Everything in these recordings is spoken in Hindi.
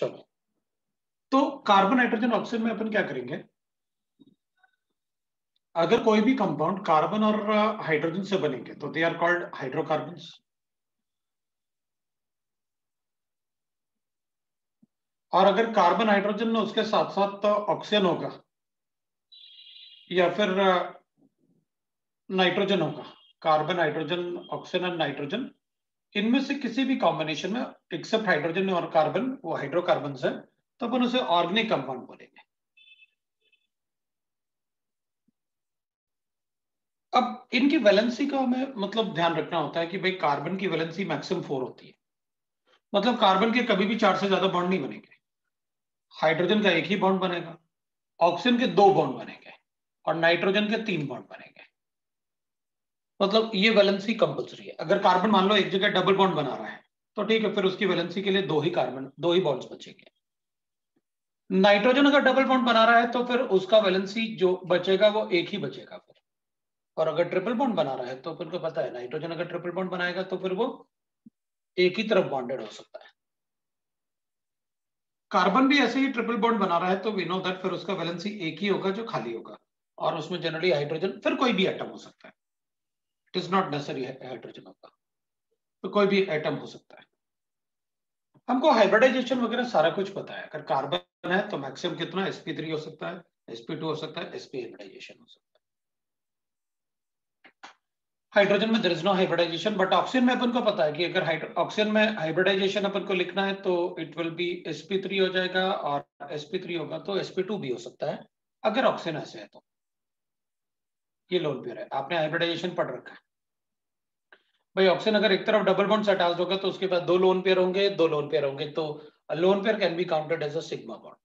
चलो। तो कार्बन हाइड्रोजन ऑक्सीजन में अपन क्या करेंगे? अगर कोई भी कंपाउंड कार्बन और हाइड्रोजन से बनेंगे तो दे आर कॉल्ड हाइड्रोकार्बन और अगर कार्बन हाइड्रोजन में उसके साथ साथ ऑक्सीजन होगा, या फिर नाइट्रोजन होगा carbon hydrogen oxygen and nitrogen इनमें से किसी भी कॉम्बिनेशन में एक्सेप्ट हाइड्रोजन और कार्बन वो हाइड्रोकार्बन है तो अपन उसे ऑर्गेनिक कंपाउंड बोलेंगे। अब इनकी वैलेंसी का हमें मतलब ध्यान रखना होता है कि भाई कार्बन की वैलेंसी मैक्सिमम फोर होती है। मतलब कार्बन के कभी भी चार से ज़्यादा बॉन्ड नहीं बनेंगे। हाइड्रोजन का एक ही बॉन्ड बनेगा ऑक्सीजन के दो बॉन्ड बनेंगे और नाइट्रोजन के तीन बॉन्ड बनेंगे। मतलब ये वैलेंसी कंपल्सरी है। अगर कार्बन मान लो एक जगह डबल बॉन्ड बना रहा है तो ठीक है, फिर उसकी वैलेंसी के लिए दो ही कार्बन दो ही बॉन्ड्स बचेंगे। नाइट्रोजन अगर डबल बॉन्ड बना रहा है तो फिर उसका वैलेंसी जो बचेगा वो एक ही बचेगा फिर। और अगर ट्रिपल बॉन्ड बना रहा है तो फिर पता है नाइट्रोजन अगर ट्रिपल बॉन्ड बनाएगा तो फिर वो एक ही तरफ़ बॉन्डेड हो सकता है। कार्बन भी ऐसे ही ट्रिपल बॉन्ड बना रहा है तो वी नो दैट फिर उसका वैलेंसी एक ही होगा जो खाली होगा। और उसमें जनरली हाइड्रोजन फिर कोई भी एटम हो सकता है। It is not necessary hydrogen होगा तो कोई भी एटम हो सकता है। हमको हाइब्रिडाइजेशन वगैरह सारा कुछ पता है। अगर कार्बन है तो मैक्सिमम कितना? Sp3 हो सकता है sp2 हो सकता है sp हाइब्रिडाइजेशन हो सकता है। हाइड्रोजन में there is no hybridization but oxygen में अपन को पता है कि अगर ऑक्सीजन में हाइब्रिडाइजेशन अपन को लिखना है तो इट विल बी sp3 हो जाएगा और sp3 होगा तो sp2 भी हो सकता है, अगर ऑक्सीजन ऐसे है तो। ये लोन पेयर है। आपने हाइब्रिडाइजेशन पढ़ रखा है। भाई ऑक्सीजन अगर एक तरफ़ डबल बॉन्ड अटैच होगा तो उसके बाद दो लोन पेयर होंगे, दो लोन पेयर होंगे। तो lone pair can be counted as a sigma bond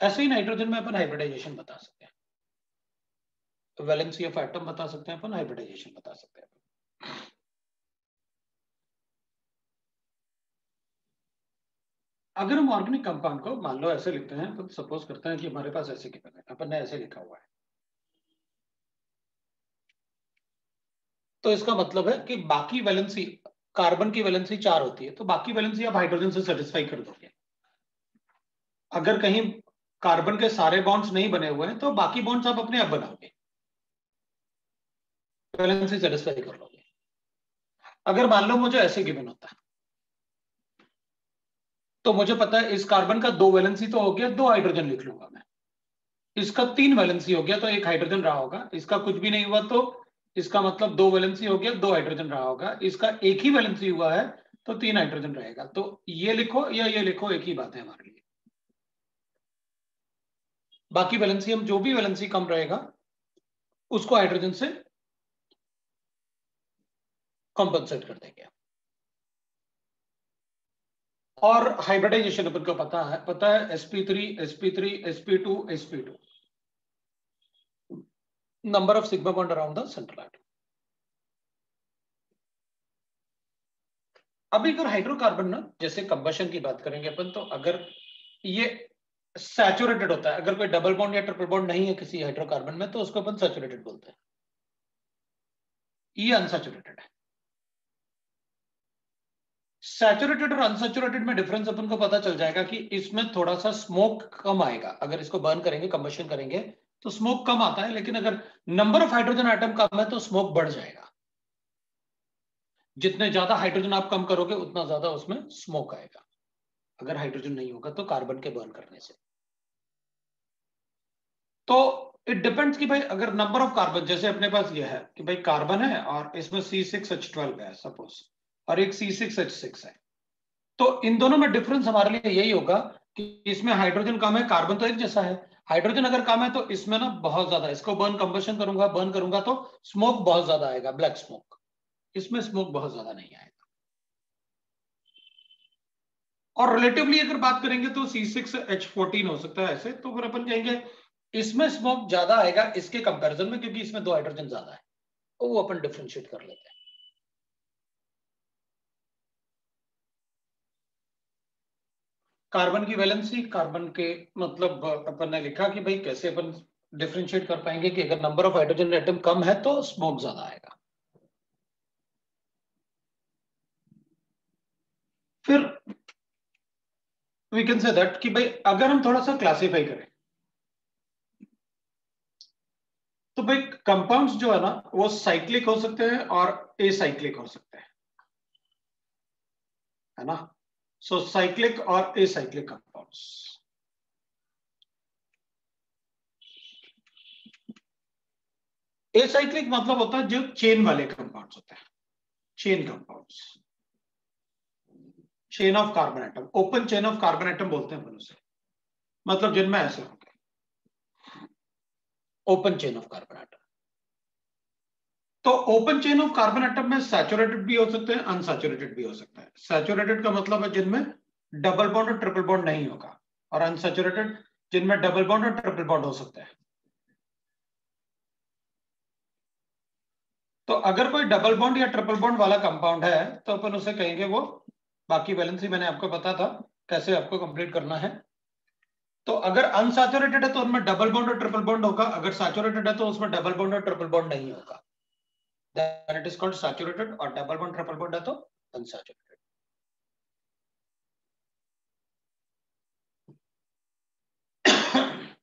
ऐसे ही नाइट्रोजन में अपन हाइब्रिडाइजेशन बता सकते हैं। वैलेंसी ऑफ़ एटम बता सकते हैं, अपन हाइब्रिडाइजेशन बता सकते हैं। अगर हम ऑर्गेनिक कंपाउंड को, मान लो ऐसे लिखते हैं तो सपोज़ करते हैं कि हमारे पास ऐसे गिवन है, अपन ने ऐसे लिखा हुआ है। तो इसका मतलब है कि बाकी वैलेंसी कार्बन की वैलेंसी चार होती है तो बाकी वैलेंसी आप हाइड्रोजन से सेटिस्फाई कर दोगे। अगर कहीं कार्बन के सारे बॉन्ड्स नहीं बने हुए हैं तो बाकी बॉन्ड्स आप अपने आप बनाओगे। वैलेंसी सेटिस्फाई कर लोगे। अगर मान लो मुझे ऐसे गिवन होता है तो मुझे पता है इस कार्बन का दो वैलेंसी तो हो गया, दो हाइड्रोजन लिख लूँगा मैं। इसका तीन वैलेंसी हो गया तो एक हाइड्रोजन रहा होगा। इसका कुछ भी नहीं हुआ तो इसका मतलब दो वैलेंसी हो गया, दो हाइड्रोजन रहा होगा। इसका एक ही वैलेंसी हुआ है तो तीन हाइड्रोजन रहेगा। तो ये लिखो या ये लिखो, एक ही बात है हमारे लिए। बाकी वैलेंसी, हम जो भी वैलेंसी कम रहेगा, उसको हाइड्रोजन से कॉम्पनसेट कर देंगे। और हाइब्रिडाइजेशन अपन को पता है पता है sp3 sp3 sp2 sp2 number of sigma bond around the central atom अभी अगर हाइड्रोकार्बन ना, जैसे कंबशन की बात करेंगे अपन तो अगर ये सैचुरेटेड होता है, अगर कोई डबल बॉन्ड या ट्रिपल बॉन्ड नहीं है किसी हाइड्रोकार्बन में तो उसको अपन सैचुरेटेड बोलते हैं। ये अनसैचुरेटेड है। सैचुरेटेड और अनसैचुरेटेड में डिफरेंस अपन को पता चल जाएगा कि इसमें थोड़ा सा स्मोक कम आएगा। अगर इसको बर्न करेंगे कंबशन करेंगे तो स्मोक कम आता है, लेकिन अगर नंबर ऑफ़ हाइड्रोजन आइटम कम है तो स्मोक बढ़ जाएगा। जितने ज़्यादा हाइड्रोजन आप कम करोगे, उतना ज़्यादा उसमें स्मोक आएगा। अगर हाइड्रोजन नहीं होगा तो कार्बन के बर्न करने से। तो इट डिपेंड्स कि भाई अगर नंबर ऑफ़ कार्बन जैसे अपने पास ये है कि भाई कार्बन है और इसमें सी सिक्स एच ट्वेल्व है सपोज़ और एक सी सिक्स एच सिक्स है। तो इन दोनों में डिफरेंस हमारे लिए यही होगा कि इसमें हाइड्रोजन कम है कार्बन तो एक जैसा है। हाइड्रोजन अगर कम है तो इसमें ना बहुत ज़्यादा, इसको बर्न कंबशन करूँगा बर्न करूँगा तो स्मोक बहुत ज़्यादा आएगा ब्लैक स्मोक इसमें स्मोक बहुत ज़्यादा नहीं आएगा। और रिलेटिवली अगर बात करेंगे तो सी सिक्स एच फोर्टीन हो सकता है ऐसे तो फिर अपन कहेंगे, इसमें स्मोक ज़्यादा आएगा इसके कंपैरिजन में, क्योंकि इसमें दो हाइड्रोजन ज़्यादा है। तो वो अपन डिफ्रेंशिएट कर लेते हैं। कार्बन की वैलेंसी, कार्बन के मतलब अपन ने लिखा कि भाई कैसे अपन डिफ्रेंशिएट कर पाएँगे कि अगर नंबर ऑफ़ हाइड्रोजन एटम कम है तो स्मोक ज़्यादा आएगा। फिर वी कैन से दैट कि भाई अगर हम थोड़ा सा क्लासिफाई करें तो भाई कंपाउंड्स जो है ना, वो साइक्लिक हो सकते हैं और एसाइक्लिक हो सकते हैं। है ना? सो साइक्लिक और एसाइक्लिक कंपाउंड्स एसाइक्लिक मतलब होता है जो चेन वाले कंपाउंड्स होते हैं। Chain compounds chain of carbon atom open chain of carbon atom बोलते हैं उसे। मतलब जिनमें ऐसे होंगे। Open chain of carbon atom तो open chain of carbon atom में सैचुरेटेड भी हो सकते हैं अनसैचुरेटेड भी हो सकता है। सैचुरेटेड का मतलब है जिनमें डबल बॉन्ड और ट्रिपल बॉन्ड नहीं होगा और अनसैचुरेटेड जिनमें डबल बॉन्ड और ट्रिपल बॉन्ड हो सकता है। तो अगर कोई डबल बॉन्ड या ट्रिपल बॉन्ड वाला कंपाउंड है तो अपन उसे कहेंगे वो, बाकी बैलेंस ही मैंने आपको पता था, कैसे आपको कंप्लीट करना है। तो अगर अनसैचुरेटेड है तो उनमें डबल बॉन्ड और ट्रिपल बॉन्ड होगा, अगर सैचुरेटेड है तो उसमें डबल बॉन्ड और ट्रिपल बॉन्ड नहीं होगा। Then it is called saturated or double bond, triple bond तो unsaturated.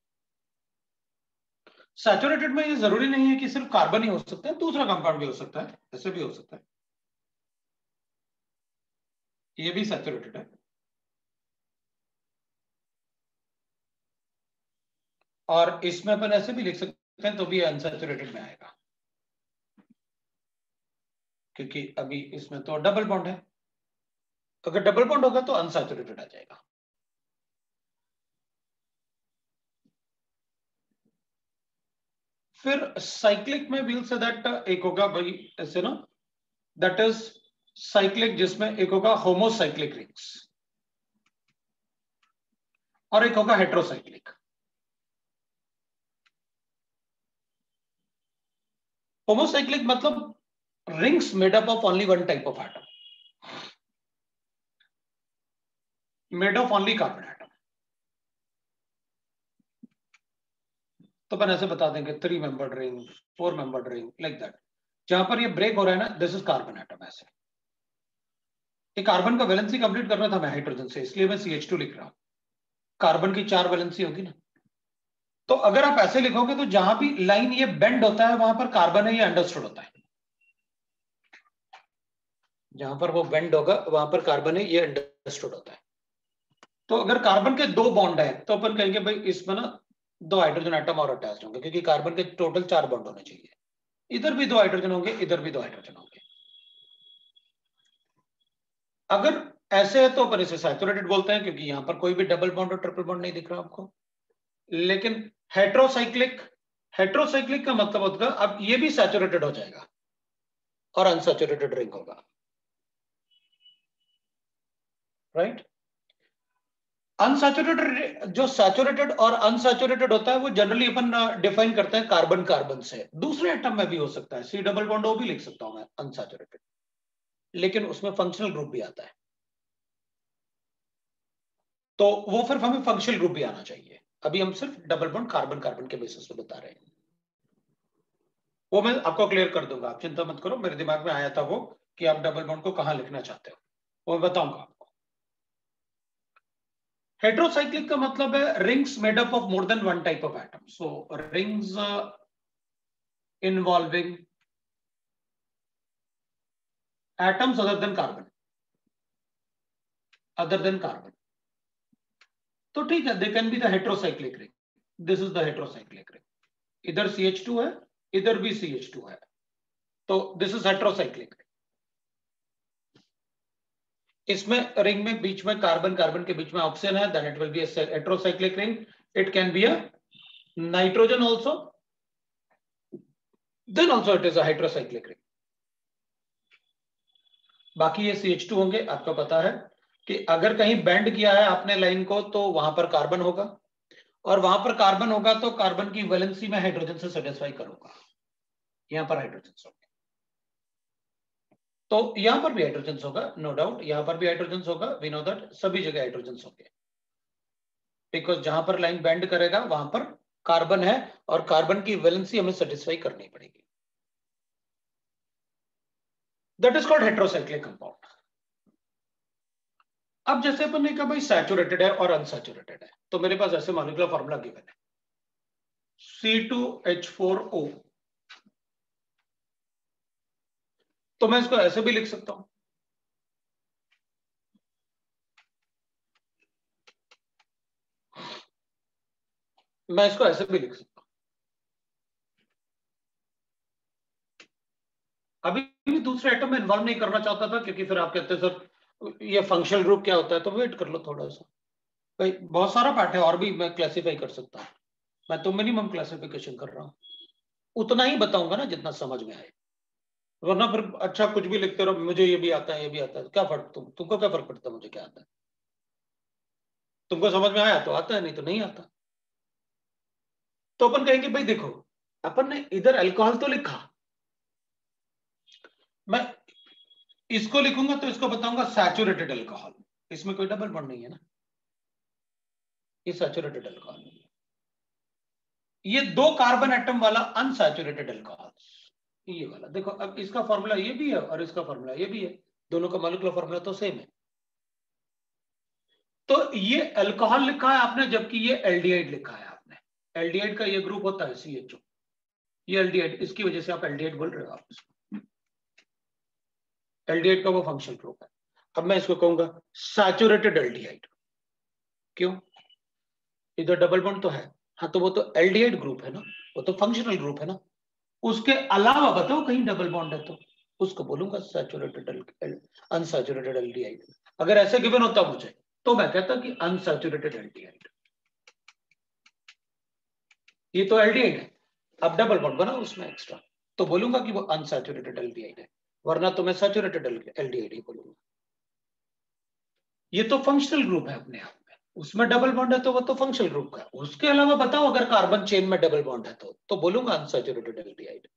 सैचुरेटेड में ये ज़रूरी नहीं है कि सिर्फ़ कार्बन ही हो सकता है, दूसरा कंपाउंड भी हो सकता है, ऐसे भी हो सकता है। ये भी सैचुरेटेड है। और इसमें अपन ऐसे भी लिख सकते हैं तो भी अनसैचुरेटेड में आएगा। क्योंकि अभी इसमें तो डबल बॉन्ड है। अगर डबल बॉन्ड होगा तो अनसैचुरेटेड आ जाएगा। फिर साइक्लिक में व्हील से दैट एक होगा भाई, ऐसे ना दैट इज़ साइक्लिक जिसमें एक होगा होमोसाइक्लिक रिंग्स और एक होगा हेट्रोसाइक्लिक होमोसाइक्लिक मतलब rings made up of only one type of atom. Made of only carbon atom. तो अपन ऐसे बता देंगे three membered ring four membered ring like that जहाँ पर ये ब्रेक हो रहा है ना दिस इज़ कार्बन एटम ऐसे। ये कार्बन का वैलेंसी कंप्लीट करना था मैं हाइड्रोजन से, इसलिए मैं टू लिख रहा हूँ। कार्बन की चार वैलेंसी होगी ना। तो अगर आप ऐसे लिखोगे तो जहाँ भी लाइन ये बेंड होता है, वहाँ पर कार्बन है ये अंडरस्टूड होता है। जहाँ पर वो बेंड होगा, वहाँ पर कार्बन है, ये अंडरस्टूड होता है। तो अगर कार्बन के दो बॉन्ड है तो अपन कहेंगे भाई इसमें ना दो हाइड्रोजन आइटम और अटैच होंगे, क्योंकि कार्बन के टोटल चार बॉन्ड होने चाहिए। इधर भी दो हाइड्रोजन होंगे, इधर भी दो हाइड्रोजन होंगे। अगर ऐसे है तो अपन इसे सैचुरेटेड बोलते हैं, क्योंकि यहाँ पर कोई भी डबल बॉन्ड और ट्रिपल बॉन्ड नहीं दिख रहा आपको। लेकिन हेट्रोसाइक्लिक हेट्रोसाइक्लिक का मतलब होता है, अब ये भी सैचुरेटेड हो जाएगा, और अनसैचुरेटेड रिंग होगा। राइट अनसैचुरेटेड जो सैचुरेटेड और अनसेचुरेटेड होता है, वो जनरली अपन डिफाइन करते हैं कार्बन कार्बन से। दूसरे एटम में भी हो सकता है। सी डबल बॉन्ड भी लिख सकता हूँ मैं अनसैचुरेटेड लेकिन उसमें फंक्शनल ग्रुप भी आता है। तो वो फिर हमें फंक्शनल ग्रुप भी आना चाहिए। अभी हम सिर्फ़ डबल बॉन्ड कार्बन कार्बन के बेसिस पे बता रहे हैं। वो मैं आपको क्लियर कर दूँगा। आप चिंता मत करो, मेरे दिमाग में आया था वो कि आप डबल बॉन्ड को कहाँ लिखना चाहते हो। वो मैं बताऊँगा। हेट्रोसाइक्लिक का मतलब है rings made up of more than one type of atom so rings involving atoms other than carbon. Other than carbon. तो ठीक है they can be the heterocyclic ring this is the heterocyclic ring इधर CH2 है, इधर भी CH2 है. तो दिस इज़ हेट्रोसाइक्लिक इसमें रिंग में बीच में कार्बन कार्बन के बीच में ऑक्सीजन है then it will be heterocyclic ring it can be a nitrogen also then also it is a hydrocyclic ring बाकी ये CH2 होंगे, आपको पता है कि अगर कहीं बेंड किया है आपने लाइन को तो वहाँ पर कार्बन होगा। और वहाँ पर कार्बन होगा तो कार्बन की वैलेंसी में हाइड्रोजन से सेटिस्फाई करूँगा। यहाँ पर हाइड्रोजन तो यहाँ पर भी हाइड्रोजन होगा नो डाउट यहाँ पर भी हाइड्रोजन होगा वी नो दैट सभी जगह हाइड्रोजन होंगे। बिकॉज़ जहाँ पर लाइन बेंड करेगा, वहाँ पर कार्बन है और कार्बन की वैलेंसी हमें सेटिस्फाई करनी पड़ेगी। That is called heterocyclic compound अब जैसे अपन ने कहा भाई सैचुरेटेड है और अनसेचुरेटेड है तो मेरे पास ऐसे मॉलिकुलर फॉर्मूला गिवन है। C2H4O तो मैं इसको ऐसे भी लिख सकता हूँ। मैं इसको ऐसे भी लिख सकता हूँ। अभी भी दूसरे एटम में इन्वॉल्व नहीं करना चाहता था, क्योंकि फिर आप कहते सर, ये फंक्शनल ग्रुप क्या होता है? तो वेट कर लो थोड़ा सा। भाई, बहुत सारा पार्ट है, और भी मैं क्लासिफाई कर सकता हूँ। मैं तो मिनिमम क्लासिफिकेशन कर रहा हूँ। उतना ही बताऊँगा ना, जितना समझ में आए। वरना फिर अच्छा कुछ भी लिखते रहो, मुझे ये भी आता है, ये भी आता है। क्या फ़र्क तुम, तुमको क्या फ़र्क पड़ता है, मुझे क्या आता है? तुमको समझ में आया तो आता है, नहीं तो नहीं आता। तो अपन कहेंगे, भाई देखो, अपन ने इधर अल्कोहल तो लिखा। मैं इसको लिखूँगा तो इसको बताऊँगा सैचुरेटेड अल्कोहल इसमें कोई डबल बॉन्ड नहीं है ना। ये सैचुरेटेड अल्कोहल ये दो कार्बन एटम वाला अनसैचुरेटेड अल्कोहल ये वाला। देखो, अब इसका फॉर्मूला ये भी है और इसका फॉर्मूला ये भी है। दोनों का मोलिकुलर फॉर्मूला तो सेम है। तो ये अल्कोहल लिखा है आपने, जबकि ये एल्डिहाइड लिखा है आपने। एल्डिहाइड का ये ग्रुप होता है सी एच ओ ये एल्डिहाइड इसकी वजह से आप एल्डिहाइड बोल रहे हो आप इसको। एल्डिहाइड का वो फंक्शनल ग्रुप है। अब मैं इसको कहूँगा सैचुरेटेड एल्डिहाइड क्यों? इधर डबल बॉन्ड तो है। हाँ तो वो तो एल्डिहाइड ग्रुप है ना। वो तो फंक्शनल ग्रुप है ना। उसके अलावा बताओ कहीं डबल बॉन्ड है तो। उसको बोलूँगा सैचुरेटेड अनसैचुरेटेड एल्डिहाइड अगर ऐसे गिवन होता मुझे तो मैं कहता कि अनसैचुरेटेड एल्डिहाइड ये तो एल्डिहाइड है। अब डबल बॉन्ड बना उसमें एक्स्ट्रा तो बोलूँगा कि वो अनसैचुरेटेड एल्डिहाइड है। वरना तो मैं सैचुरेटेड एल्डिहाइड ही बोलूँगा। ये तो फंक्शनल ग्रुप है अपने आप। उसमें डबल बॉन्ड है तो वो तो फंक्शनल ग्रुप का उसके अलावा बताओ, अगर कार्बन चेन में डबल बॉन्ड है तो तो बोलूँगा अनसैचुरेटेड एल्डिहाइड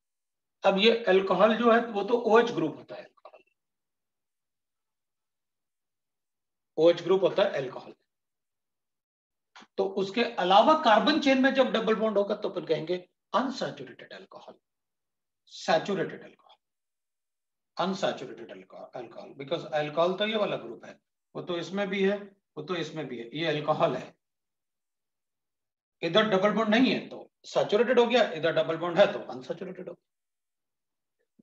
अब ये अल्कोहल जो है, वो तो ओएच ग्रुप होता है अल्कोहल ओएच ग्रुप होता है अल्कोहल तो उसके अलावा कार्बन चेन में जब डबल बॉन्ड होगा तो फिर कहेंगे unsaturated alcohol saturated alcohol unsaturated alcohol because alcohol तो ये वाला ग्रुप है। वो तो इसमें भी है वो तो इसमें भी है, ये अल्कोहल है। इधर डबल बॉन्ड नहीं है तो सैचुरेटेड हो गया, इधर डबल बॉन्ड है तो अनसैचुरेटेड हो गया।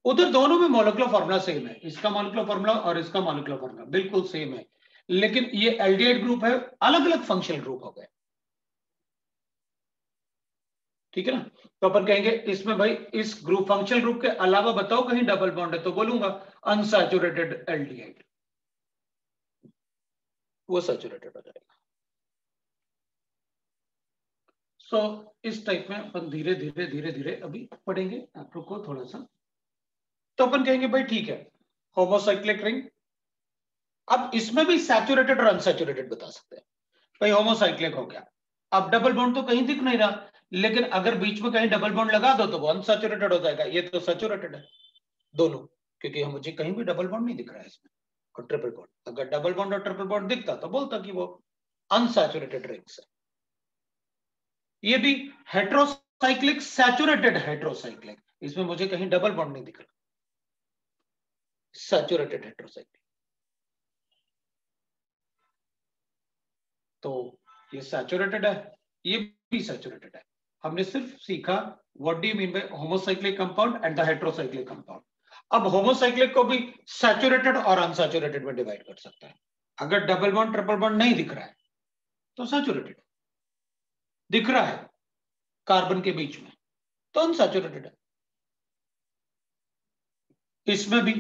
उधर दोनों में मोलिकुलर फॉर्मूला सेम है, इसका मोलिकुलर फॉर्मूला और इसका मोलिकुलर फॉर्मूला बिल्कुल सेम है। लेकिन ये एल्डिहाइड ग्रुप है अलग अलग फंक्शनल ग्रुप हो गए। ठीक है ना? तो अपन कहेंगे, इसमें भाई, इस ग्रुप फंक्शनल ग्रुप के अलावा बताओ कहीं डबल बॉन्ड है तो बोलूँगा अनसैचुरेटेड एल्डिहाइड वो सैचुरेटेड हो जाएगा। सो so, इस टाइप में अपन धीरे धीरे धीरे धीरे अभी पढ़ेंगे आप लोग को थोड़ा सा। तो अपन कहेंगे भाई ठीक है होमोसाइक्लिक रिंग अब इसमें भी सैचुरेटेड और अनसैचुरेटेड बता सकते हैं। भाई होमोसाइक्लिक हो गया। अब डबल बॉन्ड तो कहीं दिख नहीं रहा लेकिन अगर बीच में कहीं डबल बॉन्ड लगा दो तो वो अनसैचुरेटेड हो जाएगा। ये तो सैचुरेटेड है दोनों क्योंकि मुझे कहीं भी डबल बॉन्ड नहीं दिख रहा है इसमें। और ट्रिपल बॉन्ड अगर डबल बॉन्ड और ट्रिपल बॉन्ड दिखता तो बोलता कि वो अनसैचुरेटेड रिंग्स है। ये भी हेट्रोसाइक्लिक सैचुरेटेड हेट्रोसाइक्लिक इसमें मुझे कहीं डबल बॉन्ड नहीं दिख। रहा सैचुरेटेड हेट्रोसाइक्लिक तो ये सैचुरेटेड है, ये भी सैचुरेटेड है। हमने सिर्फ़ सीखा what do mean by homocyclic compound and the heterocyclic compound अब होमोसाइक्लिक को भी सैचुरेटेड और अनसैचुरेटेड में डिवाइड कर सकते हैं। अगर डबल बॉन्ड ट्रिपल बॉन्ड नहीं दिख रहा है तो सैचुरेटेड दिख रहा है कार्बन के बीच में तो अनसैचुरेटेड है। इसमें भी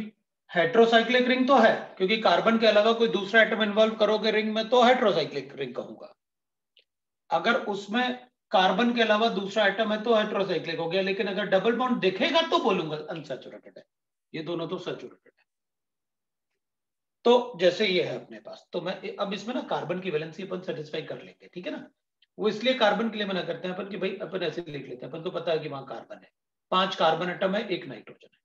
हेट्रोसाइक्लिक रिंग तो है, क्योंकि कार्बन के अलावा कोई दूसरा एटम इन्वॉल्व करोगे रिंग में तो हेट्रोसाइक्लिक रिंग कहूँगा। अगर उसमें कार्बन के अलावा दूसरा एटम है तो हेट्रोसाइक्लिक हो गया, लेकिन अगर डबल बॉन्ड दिखेगा तो बोलूँगा अनसेचुरेटेड है। ये दोनों तो सेचुरेटेड है। तो जैसे ये है अपने पास तो मैं अब इसमें ना कार्बन की वैलेंसी अपन सेटिस्फाई कर लेंगे, ठीक है ना? वो इसलिए कार्बन के लिए मना करते हैं अपन कि भाई अपन ऐसे लिख लेते हैं, अपन तो पता है कि वहाँ कार्बन है। पाँच कार्बन एटम है, एक नाइट्रोजन है।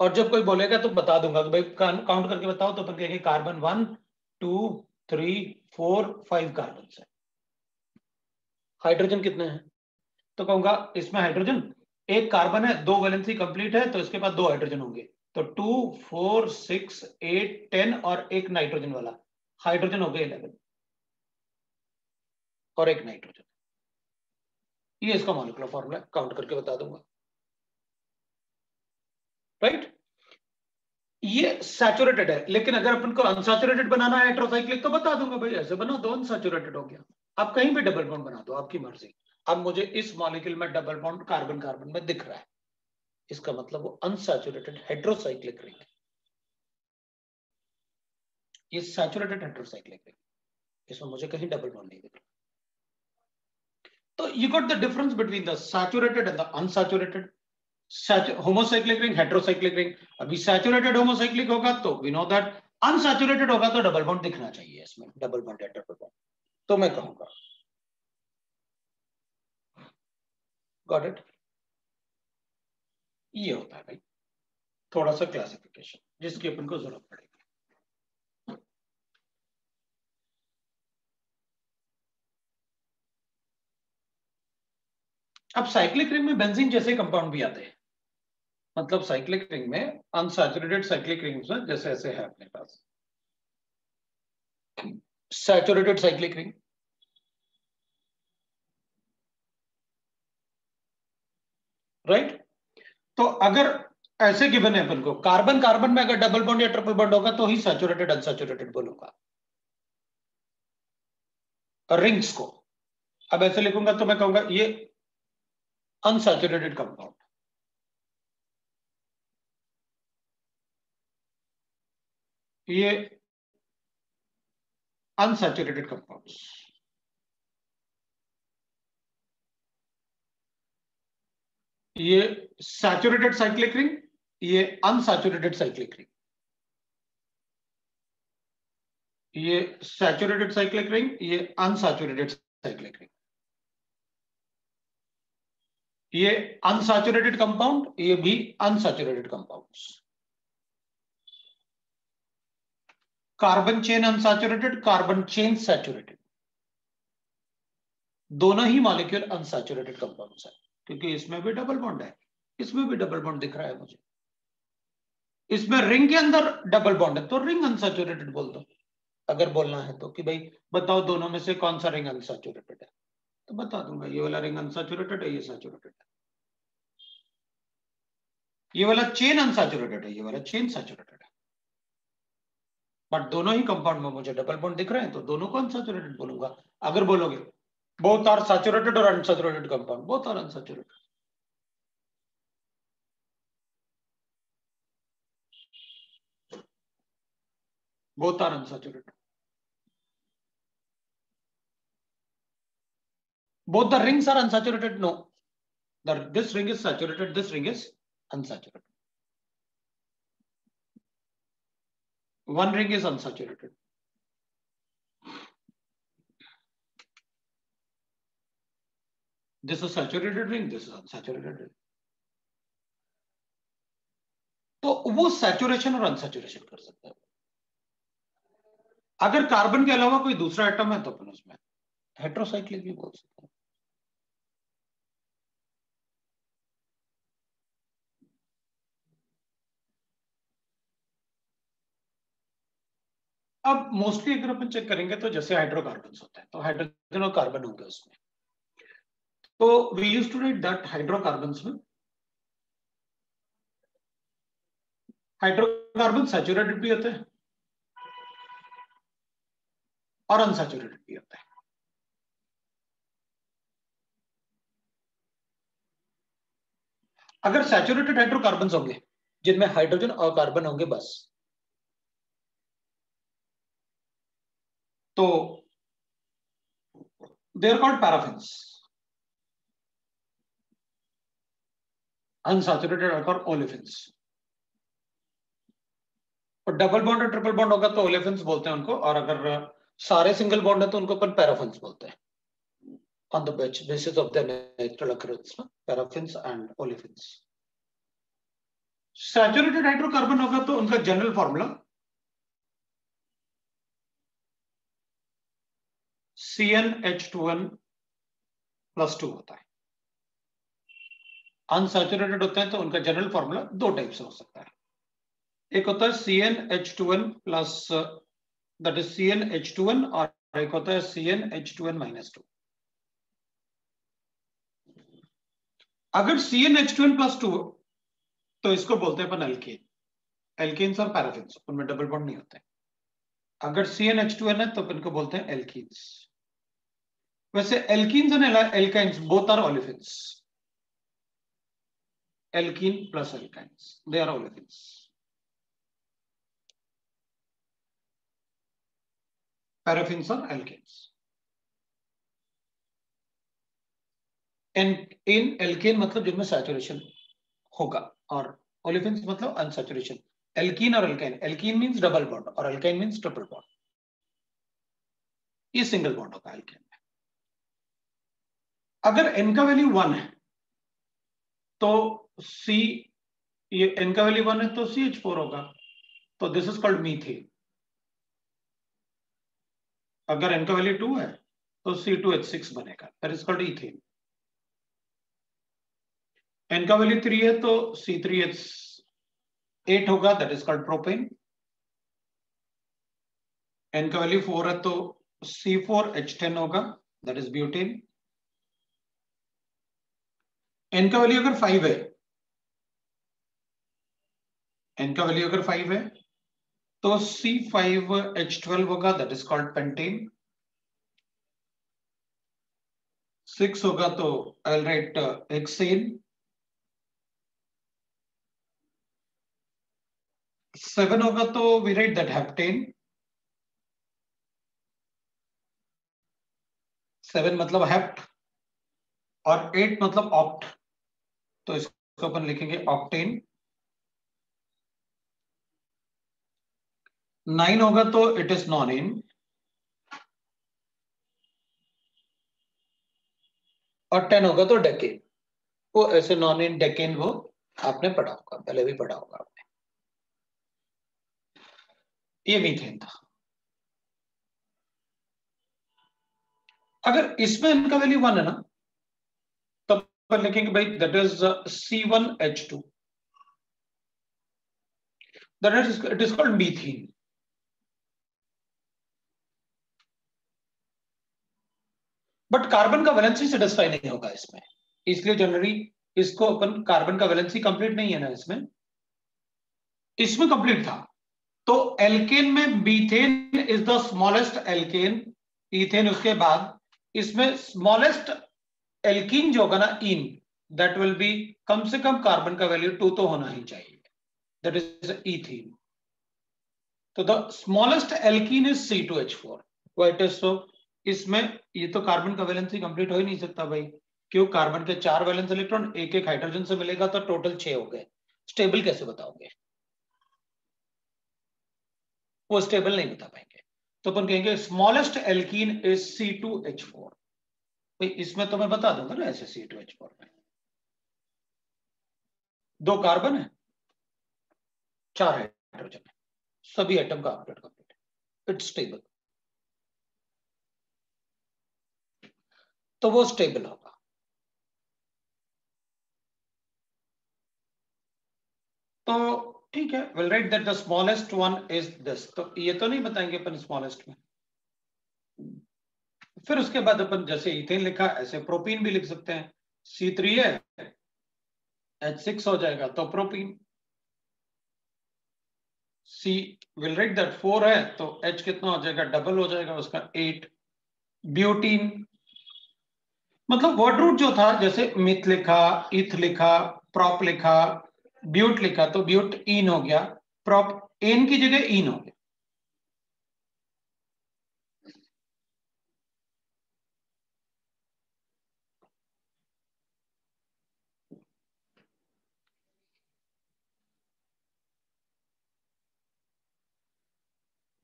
और जब कोई बोलेगा तो बता दूँगा कि भाई काउंट करके बताओ तो अपन कहेंगे carbon one two three four five carbon है। हाइड्रोजन कितने हैं? तो कहूँगा, इसमें हाइड्रोजन एक कार्बन है, दो वैलेंसी कंप्लीट है तो इसके पास दो हाइड्रोजन होंगे। तो two four six eight ten और एक नाइट्रोजन वाला। हाइड्रोजन हो गया इलेवन और एक नाइट्रोजन ये इसका मॉलिकुलर फॉर्मूला काउंट करके बता दूँगा। राइट ये सैचुरेटेड है, लेकिन अगर अपन को अनसैचुरेटेड बनाना है तो बता दूँगा भाई, ऐसे बना दो अनसैचुरेटेड हो गया। आप कहीं भी डबल बॉन्ड बना दो, आपकी मर्ज़ी। अब मुझे इस मॉलिक्यूल में डबल बॉन्ड कार्बन कार्बन में दिख रहा है। इसका मतलब वो अनसैचुरेटेड हेट्रोसाइक्लिक रिंग है। ये सैचुरेटेड हेट्रोसाइक्लिक रिंग इसमें मुझे कहीं डबल बॉन्ड नहीं दिख रहा। तो you got the difference between the saturated and the unsaturated homocyclic ring heterocyclic ring अभी सैचुरेटेड होमोसाइक्लिक होगा तो वी नो दैट अनसैचुरेटेड होगा तो डबल बॉन्ड दिखना चाहिए इसमें। डबल बॉन्ड या ट्रिपल बॉन्ड तो मैं कहूँगा गॉट इट ये होता है भाई। थोड़ा सा क्लासिफिकेशन जिसकी अपन को ज़रूरत पड़ेगी। अब साइक्लिक रिंग में बेंजीन जैसे कंपाउंड भी आते हैं। मतलब साइक्लिक रिंग में अनसैचुरेटेड साइक्लिक रिंग्स जैसे ऐसे है अपने पास। Saturated cyclic ring right? तो अगर ऐसे गिवन है अपन को, कार्बन कार्बन में अगर डबल बॉन्ड या ट्रिपल बॉन्ड होगा तो ही सैचुरेटेड अनसैचुरेटेड बोलूँगा रिंग्स को। अब ऐसे लिखूँगा तो मैं कहूँगा ये unsaturated कंपाउंड ये unsaturated compounds. ये सैचुरेटेड साइक्लिक रिंग ये अनसैचुरेटेड साइक्लिक रिंग ये सैचुरेटेड साइक्लिक रिंग ये अनसैचुरेटेड साइक्लिक रिंग ये अनसैचुरेटेड कंपाउंड ये भी unsaturated compounds carbon chain unsaturated carbon chain saturated दोनों ही मॉलिक्यूल अनसैचुरेटेड कंपाउंड्स है। क्योंकि इसमें भी डबल बॉन्ड है। इसमें भी डबल बॉन्ड दिख रहा है मुझे। इसमें रिंग के अंदर डबल बॉन्ड है तो रिंग अनसैचुरेटेड बोल दो अगर बोलना है तो कि भाई, बताओ दोनों में से कौन सा रिंग अनसैचुरेटेड है। तो बता दूँगा, ये वाला रिंग अनसैचुरेटेड है, ये सैचुरेटेड है। ये वाला चेन अनसैचुरेटेड है, ये वाला चेन सैचुरेटेड है। बट दोनों ही कंपाउंड में मुझे डबल बॉन्ड दिख रहे हैं तो दोनों को अनसेचुरेटेड बोलूँगा। अगर बोलोगे Both are saturated or unsaturated compound. Both are unsaturated. Both are unsaturated. Both the rings are unsaturated? No. The, this ring is saturated, this ring is unsaturated. One ring is unsaturated. This is saturated ring this is unsaturated ring तो वो सैचुरेशन और अनसेचुरेशन कर सकता है। अगर कार्बन के अलावा कोई दूसरा एटम है तो अपन उसमें हेट्रोसाइक्लिक भी बोल सकते हैं। अब मोस्टली अगर अपन चेक करेंगे तो जैसे हाइड्रोकार्बन होते हैं तो हाइड्रोजन और कार्बन होंगे उसमें। तो we use to write that hydrocarbon में हाइड्रोकार्बन सैचुरेटेड भी होते हैं। और अनसैचुरेटेड भी होता है। अगर सैचुरेटेड हाइड्रोकार्बन होंगे, जिनमें हाइड्रोजन और कार्बन होंगे बस तो देर कॉल्ड पैराफिन्स अनसैचुरेटेड और ओलिफिन्स और डबल बॉन्ड और ट्रिपल बॉन्ड होगा तो ओलिफिन्स बोलते हैं उनको, और अगर सारे सिंगल बॉन्ड है तो उनको अपन पैराफिन्स बोलते हैं। On the basis of their natural occurrence paraffins and olefins. Saturated hydrocarbon होगा तो उनका general formula C N H two N plus unsaturated होते हैं तो उनका जनरल फॉर्मूला दो टाइप से हो सकता है। एक होता है C N H two N plus that is C N H two N और एक होता है C N H two N minus two अगर C N H two N plus two तो इसको बोलते हैं अपन एल्केन एल्केन्स और पैराफिन्स उनमें डबल बॉन्ड नहीं होते। अगर C N H two N है तो अपन को बोलते हैं एल्कीन्स वैसे alkenes and alkynes both are olefins alkene plus alkynes they are olefins paraffins और एल्केन्स इन एल्केन मतलब जिनमें सैचुरेशन होगा, और ओलिफिन्स मतलब अनसैचुरेशन एल्कीन और alkyne alkene means double bond और एल्काइन मींस ट्रिपल बॉन्ड ये सिंगल बॉन्ड होगा एल्केन में. अगर एन का वैल्यू वन है तो सी ये एन का वैल्यू वन है तो सी एच फोर होगा। तो दिस इज़ कॉल्ड मीथेन अगर एन का वैल्यू टू है तो सी टू एच सिक्स बनेगा। That is called ethane N का वैल्यू थ्री है तो सी थ्री एच एट होगा। That is called propane N का वैल्यू फोर है तो सी फोर एच टेन होगा। दैट इज़ ब्यूटेन एन का वैल्यू अगर फाइव है एन का वैल्यू अगर फाइव है तो सी फाइव एच ट्वेल्व होगा that is called pentane six होगा तो आई राइट एक्सेन सेवन होगा तो we write that heptane seven मतलब हेप्ट और एट मतलब ऑप्ट तो इसको अपन लिखेंगे ऑप्टेन नाइन होगा तो इट इज़ नॉन इन और टेन होगा तो डेकेन वो ऐसे नॉन इन डेकेन वो आपने पढ़ा होगा, पहले भी पढ़ा होगा आपने। ये मीथेन था। अगर इसमें इनका वैल्यू वन है ना, तब अपन लिखेंगे भाई that is C one H two that is it is called methane but carbon का वैलेंसी सेटिस्फाई नहीं होगा इसमें। इसलिए जनरली इसको अपन कार्बन का वैलेंसी कंप्लीट नहीं है ना इसमें। इसमें कंप्लीट था। तो एल्केन में methane is the smallest alkane ethane उसके बाद इसमें स्मॉलेस्ट एल्कीन जो होगा ना इन दैट विल बी कम से कम कार्बन का वैल्यू टू तो होना ही चाहिए। दैट इज़ इथीन तो the smallest alkene is C two H four white is so इसमें ये तो कार्बन का वैलेंसी कंप्लीट हो ही नहीं सकता भाई। क्यों? कार्बन के चार वैलेंस इलेक्ट्रॉन एक एक हाइड्रोजन से मिलेगा तो टोटल छह हो गए। स्टेबल कैसे बताओगे? वो स्टेबल नहीं बता पाएँगे। तो अपन कहेंगे smallest alkene is C two H four भाई, इसमें तो मैं बता दूँगा ना ऐसे सी टू एच फोर में। दो कार्बन है, चार हाइड्रोजन है। सभी एटम का ऑर्बिट कंप्लीट इट्स स्टेबल तो वो स्टेबल होगा। तो ठीक है will write that the smallest one is this तो ये तो नहीं बताएँगे अपन स्मॉलेस्ट में। फिर उसके बाद अपन जैसे इथेन लिखा, ऐसे प्रोपीन भी लिख सकते हैं। सी थ्री है एच सिक्स हो जाएगा तो propene C will write that four है तो एच कितना हो जाएगा डबल हो जाएगा, उसका एट ब्यूटीन मतलब वर्ड रूट जो था, जैसे मिथ लिखा इथ लिखा प्रॉप लिखा ब्यूट लिखा तो ब्यूट इन हो गया प्रॉप एन की जगह इन हो गया।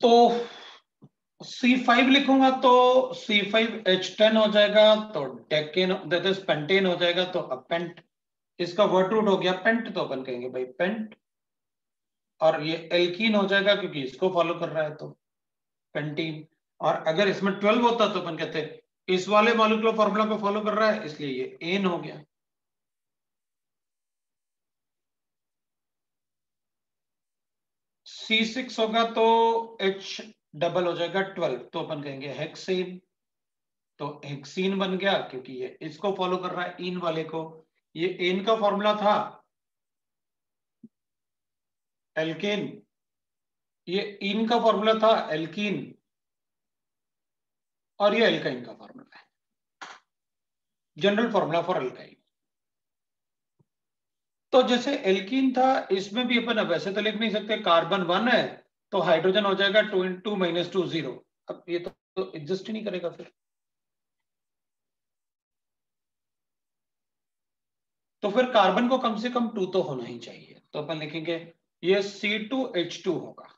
तो C5 लिखूँगा तो C5H10 हो जाएगा तो डेकेन पेंटेन हो जाएगा तो अब पेंट इसका वर्ड रूट हो गया पेंट तो अपन कहेंगे भाई पेंट और ये एल्कीन हो जाएगा, क्योंकि इसको फॉलो कर रहा है तो पेंटीन और अगर इसमें 12 होता तो अपन कहते इस वाले मॉलिकुलर फॉर्मूला को फॉलो कर रहा है, इसलिए ये एन हो गया। सी सिक्स होगा तो एच डबल हो जाएगा ट्वेल्व तो अपन कहेंगे हेक्सेन तो हेक्सीन बन गया, क्योंकि ये इसको फॉलो कर रहा है इन वाले को। ये एन का फॉर्मूला था एल्केन ये इन का फॉर्मूला था एल्कीन और ये एल्काइन का फॉर्मूला है। जनरल फॉर्मूला फॉर एल्काइन तो जैसे एल्कीन था, इसमें भी अपन वैसे तो लिख नहीं सकते कार्बन वन है तो हाइड्रोजन हो जाएगा two in two minus two zero अब ये तो, एग्जिस्ट ही नहीं करेगा फिर। तो फिर कार्बन को कम से कम टू तो होना ही चाहिए। तो अपन लिखेंगे ये सी टू एच टू होगा।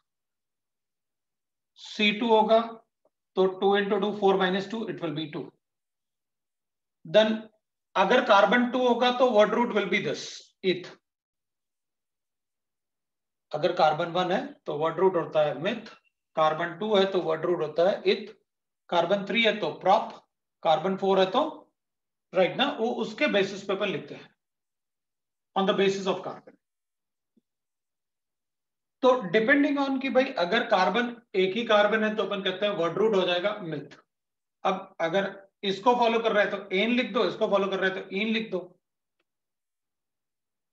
सी टू होगा तो two into two four minus two it will be two then अगर कार्बन टू होगा तो word root will be this eth अगर कार्बन वन है तो वर्ड रूट होता है मिथ कार्बन टू है तो वर्ड रूट होता है इथ कार्बन थ्री है तो प्रॉप कार्बन फोर है तो राइट ना? वो उसके बेसिस पे अपन लिखते हैं on the basis of carbon तो डिपेंडिंग ऑन कि भाई अगर कार्बन एक ही कार्बन है तो अपन कहते हैं वर्ड रूट हो जाएगा मिथ अब अगर इसको फॉलो कर रहा है तो एन लिख दो, इसको फॉलो कर रहा है तो इन लिख दो.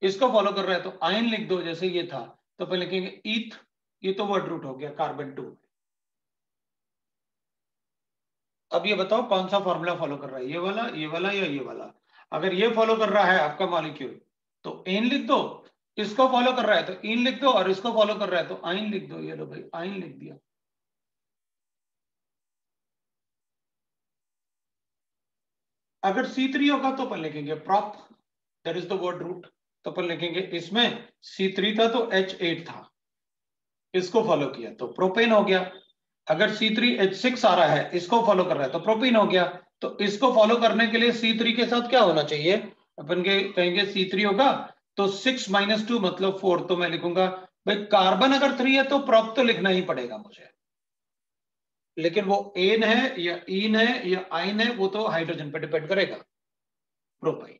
इसको फॉलो कर रहा है तो आइन लिख दो, जैसे ये था. तो अपन लिखेंगे ईथ ये तो वर्ड रूट हो गया कार्बन टू अब ये बताओ कौन सा फॉर्मूला फॉलो कर रहा है, ये वाला ये वाला या ये वाला? अगर ये फॉलो कर रहा है आपका मॉलिक्यूल तो एन लिख दो, इसको फॉलो कर रहा है तो इन लिख दो, और इसको फॉलो कर रहा है तो आइन लिख दो, ये लो भाई आइन लिख दिया। अगर सी थ्री होगा तो अपन लिखेंगे prop that is the word root तो अपन लिखेंगे, इसमें सी थ्री था तो एच एट था। इसको फॉलो किया तो प्रोपेन हो गया। अगर सी थ्री एच सिक्स आ रहा है, इसको फॉलो कर रहा है तो प्रोपेन हो गया। तो इसको फॉलो करने के लिए सी थ्री के साथ क्या होना चाहिए? अपन के कहेंगे सी थ्री होगा तो सिक्स माइनस टू मतलब फोर तो मैं लिखूँगा, भाई कार्बन अगर थ्री है तो प्रॉप तो लिखना ही पड़ेगा मुझे। लेकिन वो एन है या इन है या आइन है, वो तो हाइड्रोजन पे डिपेंड करेगा प्रोपाइन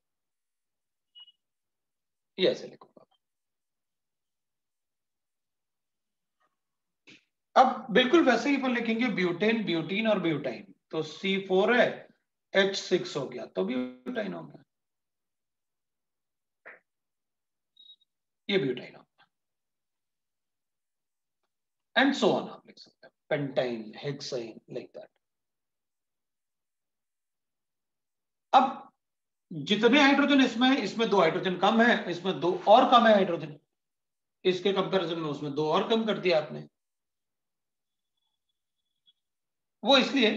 ये ऐसे लिखूँगा अब बिल्कुल वैसे ही अपन लिखेंगे ब्यूटेन ब्यूटीन और ब्यूटाइन तो सी फोर है एच सिक्स हो गया तो ब्यूटाइन हो गया। ये ब्यूटाइन होगा एंड सो ऑन आप लिख सकते हैं। पेंटाइन हेक्साइन लाइक दैट अब जितने हाइड्रोजन इसमें इसमें दो हाइड्रोजन कम है, इसमें दो और कम है हाइड्रोजन इसके कंपैरिजन में उसमें दो और कम कर दिया आपने. वो इसलिए,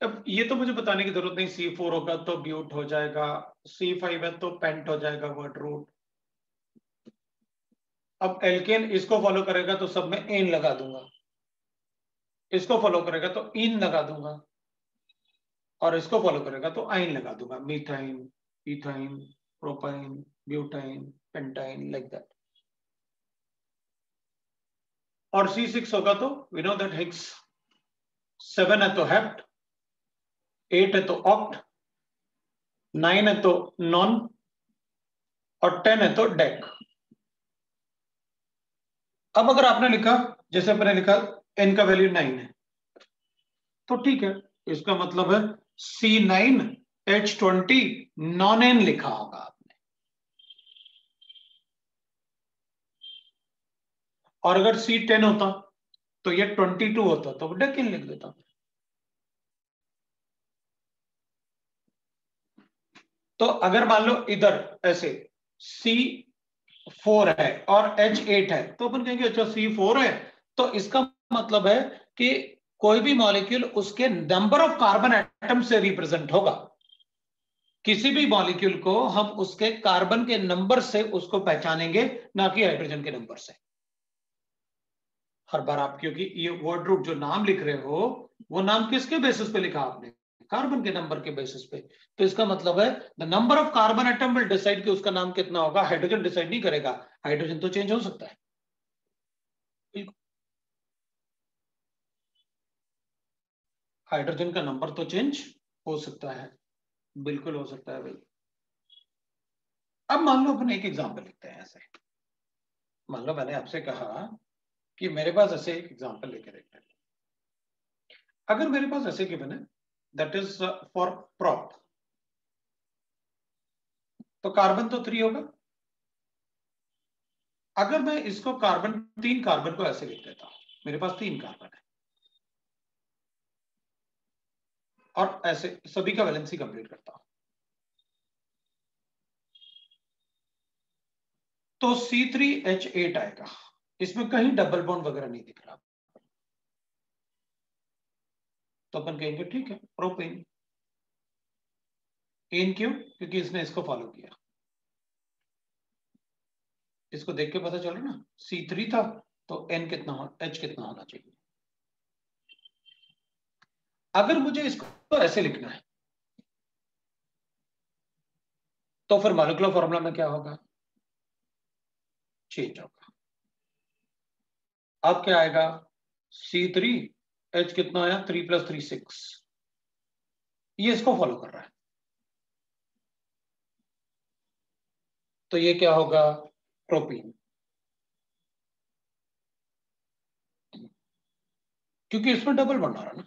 अब ये तो मुझे बताने की ज़रूरत नहीं सी फोर होगा तो ब्यूट हो जाएगा सी फाइव है तो पेंट हो जाएगा वर्ड रूट अब एल्केन इसको फॉलो करेगा तो सब में एन लगा दूँगा. इसको फॉलो करेगा तो इन लगा दूँगा. और इसको फॉलो करेगा तो आइन लगा दूँगा methyne ethyne propyne butyne pentyne like that और सी सिक्स होगा तो we know that hex seven है तो हेप्ट एट है तो ऑक्ट नाइन है तो नॉन और टेन है तो डेक अब अगर आपने लिखा, जैसे अपने लिखा एन का वैल्यू नाइन है तो ठीक है। इसका मतलब है C nine H twenty nonane लिखा होगा आपने। और अगर सी टेन होता तो ये ट्वेंटी टू होता तो डेकिन लिख देता? तो अगर मान लो इधर ऐसे सी फोर है और एच एट है तो अपन कहेंगे अच्छा सी फोर है। तो इसका मतलब है कि कोई भी मॉलिक्यूल उसके नंबर ऑफ़ कार्बन एटम से रिप्रेजेंट होगा। किसी भी मॉलिक्यूल को हम उसके कार्बन के नंबर से उसको पहचानेंगे, ना कि हाइड्रोजन के नंबर से। हर बार आप, क्योंकि ये वर्ड रूट जो नाम लिख रहे हो, वो नाम किसके बेसिस पे लिखा आपने? कार्बन के नंबर के बेसिस पे। तो इसका मतलब है the number of carbon atom will decide कि उसका नाम कितना होगा। हाइड्रोजन डिसाइड नहीं करेगा। हाइड्रोजन तो चेंज हो सकता है। हाइड्रोजन का नंबर तो चेंज हो सकता है। बिल्कुल हो सकता है भाई। अब मान लो अपन एक एग्ज़ाम्पल लिखते हैं ऐसे। मान लो मैंने आपसे कहा कि मेरे पास ऐसे एक एग्जांपल लेके देखते हैं अगर मेरे पास ऐसे गिवन है दैट इज़ फॉर प्रॉप तो कार्बन तो थ्री होगा। अगर मैं इसको कार्बन तीन कार्बन को ऐसे लिख देता हूँ, मेरे पास तीन कार्बन है। और ऐसे सभी का वैलेंसी कंप्लीट करता हूँ। तो C3H8 आएगा। इसमें कहीं डबल बॉन्ड वगैरह नहीं दिख रहा। तो अपन कहेंगे, ठीक है प्रोपेन एन क्यों? क्योंकि इसने इसको फॉलो किया। इसको देख के पता चला ना C3 था तो N कितना हो, H कितना होना चाहिए। अगर मुझे इसको ऐसे लिखना है तो फिर मालिकुलर फॉर्मूला में क्या होगा? चेंज होगा। अब क्या आएगा? सी थ्री एच कितना आया? थ्री प्लस थ्री सिक्स ये इसको फॉलो कर रहा है। तो ये क्या होगा? प्रोपीन क्योंकि इसमें डबल बन रहा है ना।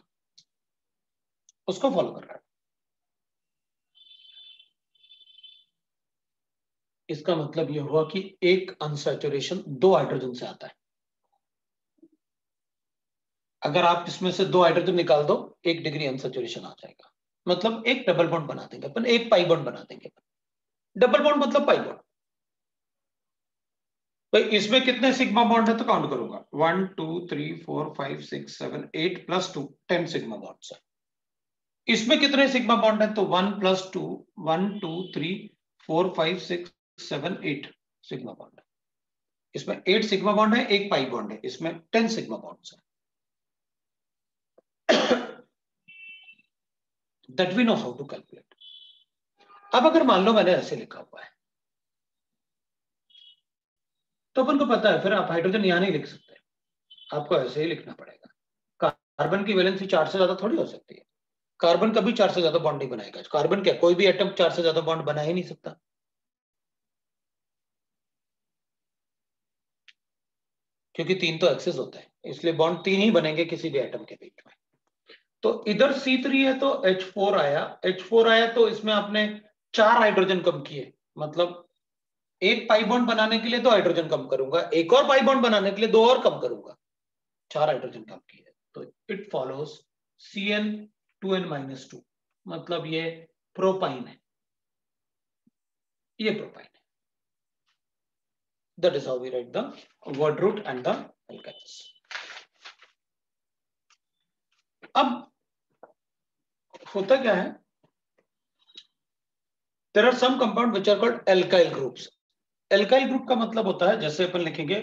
उसको फॉलो कर रहा है। इसका मतलब यह हुआ कि एक अनसेचुरेशन दो हाइड्रोजन से आता है। अगर आप इसमें से दो हाइड्रोजन निकाल दो, एक डिग्री अनसेचुरेशन आ जाएगा। मतलब एक डबल बॉन्ड बना देंगे अपन, एक पाई बॉन्ड बना देंगे डबल बॉन्ड मतलब पाई बॉन्ड तो इसमें कितने सिग्मा बॉन्ड है तो काउंट करूँगा। One two three four five six seven eight plus two ten sigma bond है। इसमें कितने सिग्मा बॉन्ड है? तो one plus two one two three four five six seven eight sigma bond है। इसमें एट सिग्मा बॉन्ड है, एक पाई बॉन्ड है। इसमें टेन सिग्मा बॉन्ड है। That we know how to calculate अब अगर मान लो मैंने ऐसे लिखा हुआ है। तो अपन को पता है, फिर आप हाइड्रोजन यहाँ नहीं लिख सकते। आपको ऐसे ही लिखना पड़ेगा। कार्बन की वैलेंसी चार से ज़्यादा थोड़ी हो सकती है। कार्बन कभी चार से ज़्यादा बॉन्ड नहीं बनाएगा। कार्बन क्या? कोई भी एटम चार से ज़्यादा बॉन्ड बना ही नहीं सकता। क्योंकि तीन तो एक्सेस होता है। इसलिए बॉन्ड तीन ही बनेंगे किसी भी एटम के बीच में। तो इधर C3 है तो H4 आया। H4 आया तो इसमें आपने चार हाइड्रोजन कम किए। मतलब एक पाई बॉन्ड बनाने के लिए दो हाइड्रोजन कम करूँगा। एक और पाई बॉन्ड बनाने के लिए दो और कम करूँगा। चार हाइड्रोजन कम किए। तो it follows C N two N minus two मतलब ये प्रोपाइन है। ये प्रोपाइन है। That is how we write the word root and alkyls अब होता क्या है? There are some compound which are called alkyl groups alkyl group का मतलब होता है, जैसे अपन लिखेंगे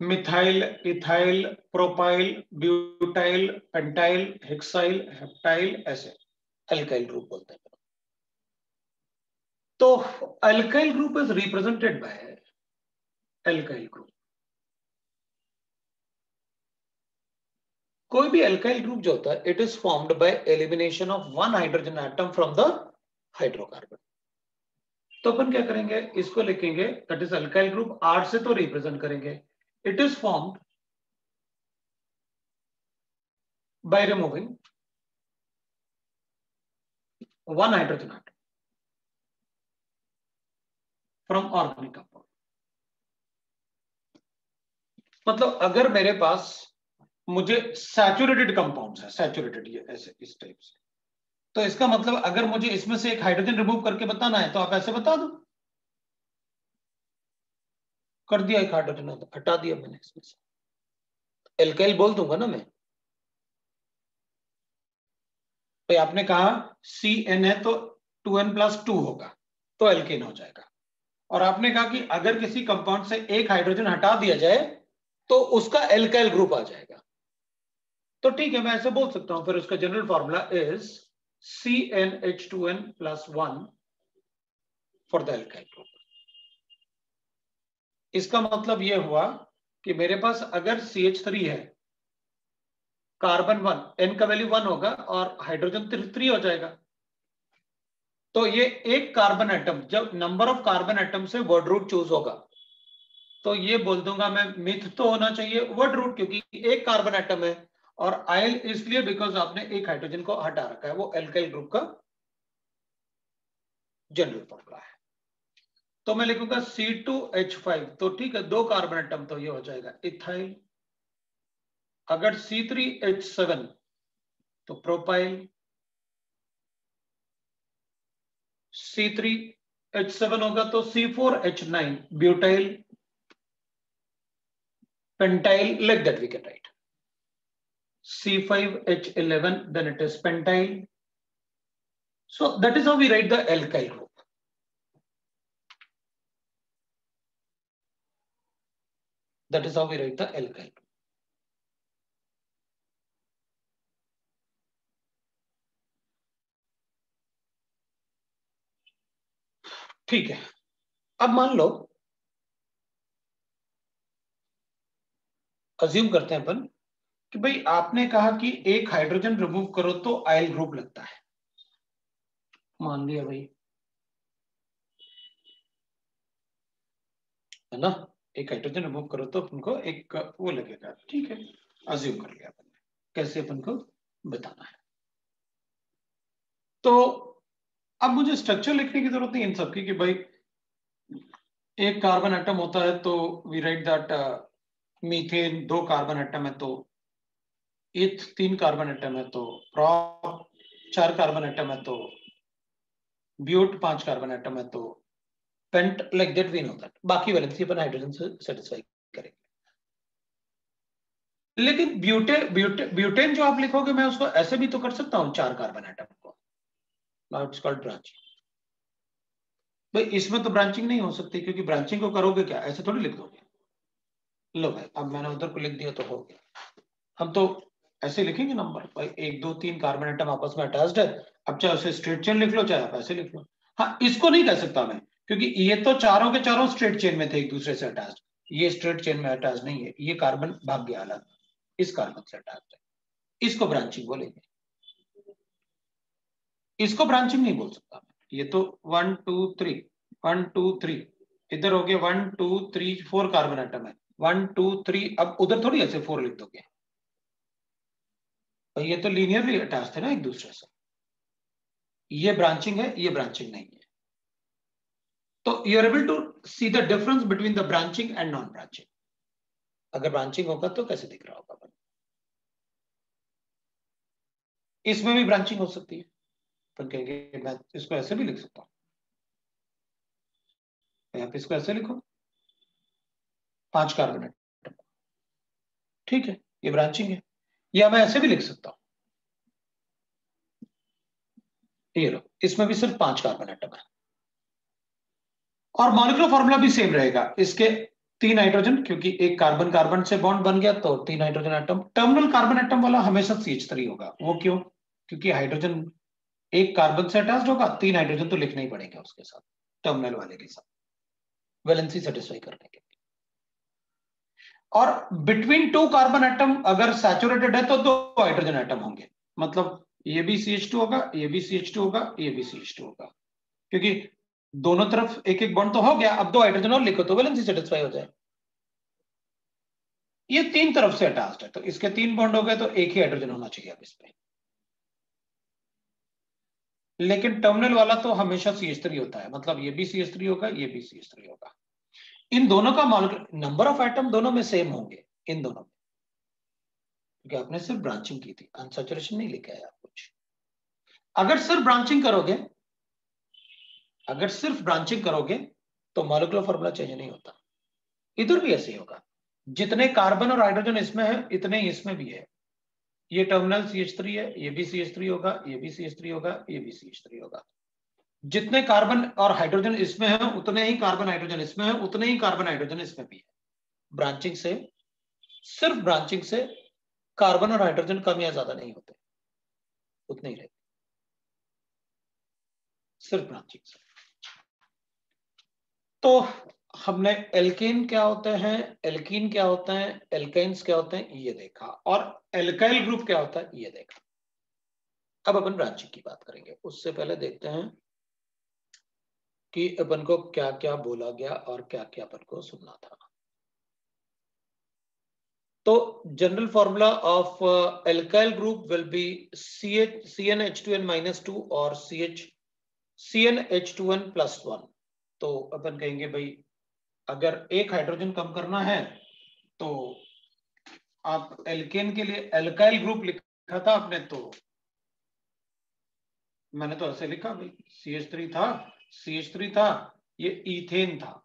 methyl, ethyl, propyl, butyl, pentyl, hexyl, heptyl, ऐसे। एल्काइल ग्रुप बोलते हैं। तो alkyl group is represented by alkyl group. कोई भी एल्काइल ग्रुप जो होता है it is formed by elimination of one hydrogen atom from the hydrocarbon तो अपन क्या करेंगे? इसको लिखेंगे that is alkyl group R से तो रिप्रेजेंट करेंगे। It is formed by removing one hydrogen atom from organic compound मतलब अगर मेरे पास मुझे सैचुरेटेड कंपाउंड्स है सैचुरेटेड ये ऐसे, इस टाइप से। तो इसका मतलब अगर मुझे इसमें से एक हाइड्रोजन रिमूव करके बताना है तो आप ऐसे बता दो। कर दिया एक हाइड्रोजन हटा दिया मैंने इसमें से। एल्काइल बोल दूँगा ना मैं। तो आपने कहा सी एन है तो टू एन प्लस टू होगा तो एल्केन हो जाएगा। और आपने कहा कि अगर किसी कंपाउंड से एक हाइड्रोजन हटा दिया जाए तो उसका एल्काइल ग्रुप आ जाएगा। तो ठीक है, मैं ऐसे बोल सकता हूँ। फिर उसका general formula is C N H two N plus one for the alkyl group इसका मतलब यह हुआ कि मेरे पास अगर सी एच थ्री है कार्बन वन एन का वैल्यू वन होगा और हाइड्रोजन थ्री हो जाएगा। तो ये एक कार्बन एटम जब नंबर ऑफ़ कार्बन एटम से वर्ड रूट चूज़ होगा तो ये बोल दूँगा मैं मिथ तो होना चाहिए वर्ड रूट क्योंकि एक कार्बन एटम है और आयल इसलिए बिकॉज़ आपने एक हाइड्रोजन को हटा रखा है, वो एल्काइल ग्रुप का जनरल फॉर्मूला है। तो मैं लिखूँगा सी टू एच फाइव तो ठीक है, दो कार्बन एटम तो ये हो जाएगा इथाइल अगर सी थ्री एच सेवन तो propyl C three H seven होगा तो C four H nine butyl pentyl like that we can write C five H eleven then it is pentyl so that is how we write the alkyl group that is how we write the alkyl. ठीक है। अब मान लो अज्यूम करते हैं अपन कि भाई आपने कहा कि एक हाइड्रोजन रिमूव करो तो आयल ग्रुप लगता है। मान लिया भाई। है ना? एक हाइड्रोजन रिमूव करो तो अपन को एक वो लगेगा, ठीक है? अज्यूम कर लिया अपन कैसे अपन को बताना है? तो अब मुझे स्ट्रक्चर लिखने की ज़रूरत नहीं, इन सबकी कि भाई एक कार्बन एटम होता है तो वी राइट दैट मीथेन दो कार्बन एटम है तो इथ तीन कार्बन एटम है तो प्रॉप चार कार्बन एटम है तो ब्यूट पाँच कार्बन एटम है तो pent like that we know that बाकी वैलेंसी अपन हाइड्रोजन से सेटिस्फाई करेंगे। लेकिन ब्यूटे ब्यूटे जो आप लिखोगे, मैं उसको ऐसे भी तो कर सकता हूँ, चार कार्बन एटम को। इट्स कॉल्ड ब्रांचिंग भाई, इसमें तो ब्रांचिंग नहीं हो सकती, क्योंकि ब्रांचिंग को करोगे क्या? ऐसे थोड़ी लिख दोगे। लो भाई, अब मैंने उधर को लिख दिया तो हो गया। हम तो ऐसे लिखेंगे नंबर भाई, एक, दो, तीन कार्बन आइटम आपस में अटैच्ड है। अब चाहे उसे स्ट्रेट चेन लिख लो, चाहे आप ऐसे लिख लो। हाँ इसको नहीं कह सकता मैं। क्योंकि ये तो चारों के चारों स्ट्रेट चेन में थे, एक दूसरे से अटैच ये स्ट्रेट चेन में अटैच नहीं है। ये कार्बन भाग गया अलग। इस कार्बन से अटैच है। इसको ब्रांचिंग बोलेंगे। इसको ब्रांचिंग नहीं बोल सकता ये तो one two three one two three इधर हो गया one two three four carbon atom है। वन टू थ्री अब उधर थोड़ी ऐसे फोर लिख दोगे। ये तो लीनियरली अटैच थे ना एक दूसरे से। ये ब्रांचिंग है, ये ब्रांचिंग नहीं है। तो you are able to see the difference between the branching and non branching अगर ब्रांचिंग होगा तो कैसे दिख रहा होगा इसमें भी ब्रांचिंग हो सकती है। पर कहेंगे, मैं इसको ऐसे भी लिख सकता हूँ। आप इसको ऐसे लिखो। पाँच कार्बन ठीक है, ये ब्रांचिंग है। या मैं ऐसे भी लिख सकता हूँ। ये लो, इसमें भी सिर्फ़ पाँच कार्बन एटम है। और मॉलिकुलर फॉर्मूला भी सेम रहेगा। इसके तीन हाइड्रोजन क्योंकि एक कार्बन कार्बन से बॉन्ड बन गया तो तीन hydrogen atom terminal carbon atom वाला हमेशा सी एच थ्री होगा। वो क्यों? क्योंकि हाइड्रोजन एक कार्बन से अटैच होगा, तीन हाइड्रोजन तो लिखना ही पड़ेगा उसके साथ टर्मिनल वाले के साथ। वैलेंसी सेटिस्फाई करने के लिए। और बिटवीन टू कार्बन एटम अगर सैचुरेटेड है तो दो हाइड्रोजन एटम होंगे। मतलब ये भी सी होगा, ये भी सी होगा, ये भी सी होगा। क्योंकि दोनों तरफ़ एक एक बॉन्ड तो हो गया, अब दो हाइड्रोजन और लिखो तो वैलेंसी सेटिस्फाई हो जाए। ये तीन तरफ़ से अटैच्ड है तो इसके तीन बॉन्ड हो गए तो एक ही हाइड्रोजन होना चाहिए अब इसमें। लेकिन टर्मिनल वाला तो हमेशा सी एच थ्री होता है मतलब ये भी सी एच थ्री होगा, ये भी सी एच थ्री होगा। इन दोनों का नंबर ऑफ़ एटम दोनों में सेम होंगे, इन दोनों में। क्योंकि आपने सिर्फ़ ब्रांचिंग की थी अनसेचुरेशन नहीं लिखा है आप कुछ। अगर सिर्फ़ ब्रांचिंग करोगे अगर सिर्फ़ ब्रांचिंग करोगे तो मॉलिकुलर फॉर्मूला चेंज नहीं होता। इधर भी ऐसे ही होगा। जितने कार्बन और हाइड्रोजन इसमें है, इतने ही इसमें भी है। ये टर्मिनल सी एच थ्री है, ये भी सी एच थ्री होगा, ये भी सी एच थ्री होगा, ये भी सी एच थ्री होगा। जितने कार्बन और हाइड्रोजन इसमें है, उतने ही कार्बन हाइड्रोजन इसमें है, उतने ही कार्बन हाइड्रोजन इसमें भी है। ब्रांचिंग से, सिर्फ़ ब्रांचिंग से कार्बन और हाइड्रोजन कम या ज़्यादा नहीं होते। उतने ही रहते। सिर्फ़ ब्रांचिंग से। तो हमने एल्केन क्या होते हैं? एल्कीन क्या होते हैं? एल्काइंस क्या होते हैं? ये देखा। और एल्काइल ग्रुप क्या होता है? ये देखा। अब अपन ब्रांचिंग की बात करेंगे। उससे पहले देखते हैं कि अपन को क्या क्या बोला गया और क्या क्या अपन को सुनना था। तो general formula of alkyl group will be C H C N H two N minus two और C H C N H two N plus one तो अपन कहेंगे, भाई, अगर एक हाइड्रोजन कम करना है तो आप एल्केन के लिए एल्काइल ग्रुप लिखा था आपने तो मैंने तो ऐसे लिखा, भाई सी एच थ्री था सी एच थ्री था, ये इथेन था।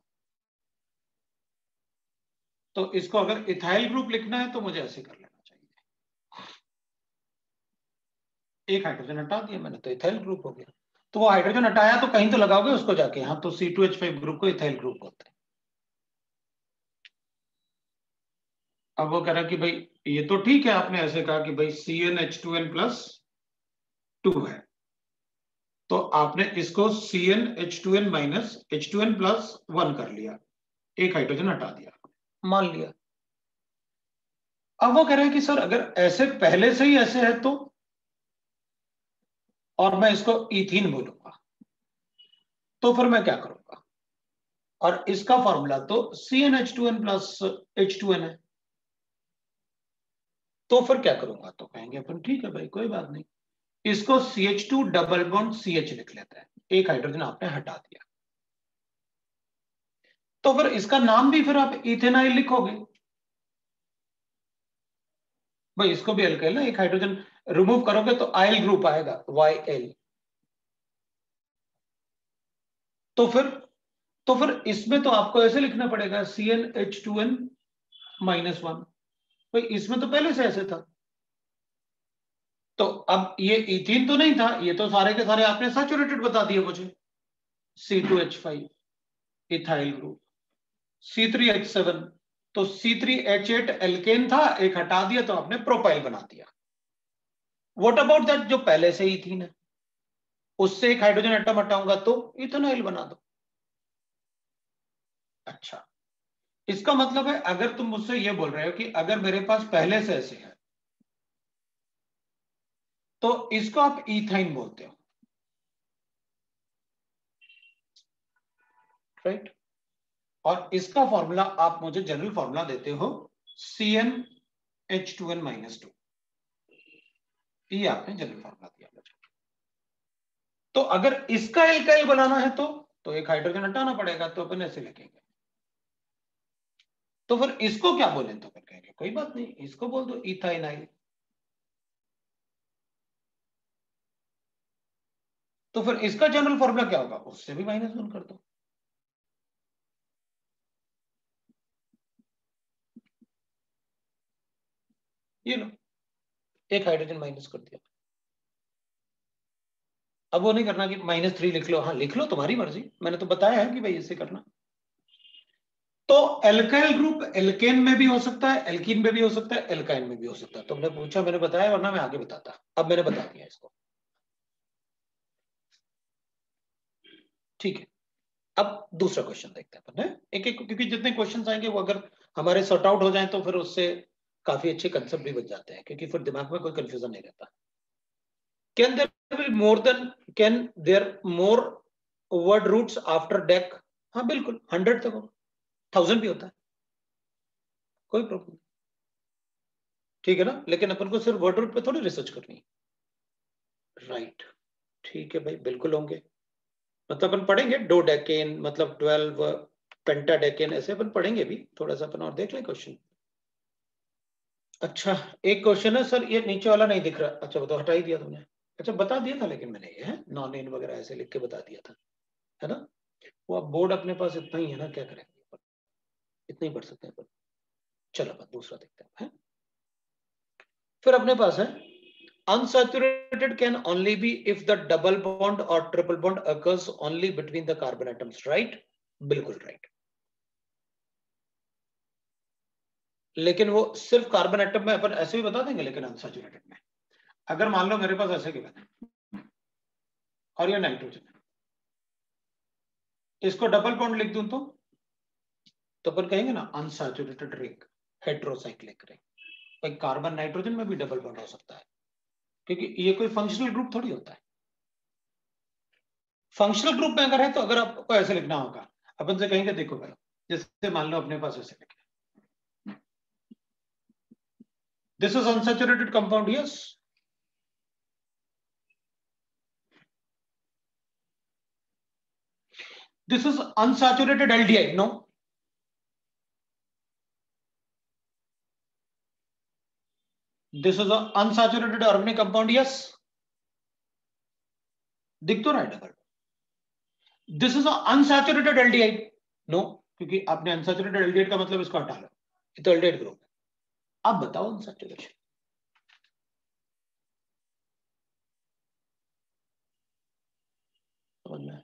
तो इसको अगर इथाइल ग्रुप लिखना है तो मुझे ऐसे कर लेना चाहिए। एक हाइड्रोजन हटा दिया मैंने तो इथाइल ग्रुप हो गया। तो वो हाइड्रोजन हटाया तो कहीं तो लगाओगे उसको जाके। हाँ तो C two H five group को इथाइल ग्रुप होता है। अब वो कह रहा कि भाई ये तो ठीक है आपने ऐसे कहा कि भाई C N H two N plus two है। तो आपने इसको C N H two N minus H two N plus one कर लिया। एक हाइड्रोजन हटा दिया। मान लिया। अब वो कह रहे हैं कि सर अगर ऐसे पहले से ही ऐसे है तो और मैं इसको इथिन बोलूँगा। तो फिर मैं क्या करूँगा? और इसका फॉर्मूला तो C N H two N plus H two N है। तो फिर क्या करूँगा? तो कहेंगे अपन, ठीक है भाई, कोई बात नहीं। इसको C H two double bond C H लिख लेते हैं। एक हाइड्रोजन आपने हटा दिया। तो फिर इसका नाम भी फिर आप इथेनाइल लिखोगे। भाई, इसको भी एल्काइल ना एक हाइड्रोजन रिमूव करोगे तो आयल ग्रुप आएगा वाई एल तो फिर तो फिर इसमें तो आपको ऐसे लिखना पड़ेगा C N H two N minus one भाई, इसमें तो पहले से ऐसे था। तो अब ये इथिन तो नहीं था, ये तो सारे के सारे आपने सैचुरेटेड बता दिए मुझे। C two H five ethyl group C three H seven तो C three H eight alkane था, एक हटा दिया तो आपने प्रोपाइल बना दिया। वॉट अबाउट दैट जो पहले से ही थी ना? उससे एक हाइड्रोजन एटम हटाऊँगा तो इथेनॉइल बना दो। अच्छा। इसका मतलब है, अगर तुम मुझसे ये बोल रहे हो कि अगर मेरे पास पहले से ऐसे है तो इसको आप इथाइन बोलते हो। Right right? और इसका फॉर्मूला आप मुझे जनरल फॉर्मूला देते हो C N H two N minus two ये आपने जनरल फॉर्मूला दिया तो अगर इसका एल्काइल बनाना है तो तो एक हाइड्रोजन हटाना पड़ेगा तो अपन ऐसे लिखेंगे। तो फिर इसको क्या बोले तो फिर कहेंगे, कोई बात नहीं, इसको बोल दो इथाइनाइल तो फिर इसका जनरल फॉर्मूला क्या होगा? उससे भी माइनस वन कर दो। ये लो। एक हाइड्रोजन माइनस कर दिया। अब वो नहीं करना कि माइनस थ्री लिख लो। हाँ लिख लो तुम्हारी मर्ज़ी। मैंने तो बताया है कि भाई ऐसे करना। तो एल्काइल ग्रुप एल्केन में भी हो सकता है एल्किन में भी हो सकता है एल्काइन में भी हो सकता है। तुमने पूछा, मैंने बताया, वरना मैं आगे बताता। अब मैंने बता दिया इसको। ठीक है। अब दूसरा क्वेश्चन देखते हैं अपन एक एक क्योंकि जितने क्वेश्चन आएँगे, वो अगर हमारे सॉर्ट आउट हो जाए तो फिर उससे काफ़ी अच्छे कंसेप्ट भी बन जाते हैं, क्योंकि फिर दिमाग में कोई कंफ्यूजन नहीं रहता। Can there be more than can there more word roots after dec हाँ बिल्कुल हंड्रेड तक होगा। थाउज़ेंड भी होता है। कोई प्रॉब्लम ठीक है ना? लेकिन अपन को सिर्फ़ वर्ड रूट पे थोड़ी रिसर्च करनी है। राइट ठीक है भाई, बिल्कुल होंगे। मतलब अपन पढ़ेंगे दो डेकेन मतलब ट्वेल्व पेंटा डेकेन ऐसे अपन पढ़ेंगे भी। थोड़ा सा अपन और देख लें क्वेश्चन अच्छा एक क्वेश्चन है सर ये नीचे वाला नहीं दिख रहा। अच्छा बताओ हटा ही दिया तुमने। अच्छा बता दिया था, लेकिन मैंने ये नॉन इन वगैरह ऐसे लिख के बता दिया था, है ना? वो अब बोर्ड अपने पास इतना ही है ना, क्या करेंगे इतना ही पढ़ सकते हैं चलो बस दूसरा देखते हैं, है? फिर अपने पास है, unsaturated can only be if the double bond or triple bond occurs only between the carbon atoms right? बिल्कुल राइट right. लेकिन वो सिर्फ़ कार्बन एटम में, अपन ऐसे भी बता देंगे लेकिन अनसेचुरेटेड में। अगर मान लो मेरे पास ऐसे गिवन है और ये नाइट्रोजन इसको डबल बॉन्ड लिख दूँ तो? तो अपन कहेंगे ना अनसेचुरेटेड रिंग हेट्रोसाइक्लिक रिंग भाई कार्बन नाइट्रोजन में भी डबल बॉन्ड हो सकता है। क्योंकि ये कोई फंक्शनल ग्रुप थोड़ी होता है। फंक्शनल ग्रुप में अगर है तो अगर आपको ऐसे लिखना होगा, अपन से कहेंगे, देखो भाई, जैसे मान लो अपने पास ऐसे लिखे This is unsaturated compound, yes. This is unsaturated aldehyde, no? This is an unsaturated organic compound, yes. दिख तो रहा है double this is unsaturated aldehyde no क्योंकि आपने अनसैचुरेटेड एल्डिहाइड का मतलब इसको हटा लो ये तो एल्डिहाइड ग्रुप है अब बताओ अनसैचुरेशन समझ में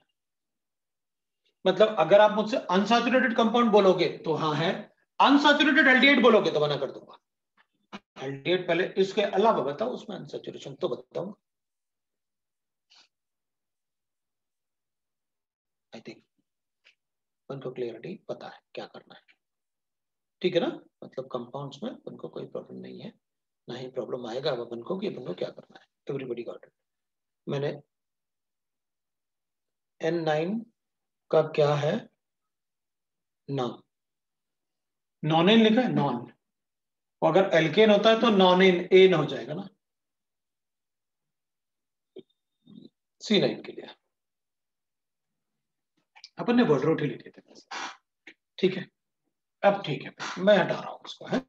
मतलब अगर आप मुझसे अनसैचुरेटेड कंपाउंड बोलोगे तो हाँ है। अनसैचुरेटेड एल्डिहाइड बोलोगे तो मना कर दूँगा। एल्डिहाइड पहले इसके अलावा बताओ, उसमें अनसैचुरेशन तो बताऊँगा। आई थिंक उनको क्लियरिटी पता है क्या करना है। ठीक है ना? मतलब कंपाउंड्स में उनको कोई प्रॉब्लम नहीं है। ना ही प्रॉब्लम आएगा अब अपन को कि अपन को क्या करना है। एवरीबडी गॉट इट मैंने एन नाइन का क्या है? नाम नॉन एन लिखा है? नॉन अगर एल्केन होता है तो नॉन एन एन हो जाएगा ना। सी नाइन के लिए। अपन ने वर्ड रोटी लिखे थे। ठीक है। अब ठीक है, मैं हटा रहा हूँ उसको, है?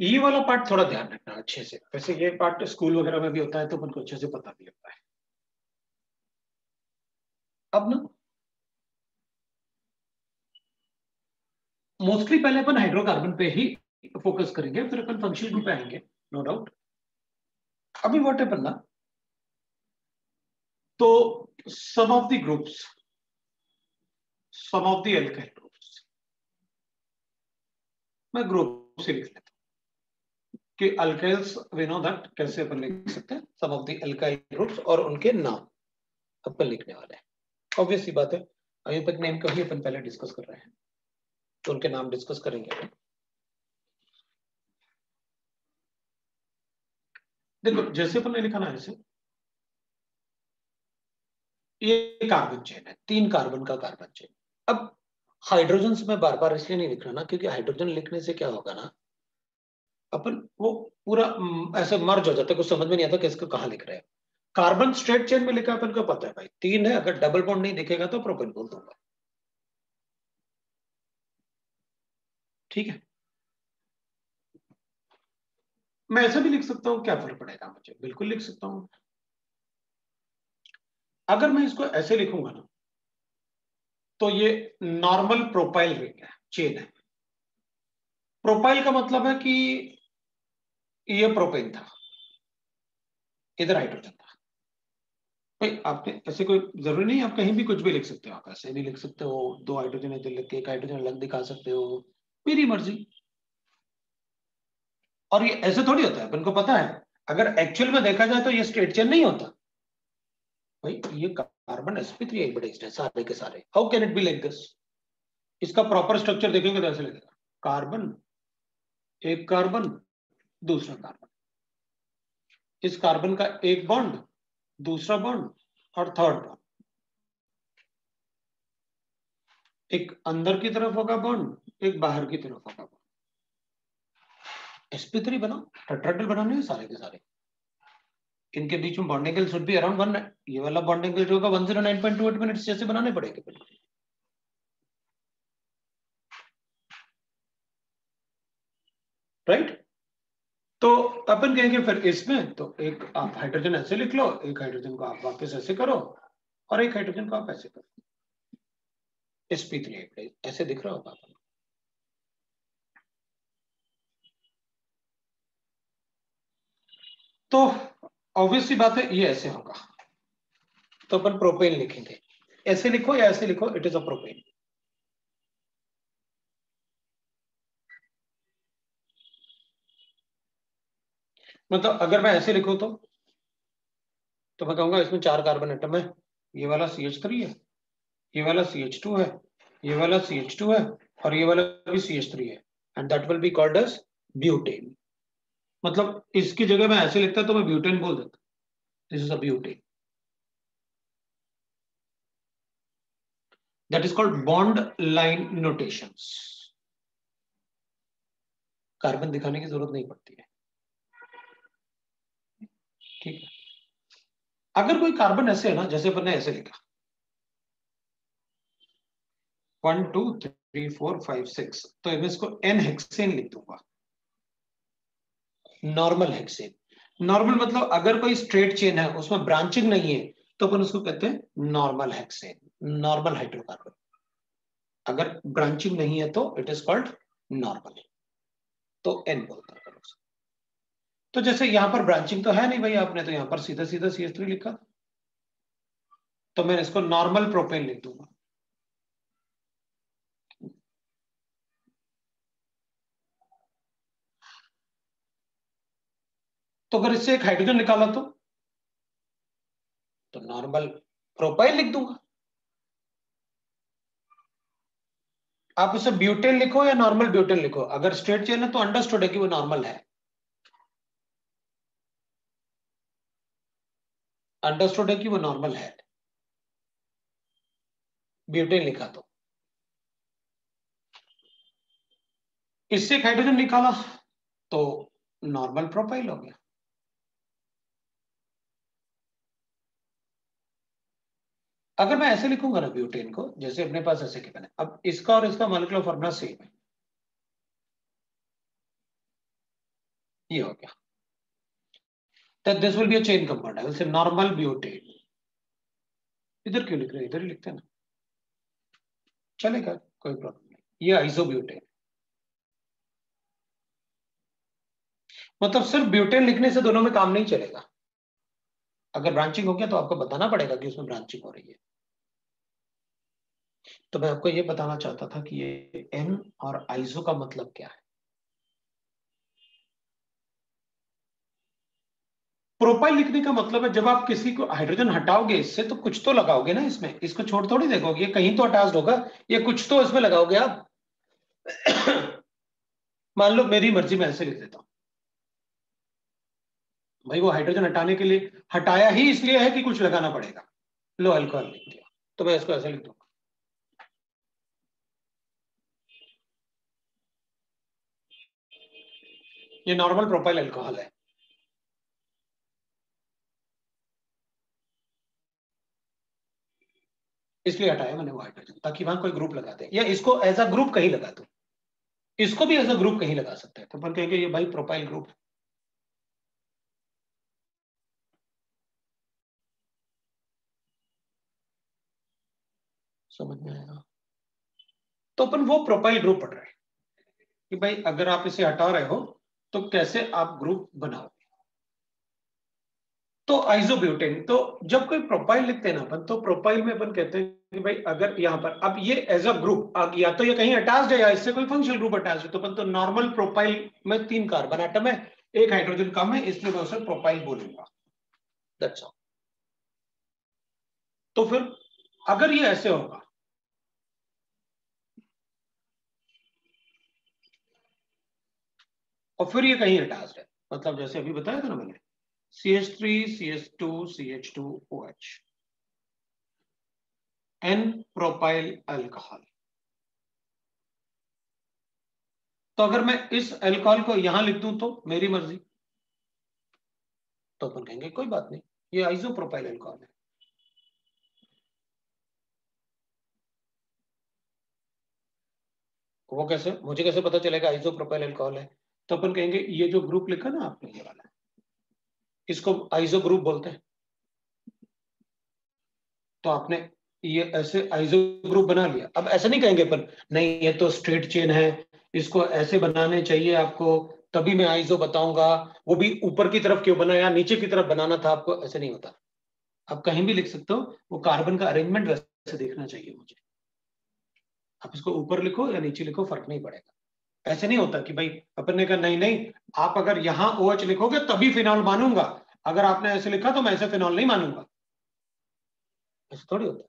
ये वाला पार्ट थोड़ा ध्यान रखना अच्छे से। वैसे ये पार्ट स्कूल वगैरह में भी होता है तो अपन को अच्छे से पता भी होता है। अब ना मोस्टली पहले अपन हाइड्रोकार्बन पे ही फोकस करेंगे, फिर अपन फ़ंक्शन पे आएँगे नो डाउट अभी वॉट है ना? तो some of the groups of the alkyl groups मैं ग्रुप से लिख लेता कि अल्काइल्स वी नो दैट कैसे अपन लिख सकते हैं? Some of the alkyl groups और उनके नाम अपन लिखने वाले हैं। ऑब्वियस सी बात है अभी तक नेम का ही अपन पहले डिस्कस कर रहे हैं तो उनके नाम डिस्कस करेंगे। देखो, जैसे अपन ने लिखा ना ऐसे ये कार्बन चेन है, तीन कार्बन का कार्बन चेन अब हाइड्रोजन में बार बार इसलिए नहीं लिख रहा ना, क्योंकि हाइड्रोजन लिखने से क्या होगा ना, अपन वो पूरा ऐसे मर्ज हो जाता है कुछ समझ में नहीं आता किसको कहाँ लिख रहे हैं। कार्बन स्ट्रेट चेन में लिखा अपन को पता है भाई। तीन है, अगर डबल बॉन्ड नहीं दिखेगा तो प्रोपेन बोल दूँगा। ठीक है? मैं ऐसा भी लिख सकता हूँ, क्या फ़र्क पड़ेगा मुझे? बिल्कुल लिख सकता हूँ। अगर मैं इसको ऐसे लिखूँगा ना तो ये नॉर्मल प्रोपाइल रिंग है चेन है। प्रोपाइल का मतलब है कि ये प्रोपेन था, इधर हाइड्रोजन था। भाई ऐसे कोई ज़रूरी नहीं आप कहीं भी कुछ भी लिख सकते हो, आप ऐसे भी लिख सकते हो, दो हाइड्रोजन इधर लिख के, एक हाइड्रोजन अलग दिखा सकते हो, मेरी मर्ज़ी। और ये ऐसे थोड़ी होता है, अपन को पता है, अगर एक्चुअल में देखा जाए तो ये स्ट्रेट चेन नहीं होता। भाई, ये कार्बन sp3 हाइब्रिडाइज्ड है सारे के सारे। How can it be like this इसका प्रॉपर स्ट्रक्चर देखेंगे तो ऐसे लगेगा। कार्बन एक कार्बन दूसरा कार्बन इस कार्बन का एक बॉन्ड दूसरा बॉन्ड और थर्ड बॉन्ड एक अंदर की तरफ़ होगा बॉन्ड एक बाहर की तरफ़ होगा बॉन्ड sp3 बनाओ टेट्राहेड्रल बनाने सारे के सारे। इनके बीच में bonding should be around one ये वाला बॉन्डिंग जो होगा one zero nine point two eight minutes जैसे बनाने पड़ेंगे। बिल्कुल राइट तो अपन कहेंगे फिर इसमें तो एक आप हाइड्रोजन ऐसे लिख लो, एक हाइड्रोजन को आप वापस ऐसे करो, और एक हाइड्रोजन को आप ऐसे करो। sp3 ऐसे दिख रहा होगा अपन। तो ऑब्वियसली बात है, ये ऐसे होगा। तो अपन प्रोपेन लिखेंगे। ऐसे लिखो या ऐसे लिखो इट इज़ अ प्रोपेन मतलब अगर मैं ऐसे लिखू तो तो मैं कहूँगा, इसमें चार कार्बन एटम है। ये वाला सी एच थ्री है, ये वाला सी एच टू है, ये वाला सी एच टू है, और ये वाला भी सी एच थ्री है। And that will be called as butane मतलब इसकी जगह मैं ऐसे लिखता तो मैं ब्यूटेन बोल देता। This is a butane that is called bond line notations carbon दिखाने की ज़रूरत नहीं पड़ती है। ठीक है। अगर कोई कार्बन ऐसे है ना, जैसे अपन ने ऐसे लिखा। One two three four five six तो मैं इसको एन हेक्सेन लिख दूँगा। नॉर्मल हेक्सेन नॉर्मल मतलब अगर कोई स्ट्रेट चेन है, उसमें ब्रांचिंग नहीं है तो अपन उसको कहते हैं नॉर्मल हेक्सेन नॉर्मल हाइड्रोकार्बन अगर ब्रांचिंग नहीं है तो इट इज़ कॉल्ड नॉर्मल तो एन बोलता है तो जैसे यहाँ पर ब्रांचिंग तो है नहीं भाई आपने तो यहाँ पर सीधा सीधा सी लिखा। तो मैं इसको नॉर्मल प्रोपेन लिख दूँगा। तो अगर इससे एक हाइड्रोजन निकाला तो? तो नॉर्मल प्रोपाइल लिख दूँगा। आप उसे ब्यूटेन लिखो या नॉर्मल ब्यूटेन लिखो। अगर स्ट्रेट चेन है तो अंडरस्टूड है कि वो नॉर्मल है। अंडरस्टूड है कि वो नॉर्मल है। ब्यूटेन लिखा तो। इससे हाइड्रोजन निकाला तो नॉर्मल प्रोफ़ाइल हो गया। अगर मैं ऐसे लिखूँगा ना ब्यूटेन को, जैसे अपने पास ऐसे के बने अब इसका और इसका मोलिकुलर फॉर्मूला सेम है। ये हो गया। That this will be a chain compound. I will say normal butane. इधर क्यों लिख रहे हैं? इधर ही लिखते हैं ना। चलेगा, कोई प्रॉब्लम नहीं। ये आइसोब्यूटेन मतलब सिर्फ़ ब्यूटेन लिखने से दोनों में काम नहीं चलेगा। अगर ब्रांचिंग हो गया तो आपको बताना पड़ेगा कि उसमें ब्रांचिंग हो रही है। तो मैं आपको ये बताना चाहता था कि ये एन और आइसो का मतलब क्या है? प्रोपाइल लिखने का मतलब है जब आप किसी को हाइड्रोजन हटाओगे इससे तो कुछ तो लगाओगे ना इसमें। इसको छोड़ थोड़ी देखोगे कहीं तो अटैच होगा, ये कुछ तो इसमें लगाओगे आप। मान लो मेरी मर्ज़ी, में ऐसे लिख देता हूँ। भाई वो हाइड्रोजन हटाने के लिए, हटाया ही इसलिए है कि कुछ लगाना पड़ेगा। लो अल्कोहल लिख दिया तो मैं इसको ऐसे लिख दूँगा ये नॉर्मल प्रोपाइल अल्कोहल है। इसलिए हटाया मैंने वो हाइड्रोजन ताकि वहाँ कोई ग्रुप लगा दे। या इसको एज अ ग्रुप कहीं लगा दो। इसको भी एज अ ग्रुप कहीं लगा सकते हैं। तो अपन कहेंगे ये भाई प्रोपाइल ग्रुप समझ में आएगा तो अपन वो प्रोफ़ाइल ग्रुप पढ़ रहे हैं कि भाई अगर आप इसे हटा रहे हो तो कैसे आप ग्रुप बनाओ तो आइसोब्यूटेन तो जब कोई प्रोफ़ाइल लिखते हैं ना अपन तो प्रोफ़ाइल में अपन कहते हैं कि भाई अगर यहाँ पर, अब ये एज अ ग्रुप आ गया तो ये कहीं अटैच है या इससे कोई फंक्शनल ग्रुप अटैच है तो अपन तो नॉर्मल प्रोफ़ाइल में तीन कार्बन एटम है, एक हाइड्रोजन कम है, इसलिए मैं उसे प्रोफ़ाइल बोलूँगा। तो फिर अगर ये ऐसे होगा और फिर ये कहीं अटैच है। मतलब जैसे अभी बताया था ना मैंने CH3, CH2, CH2OH. N propyl alcohol तो अगर मैं इस अल्कोहल को यहाँ लिख दूँ तो मेरी मर्ज़ी। तो अपन कहेंगे कोई बात नहीं ये आइसोप्रोपाइल अल्कोहल है। वो कैसे मुझे कैसे पता चलेगा आइसोप्रोपाइल अल्कोहल है? तो अपन कहेंगे, ये जो ग्रुप लिखा ना आपने, ये वाला। इसको आइजो ग्रुप बोलते हैं। तो आपने ये ऐसे आइजो ग्रुप बना लिया। अब ऐसा नहीं कहेंगे पर नहीं, ये तो स्ट्रेट चेन है, इसको ऐसे बनाने चाहिए आपको, तभी मैं आइजो बताऊँगा। वो भी ऊपर की तरफ़ क्यों बनाया नीचे की तरफ़ बनाना था, आपको ऐसे नहीं होता। आप कहीं भी लिख सकते हो, वो कार्बन का अरेंजमेंट वैसे देखना चाहिए मुझे। आप इसको ऊपर लिखो या नीचे लिखो, फ़र्क नहीं पड़ेगा। ऐसे नहीं होता कि भाई अपन ने कहा नहीं नहीं, आप अगर यहाँ ओ OH लिखोगे तभी फिनॉल मानूँगा। अगर आपने ऐसे लिखा तो मैं ऐसे फिनॉल नहीं मानूँगा। ऐसे थोड़ी होता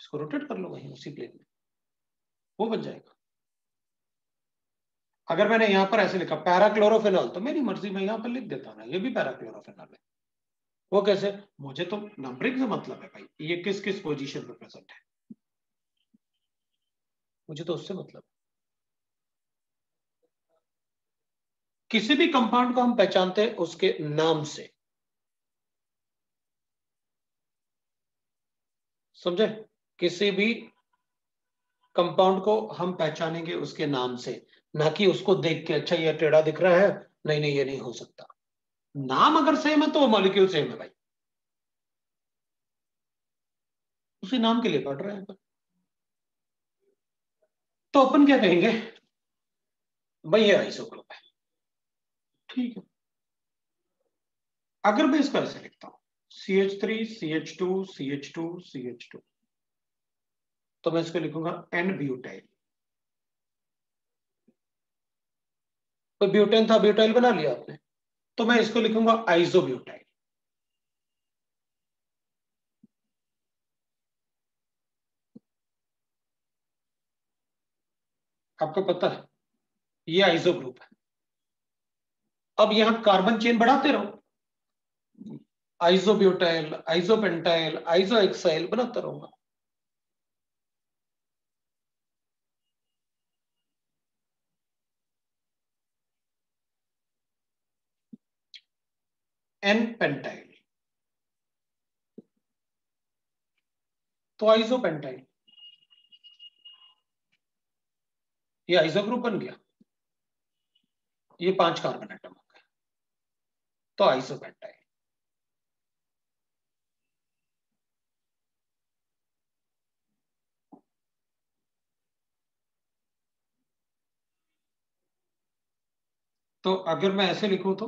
इसको रोटेट कर लो वहीं उसी प्लेन में। वो बन जाएगा। अगर मैंने यहाँ पर ऐसे लिखा पैराक्लोरोफिनॉल तो मेरी मर्ज़ी, में यहाँ पर लिख देता ना, ये भी पैराक्लोरोफिनॉल है। वो कैसे? मुझे तो नंबरिंग से मतलब है भाई, ये किस किस पोजीशन पर प्रेजेंट है? मुझे तो उससे मतलब है। किसी भी कंपाउंड को हम पहचानते हैं उसके नाम से। समझे? किसी भी कंपाउंड को हम पहचानेंगे उसके नाम से। ना कि उसको देख के अच्छा ये टेढ़ा दिख रहा है, नहीं नहीं, ये नहीं हो सकता। नाम अगर सेम है तो मॉलिक्यूल सेम है भाई। उसी नाम के लिए पढ़ रहे हैं तो अपन क्या कहेंगे? भैया आइसोक्लोप है ठीक है। अगर मैं इसको ऐसे लिखता हूँ C H three C H two C H two C H two तो मैं इसको लिखूँगा एन ब्यूटाइल तो ब्यूटेन था ब्यूटाइल बना लिया आपने तो मैं इसको लिखूँगा आइजो ब्यूटाइल आपको पता है, ये आइजो ग्रुप है। अब यहाँ कार्बन चेन बढ़ाते रहो। आइजोब्यूटाइल आइजोपेंटाइल आइजो एक्साइल बनाता रहूँगा एन पेंटाइल तो आइजोपेंटाइल ये आइजो ग्रुप बन गया। ये पाँच कार्बन एटम हो गए तो आइसोपेंटाइल तो अगर मैं ऐसे लिखूं तो?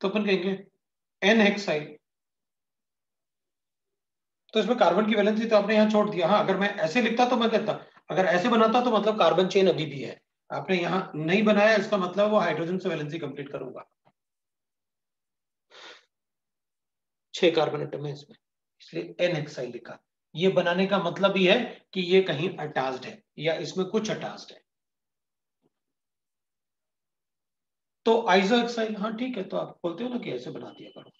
तो अपन कहेंगे एन हेक्साइल तो इसमें कार्बन की वैलेंसी तो आपने यहाँ छोड़ दिया। हाँ अगर मैं ऐसे लिखता तो मैं कहता अगर ऐसे बनाता तो मतलब कार्बन चेन अभी भी है। आपने यहाँ नहीं बनाया, इसका मतलब वो हाइड्रोजन से वैलेंसी कंप्लीट करूँगा। छह कार्बन एटम है इसमें। इसलिए एन हेक्साइल लिखा। ये बनाने का मतलब ही है कि ये कहीं अटैच्ड है, या इसमें कुछ अटैच्ड है। तो आइजो एक्साइल हाँ ठीक है तो आप बोलते हो ना कि ऐसे बना दिया करो।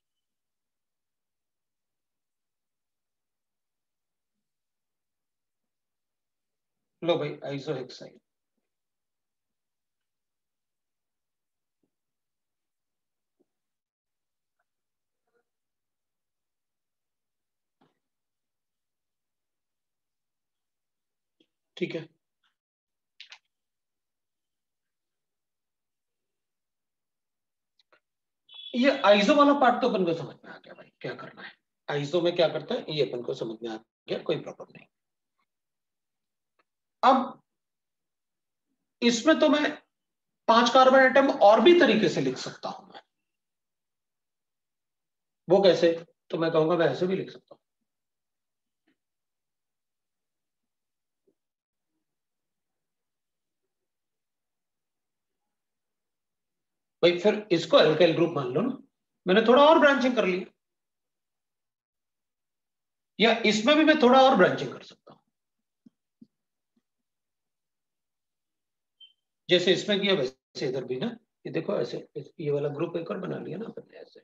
लो भाई आइजो एक्साइल ठीक है। ये आइजो वाला पार्ट तो अपन को समझ में आ गया भाई, क्या करना है। आइजो में क्या करता है, ये अपन को समझ में आ गया, कोई प्रॉब्लम नहीं। अब इसमें तो मैं पाँच कार्बन आइटम और भी तरीके से लिख सकता हूँ मैं। वो कैसे? तो मैं कहूँगा मैं ऐसे भी लिख सकता हूँ। भाई, फिर इसको एल्काइल ग्रुप मान लो ना। मैंने थोड़ा और ब्रांचिंग कर लिया। या इसमें भी मैं थोड़ा और ब्रांचिंग कर सकता हूँ। जैसे इसमें किया, वैसे इधर भी ना। ये देखो, ऐसे ये वाला ग्रुप एक और बना लिया ना अपन, ऐसे।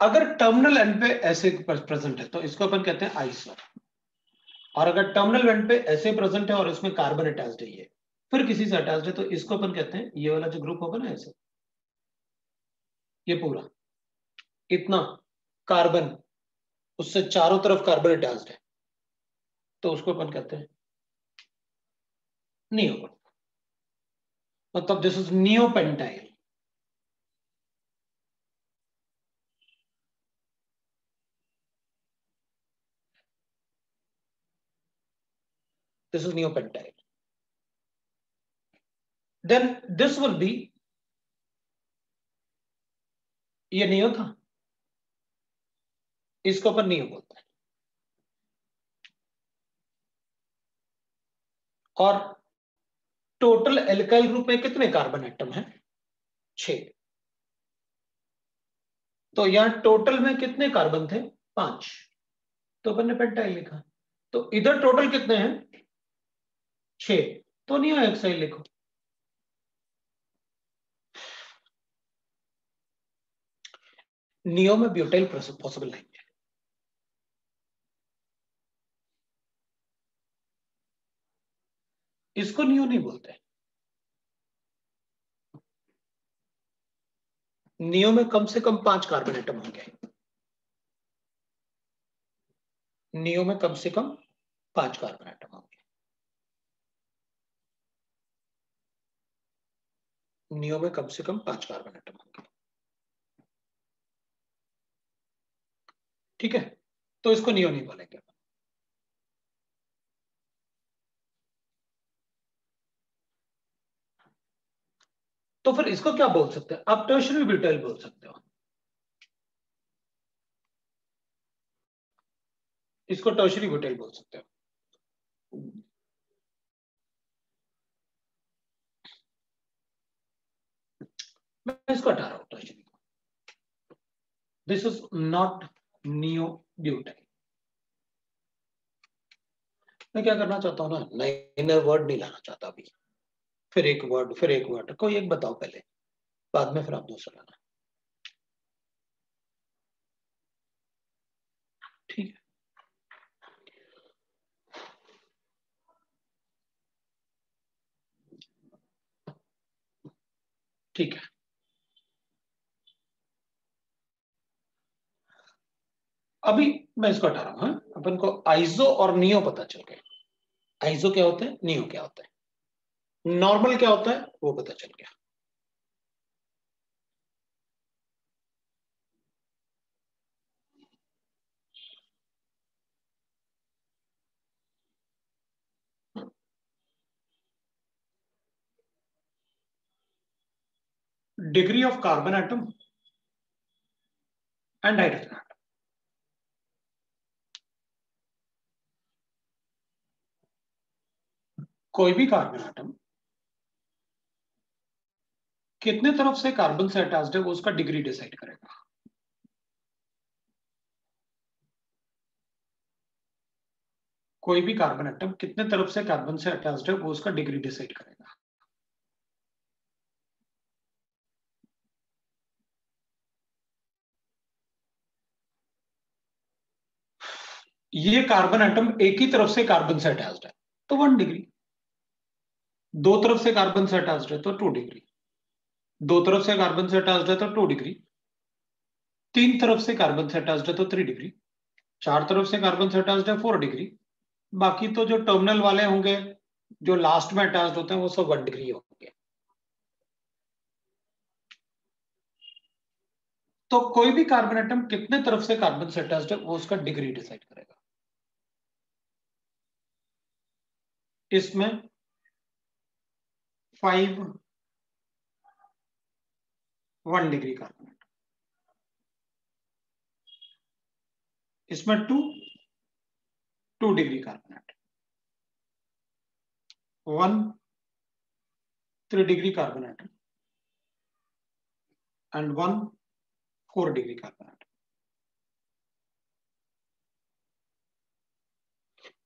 अगर टर्मिनल एंड पे ऐसे प्रेजेंट है तो इसको अपन कहते हैं आइसो और अगर टर्मिनल एंड पे ऐसे प्रेजेंट है और इसमें कार्बन अटैच्ड है ये, फिर किसी से अटैच्ड है तो इसको अपन कहते हैं, ये वाला जो ग्रुप होगा ना ऐसे। ये पूरा। इतना कार्बन उससे चारों तरफ़ कार्बन अटैच्ड है। तो उसको अपन कहते हैं नियो मतलब this is neopentyl This is neopentyl. Then this will be ये नहीं था इसको अपन नियो बोलते हैं। और टोटल एल्काइल ग्रुप में कितने कार्बन एटम है? छ तो यहाँ टोटल में कितने कार्बन थे? पाँच। तो अपन ने पेंटाइल लिखा। तो इधर टोटल कितने हैं? छ तो नियो एक्साइल लिखो। नियो में ब्यूटाइल पॉसिबल नहीं है इसको नियो नहीं बोलते नियो में कम से कम पाँच कार्बन एटम होंगे नियो में कम से कम पाँच कार्बन एटम होंगे नियो में कम से कम पाँच कार्बन एटम होंगे ठीक है? तो इसको नियो नहीं बोलेंगे। तो फिर इसको क्या बोल सकते हैं? आप टर्शरी ब्यूटाइल बोल सकते हो। इसको टर्शरी ब्यूटाइल बोल सकते हो। मैं इसको हटा रहा हूँ टर्शरी को। This is not neo butyl मैं क्या करना चाहता हूँ ना? नए वर्ड नहीं लाना चाहता अभी। फिर एक वर्ड फिर एक वर्ड कोई एक बताओ पहले, बाद में फिर आप दूसरा लाना। ठीक है। ठीक है। अभी मैं इसको हटा रहा हूँ हाँ? अपन को आइजो और नियो पता चल गए आइजो क्या होते हैं? नियो क्या होते है? नॉर्मल क्या होता है, वो पता चल गया। Degree of carbon atom and hydrogen atom कोई भी कार्बन एटम कितने तरफ़ से कार्बन से अटैच्ड है, वो उसका डिग्री डिसाइड करेगा। कोई भी कार्बन एटम कितने तरफ़ से कार्बन से अटैच्ड है, वो उसका डिग्री डिसाइड करेगा। ये कार्बन एटम एक ही तरफ़ से कार्बन से अटैच्ड है तो वन डिग्री दो तरफ़ से कार्बन से अटैच्ड है तो टू डिग्री दो तरफ़ से कार्बन से अटैच्ड है तो टू डिग्री तीन तरफ़ से कार्बन से अटैच्ड है तो थ्री डिग्री चार तरफ़ से कार्बन से अटैच्ड है फोर डिग्री बाकी तो जो टर्मिनल वाले होंगे, जो लास्ट में अटैच्ड होते हैं, वो सब वन डिग्री होंगे। तो कोई भी कार्बन एटम कितने तरफ़ से कार्बन से अटैच्ड है, वो उसका डिग्री डिसाइड करेगा। इसमें five one degree carbon atom इसमें two two degree carbon atom one, three degree carbon atom and one, four degree carbon atom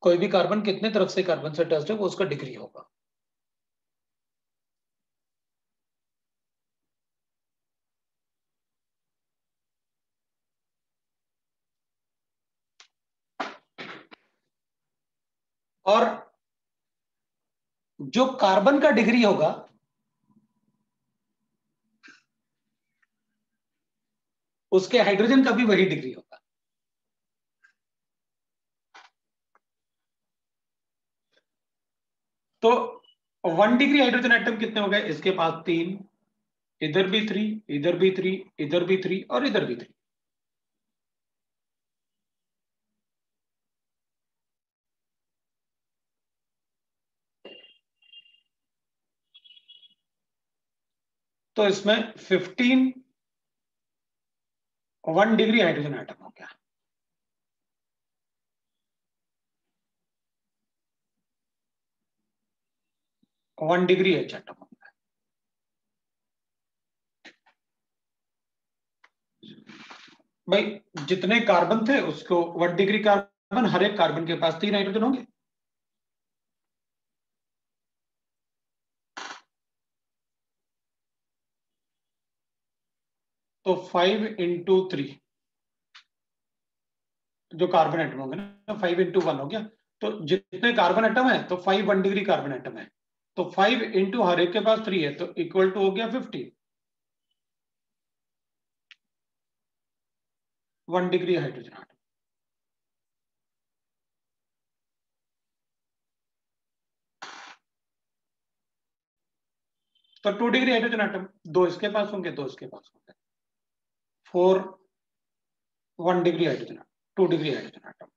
कोई भी कार्बन कितने तरफ़ से कार्बन से अटैच्ड है, वो उसका डिग्री होगा। और जो कार्बन का डिग्री होगा, उसके हाइड्रोजन का भी वही डिग्री होगा। तो वन डिग्री हाइड्रोजन एटम कितने हो गए? इसके पास तीन, इधर भी थ्री इधर भी थ्री इधर भी थ्री और इधर भी थ्री तो इसमें 15 वन डिग्री हाइड्रोजन आइटम हो गया। वन डिग्री एच आइटम हो गया। भाई, जितने कार्बन थे, उसको वन डिग्री कार्बन हर एक कार्बन के पास तीन हाइड्रोजन होंगे। तो फाइव इंटू थ्री जो कार्बन एटम होंगे ना फाइव इंटू वन हो गया। तो जितने कार्बन एटम है तो five one degree carbon atom है। तो फाइव इंटू हर एक के पास थ्री है तो इक्वल टू हो गया fifty one degree hydrogen atom तो टू डिग्री हाइड्रोजन आटम दो इसके पास होंगे, दो इसके पास होंगे। Four one degree hydrogen two degree hydrogen atom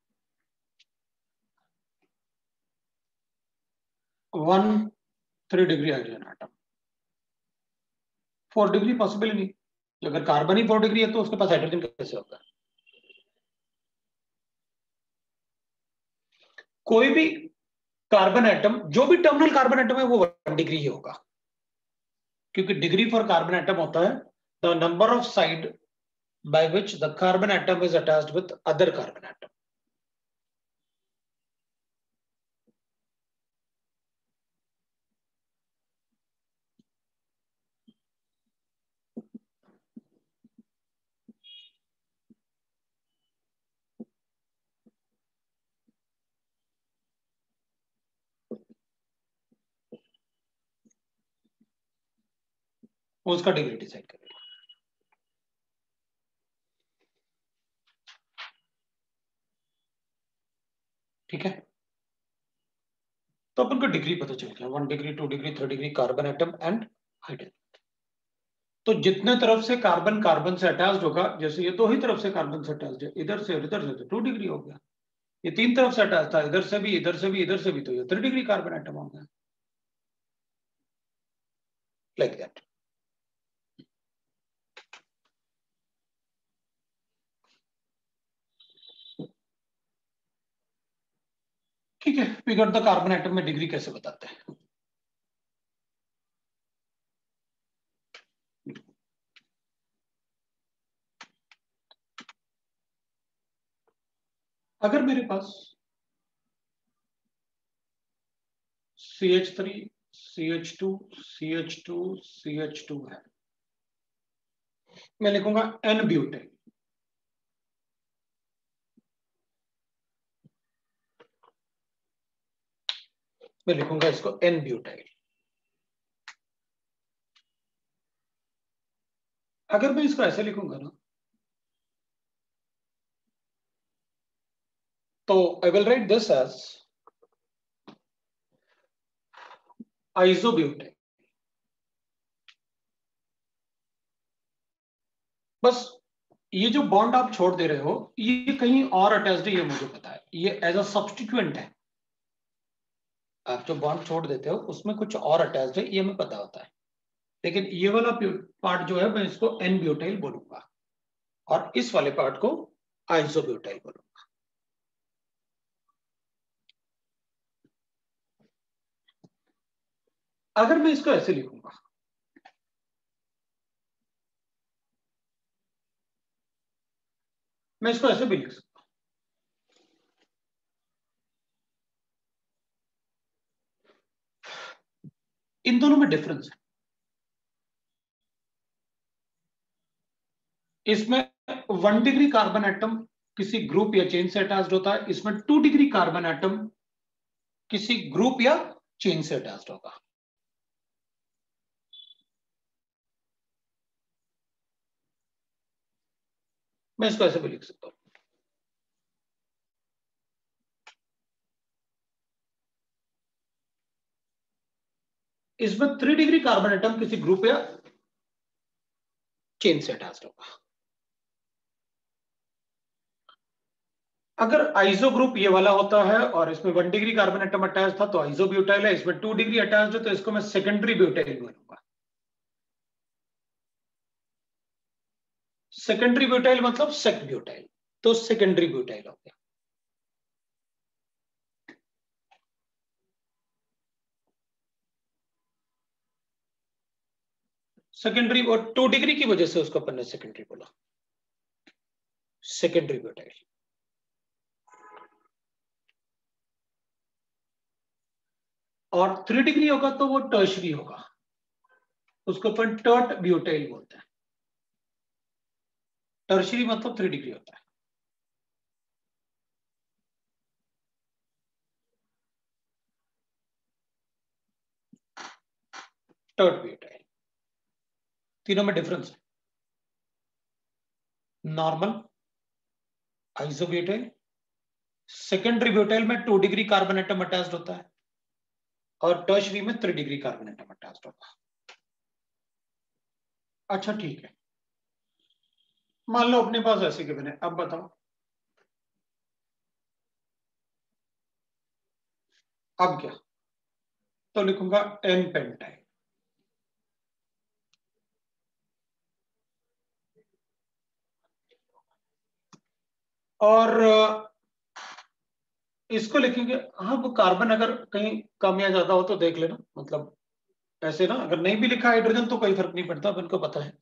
one three degree hydrogen atom four degree possible नहीं अगर कार्बन ही फोर डिग्री है तो उसके पास हाइड्रोजन कैसे होगा? कोई भी कार्बन एटम जो भी टर्मिनल कार्बन एटम है, वो वन डिग्री ही होगा। क्योंकि डिग्री फॉर कार्बन एटम होता है the number of side by which the carbon atom is attached with other carbon atom वो उसका डिग्री ठीक है? तो अपन को डिग्री पता चल गया। One degree two degree three degree carbon atom and hydrogen तो जितने तरफ़ से कार्बन कार्बन से अटैच होगा, जैसे ये दो ही तरफ़ से कार्बन से अटैच है, इधर से इधर से तो टू डिग्री हो गया। ये तीन तरफ़ से अटैच था, इधर से भी, इधर से भी, इधर से भी तो ये थ्री डिग्री कार्बन एटम हो गया। लाइक दैट ठीक है फिगर द कार्बन एटम में डिग्री कैसे बताते हैं? अगर मेरे पास C H three C H two C H two C H two है, मैं लिखूँगा एन ब्यूटेन। मैं लिखूँगा इसको एन ब्यूटाइल अगर मैं इसको ऐसे लिखूँगा ना तो I will write this as isobutyl बस, ये जो बॉन्ड आप छोड़ दे रहे हो, ये कहीं और अटैच्ड है, ये मुझे पता है। ये एज अ सब्सटीट्यूएंट है। आप जो बॉन्ड छोड़ देते हो, उसमें कुछ और अटैच है, ये हमें पता होता है। लेकिन ये वाला पार्ट जो है, मैं इसको एन ब्यूटाइल बोलूँगा और इस वाले पार्ट को आइसोब्यूटाइल बोलूँगा। अगर मैं इसको ऐसे लिखूँगा, मैं इसको ऐसे भी लिख सकता इन दोनों में डिफरेंस है। इसमें वन डिग्री कार्बन एटम किसी ग्रुप या चेन से अटैच होता है। इसमें टू डिग्री कार्बन एटम किसी ग्रुप या चेन से अटैच होगा। मैं इसको ऐसे भी लिख सकता हूँ। इसमें थ्री डिग्री कार्बन एटम किसी ग्रुप या चेन से अटैच होगा। अगर आइसो ग्रुप ये वाला होता है और इसमें one degree carbon atom attach था तो आइसो ब्यूटाइल है, इसमें टू डिग्री अटैच है तो इसको मैं सेकेंडरी ब्यूटाइल बोलूँगा। सेकेंडरी ब्यूटाइल मतलब सेक ब्यूटाइल तो सेकेंडरी ब्यूटाइल हो गया। सेकेंडरी और टू डिग्री की वजह से उसको अपन ने सेकेंडरी बोला। सेकेंडरी ब्यूटाइल और थ्री डिग्री होगा तो वो टर्शरी होगा। उसको अपन टर्ट ब्यूटाइल बोलते हैं। टर्शरी मतलब थ्री डिग्री होता है। टर्ट ब्यूटाइल तीनों में डिफरेंस है। नॉर्मल आइसोब्यूटाइल सेकेंडरी ब्यूटाइल में two degree carbon atom attach होता है और टर्शरी में three degree carbon atom attach होता है। अच्छा ठीक है। मान लो अपने पास ऐसे के बने अब बताओ। अब क्या? तो लिखूँगा एन पेंटाइल और इसको लिखेंगे हाँ वो कार्बन अगर कहीं कम या ज़्यादा हो तो देख लेना मतलब ऐसे ना, अगर नहीं भी लिखा हाइड्रोजन तो कोई फ़र्क नहीं पड़ता, अपन को पता है।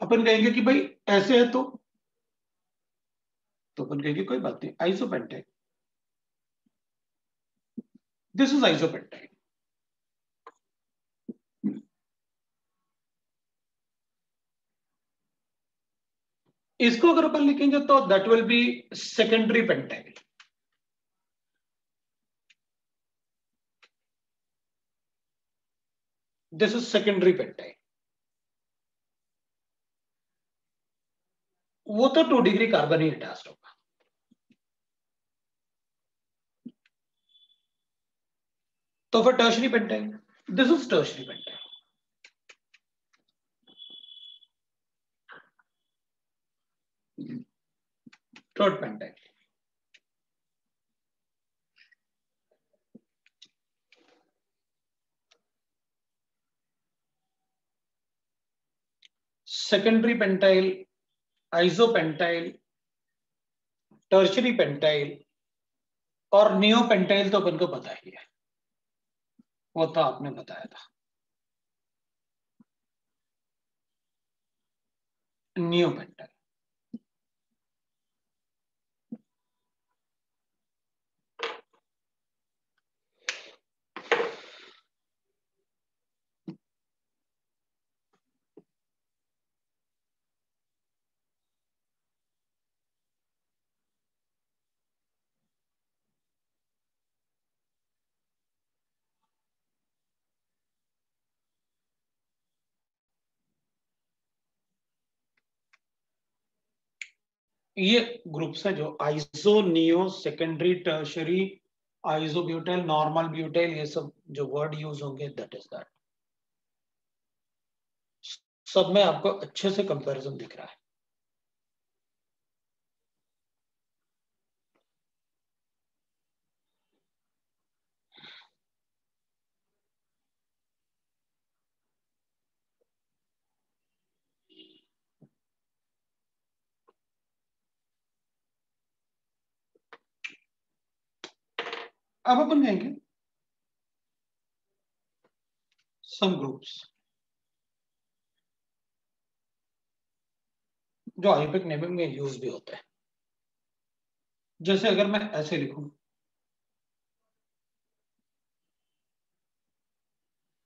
अपन कहेंगे कि भाई, ऐसे है तो तो अपन कहेंगे, कोई बात नहीं आइसोपेंटाइन दिस इज़ आइसोपेंटाइन इसको अगर अपन लिखेंगे तो that will be secondary pentyl this is secondary pentyl वो तो टू डिग्री कार्बन ही अटैच होगा। तो फिर tertiary pentyl this is tertiary pentyl third pentyl. Secondary pentyl isopentyl tertiary pentyl और नियो पेंटाइल तो अपन को पता ही है। वो तो आपने बताया था। नियो पेंटाइल ये ग्रुप्स है जो iso neo secondary tertiary iso butyl normal butyl, ये सब जो वर्ड यूज़ होंगे दैट इज़ दैट सब में आपको अच्छे से कंपैरिजन दिख रहा है। अब अपन कहेंगे सम ग्रुप्स जो आईपिक नेमिंग में यूज़ भी होता है। जैसे अगर मैं ऐसे लिखूं।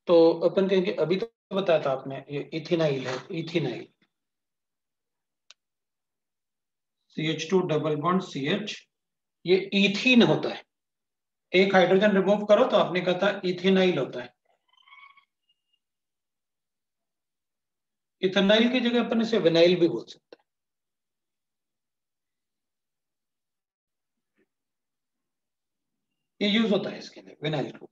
तो अपन कहेंगे, अभी तो बताया था आपने, ये इथिनाइल है ethenyl C H two double bond C H ये इथिन होता है। एक हाइड्रोजन रिमूव करो तो आपने कहा था इथेनाइल होता है। इथेनाइल की जगह अपन इसे विनाइल भी बोल सकते हैं। ये यूज़ होता है इसके लिए विनाइल ग्रुप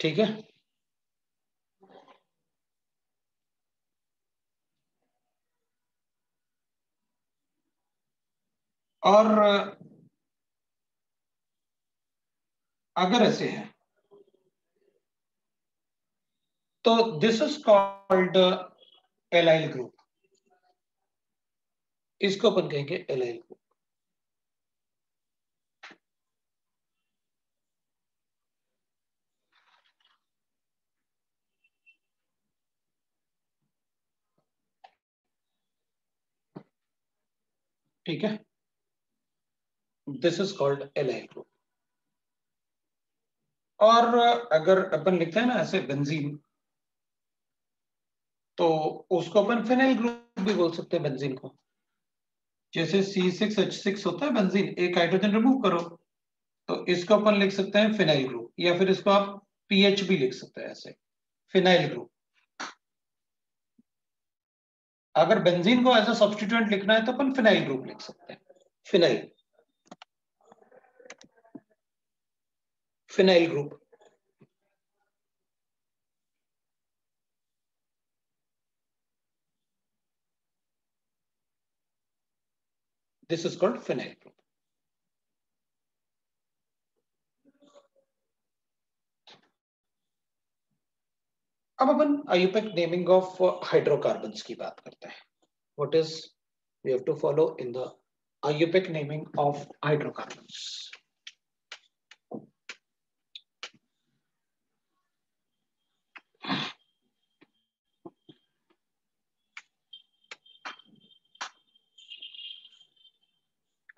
ठीक है? और अगर ऐसे है। तो this is called allyl group इसको अपन कहेंगे एलाइल ग्रुप ठीक है? This is called allyl group और अगर अपन लिखते हैं ना ऐसे बेंजीन तो उसको अपन फिनाइल ग्रुप भी बोल सकते हैं बेंजीन को। जैसे C6H6 होता है बेंजीन एक हाइड्रोजन रिमूव करो तो इसको अपन लिख सकते हैं फिनाइल ग्रुप या फिर इसको आप पीएच भी लिख सकते हैं ऐसे फिनाइल ग्रुप अगर बेंजीन को एज अ सब्सटीट्यूएंट लिखना है तो अपन फिनाइल ग्रुप लिख सकते हैं। Phenyl phenyl group This is called phenyl group. अब अपन आयुपेक नेमिंग ऑफ़ हाइड्रोकार्बन्स की बात करते हैं। What is we have to follow in the IUPAC naming of hydrocarbons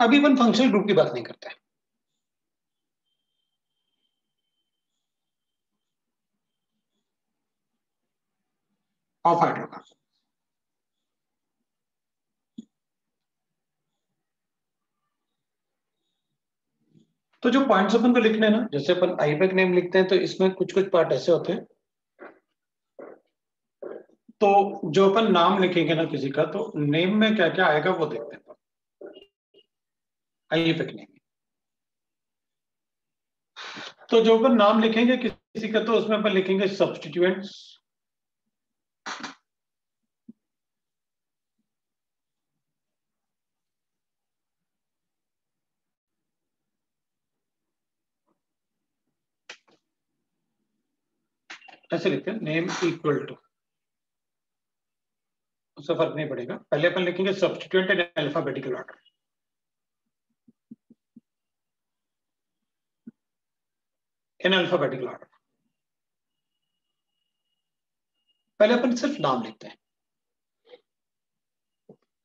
अभी अपन फंक्शनल ग्रुप की बात नहीं करते। ऑफ़ हाइड्रोकार्बन तो जो पॉइंट्स अपन को लिखने हैं ना, जैसे अपन आईपेक नेम लिखते हैं तो इसमें कुछ कुछ पार्ट ऐसे होते हैं। तो जो अपन नाम लिखेंगे ना किसी का तो नेम में क्या क्या आएगा वो देखते हैं। आइए फेंकने तो जो अपन नाम लिखेंगे, किसी का तो उसमें अपन लिखेंगे सब्सटीट्यूएंट्स ऐसे लिखते हैं नेम इक्वल टू उससे फ़र्क नहीं पड़ेगा। पहले अपन लिखेंगे substituent in alphabetical order in alphabetical order पहले अपन सिर्फ़ नाम लिखते हैं।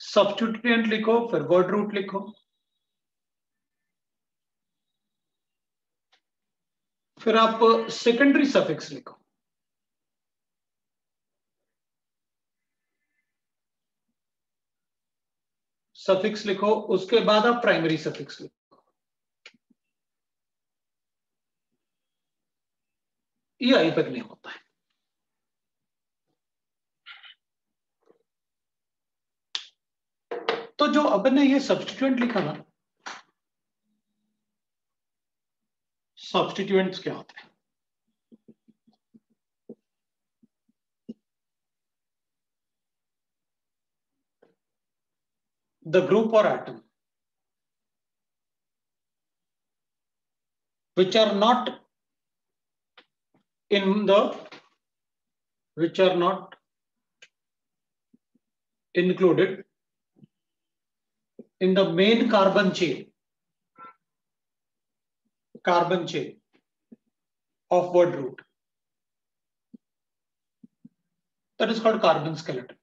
सब्सटीट्यूएंट लिखो, फिर वर्ड रूट लिखो। फिर आप सेकेंडरी सफिक्स लिखो। सफिक्स लिखो, उसके बाद आप प्राइमरी सफिक्स लिखो। ये आईपेक नहीं होता है। तो जो अपन ने ये सब्सटीट्यूएंट लिखा ना सब्सटीट्यूएंट्स क्या होते हैं? The group or atom, which are not in the which are not included in the main carbon chain carbon chain of word root that is called carbon skeleton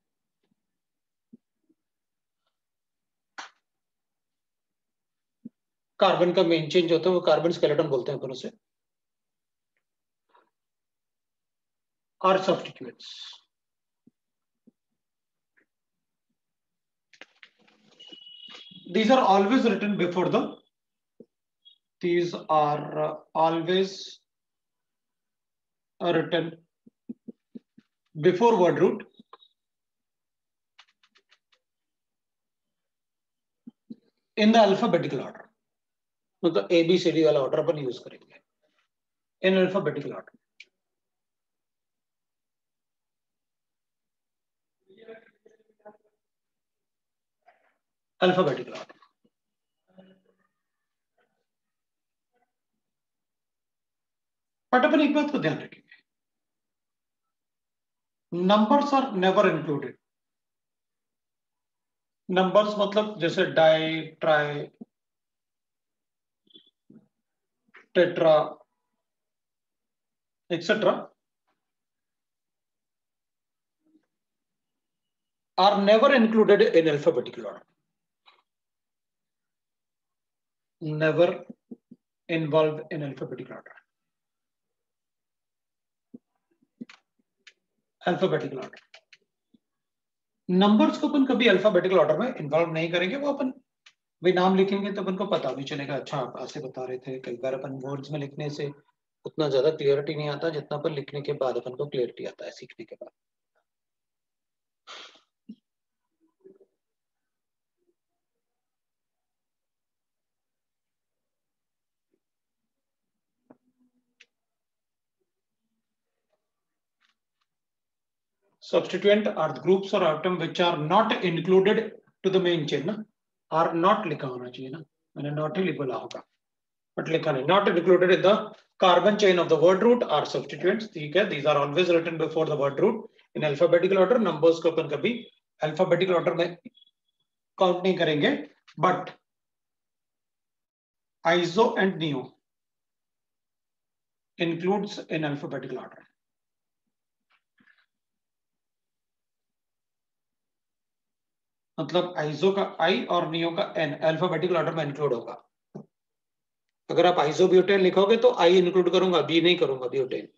carbon का मेन चेंज होता है वो कार्बन स्केलेटन बोलते हैं अपन उसे are substituents. These are always written before the, these are always written before word root. in the alphabetical order. मतलब ए बी सी डी वाला ऑर्डर अपन यूज करेंगे इन alphabetical order alphabetical order. But अपन एक बात को ध्यान रखेंगे numbers are never included numbers मतलब जैसे di tri tetra et cetera are never included in alphabetical order. Never involved in alphabetical order. Alphabetical order. Numbers को अपन कभी अल्फाबेटिकल ऑर्डर में इन्वॉल्व नहीं करेंगे, वो अपन भाई नाम लिखेंगे तो अपन को पता भी चलेगा अच्छा आप ऐसे बता रहे थे, कई बार अपन वर्ड्स में लिखने से उतना ज़्यादा क्लियरिटी नहीं आता जितना अपन लिखने के बाद अपन को क्लियरिटी आता है, सीखने के बाद substituent are the groups or atom which are not included to the main chain ना are not लिखा होना चाहिए ना मैंने not ही बोला होगा but लिखा नहीं not included in the carbon chain of the word root are substituents ठीक है these are always written before the word root in alphabetical order numbers को अपन कभी alphabetical order में count नहीं करेंगे but iso and neo includes in alphabetical order मतलब आइजो का आई और नियो का एन अल्फाबेटिकल ऑर्डर में इंक्लूड होगा। अगर आप आइजो ब्यूटेन लिखोगे तो आई इंक्लूड करूँगा बी नहीं करूँगा butane.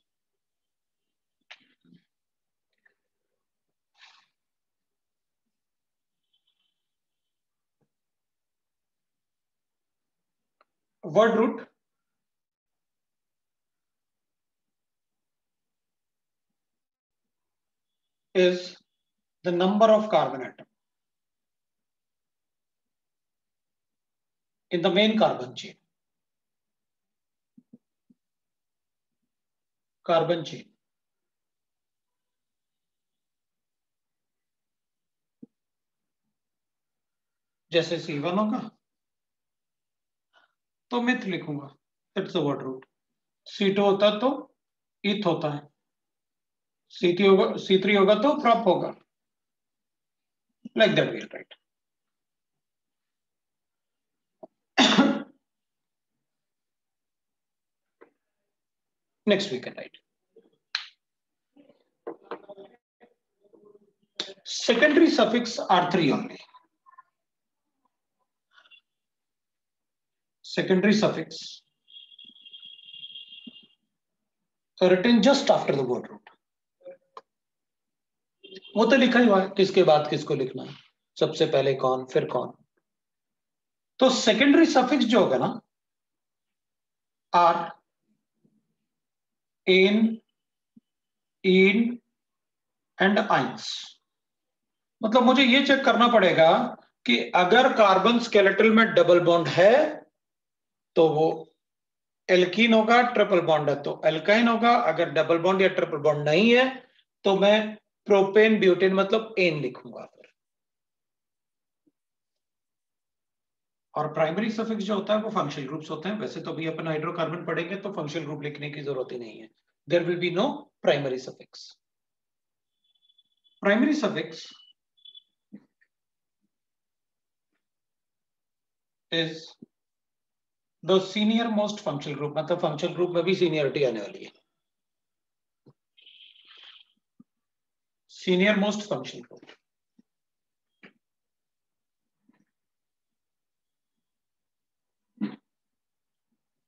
Word root is the number of carbon atom in the main carbon chain. Carbon chain. जैसे सी वन होगा तो मिथ लिखूँगा it's word root C two होता तो इथ होता है सी थ्री होगा सी थ्री होगा तो प्रॉप होगा like that we write Next we can write. Secondary suffix are three only. Secondary suffix written just after the word root. वो तो लिखा ही हुआ है किसके बाद किसको लिखना है सबसे पहले कौन फिर कौन तो सेकेंडरी सफिक्स जो होगा ना आर in, in एंड आइंस मतलब मुझे ये चेक करना पड़ेगा कि अगर कार्बन स्केलेटल में डबल बॉन्ड है तो वो एल्कीन होगा ट्रिपल बॉन्ड है तो एल्काइन होगा। अगर डबल बॉन्ड या ट्रिपल बॉन्ड नहीं है तो मैं प्रोपेन ब्यूटेन मतलब एन लिखूँगा फिर और प्राइमरी सफिक्स जो होता है वो फंक्शनल ग्रुप्स होते हैं। वैसे तो भी अपन हाइड्रोकार्बन पढ़ेंगे तो फंक्शनल ग्रुप लिखने की ज़रूरत ही नहीं है। There will be no primary suffix primary suffix is the senior most functional group मतलब फंक्शनल ग्रुप में भी सीनियरिटी आने वाली है। सीनियर मोस्ट फंक्शनल ग्रुप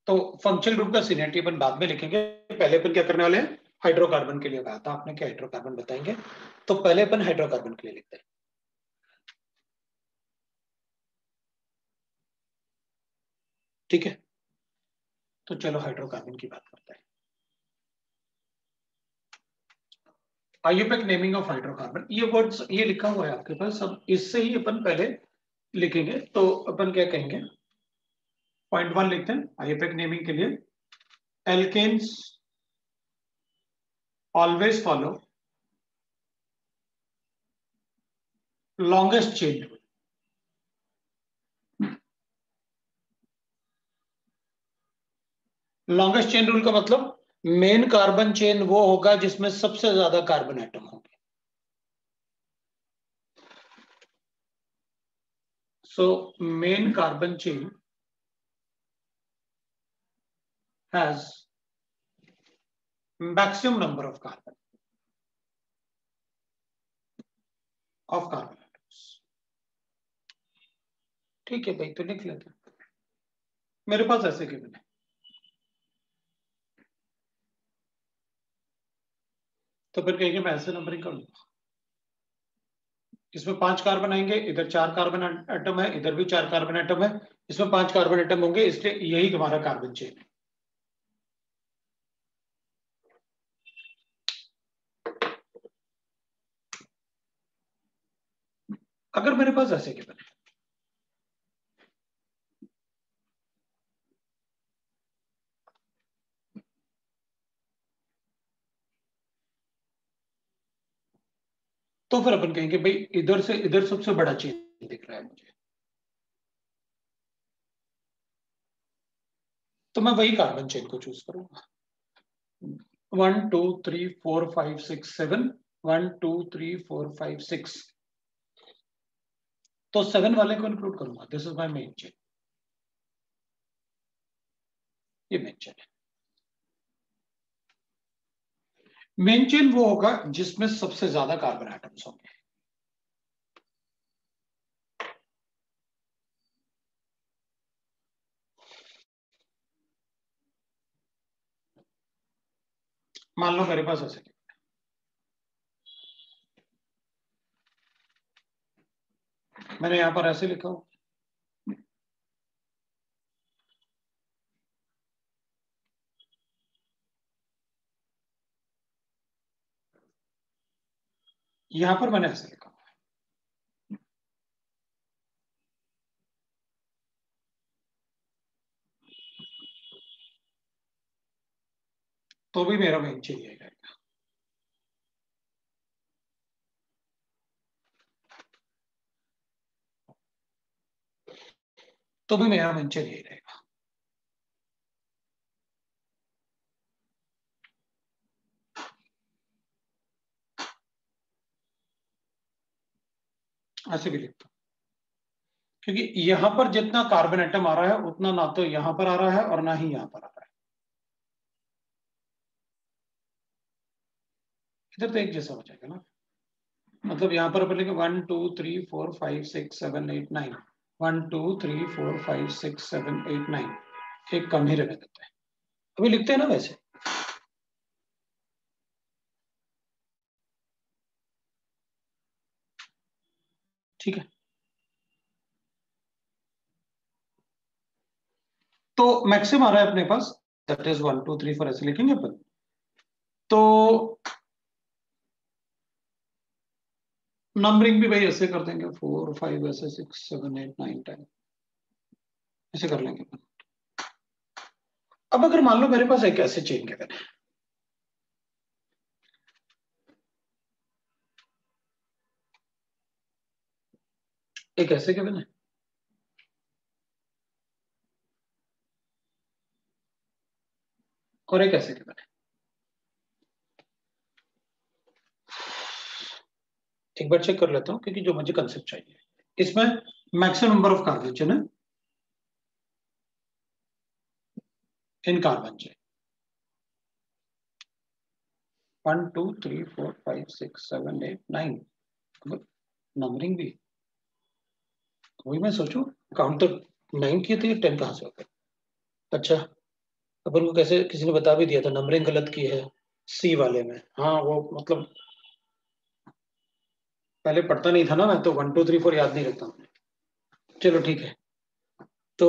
तो फंक्शनल ग्रुप का सीनियरिटी अपन बाद में लिखेंगे। पहले अपन क्या करने वाले हैं? हाइड्रोकार्बन के लिए कहा था आपने क्या हाइड्रोकार्बन बताएँगे। तो पहले अपन हाइड्रोकार्बन के लिए लिखते हैं। ठीक है? तो चलो हाइड्रोकार्बन की बात करते हैं। आइयोपेक नेमिंग ऑफ़ हाइड्रोकार्बन ये वर्ड्स ये लिखा हुआ है आपके पास। अब इससे ही अपन पहले लिखेंगे। तो अपन क्या कहेंगे? पॉइंट वन लिखते हैं आईएफएक नेमिंग के लिए। Alkanes always follow longest chain rule longest chain rule का मतलब मेन कार्बन चेन वो होगा जिसमें सबसे ज़्यादा कार्बन एटम होंगे। So main carbon chain has maximum number of carbon of carbon atoms. ठीक है भाई तो लिख लेते मेरे पास ऐसे गिवन है तो फिर कहेंगे मैं ऐसे नंबरिंग कर लूँगा। इसमें पाँच कार्बन आएँगे, इधर चार कार्बन एटम है, इधर भी चार कार्बन एटम है, इसमें पाँच कार्बन एटम होंगे, इसलिए यही हमारा कार्बन चेन है। अगर मेरे पास ऐसे के बने? तो फिर अपन कहेंगे, भाई, इधर से, इधर सबसे बड़ा चेन दिख रहा है मुझे। तो मैं वही कार्बन चेन को चूज़ करूँगा। One two three four five six seven one two three four five six तो सेवन वाले को इंक्लूड करूँगा। This is my main chain ये मेन चेन है। मेन चेन वो होगा जिसमें सबसे ज़्यादा कार्बन आइटम्स होंगे। मान लो मेरे पास ऐसे मैंने यहाँ पर ऐसे लिखा हूँ यहाँ पर मैंने ऐसे लिखा तो भी मेरा मेन चाहिए जाएगा तो भी मेरा मेंशन यही रहेगा। ऐसे भी लिखता क्योंकि यहाँ पर जितना कार्बन एटम आ रहा है, उतना ना तो यहाँ पर आ रहा है और ना ही यहाँ पर आ रहा है। इधर तो एक जैसा हो जाएगा ना। मतलब यहाँ पर लिखे one two three four five six seven eight nine one two three four five six seven eight nine एक कम ही रहने देते हैं। अभी लिखते हैं ना वैसे? ठीक है। तो मैक्सिम आ रहा है अपने पास। That is one two three four ऐसे लिखेंगे अपन। तो नंबरिंग भी भाई ऐसे कर देंगे फोर फाइव ऐसे six seven eight nine ten ऐसे कर लेंगे। अब अगर मान लो मेरे पास एक ऐसे चेन के है एक ऐसे के है और एक ऐसे के है एक बार चेक कर लेता हूँ, क्योंकि जो मुझे कंसेप्ट चाहिए। इसमें maximum number of carbon chain है। इन carbon chain one two three four five six seven eight nine numbering भी। वही मैं सोचू काउंट तो नाइन किए थे टेन कहाँ से हो? अच्छा अपन को कैसे, किसी ने बता भी दिया था नंबरिंग गलत की है सी वाले में। हाँ वो मतलब पहले पढ़ता नहीं था ना मैं तो वन टू थ्री फोर याद नहीं रखता। चलो ठीक है। तो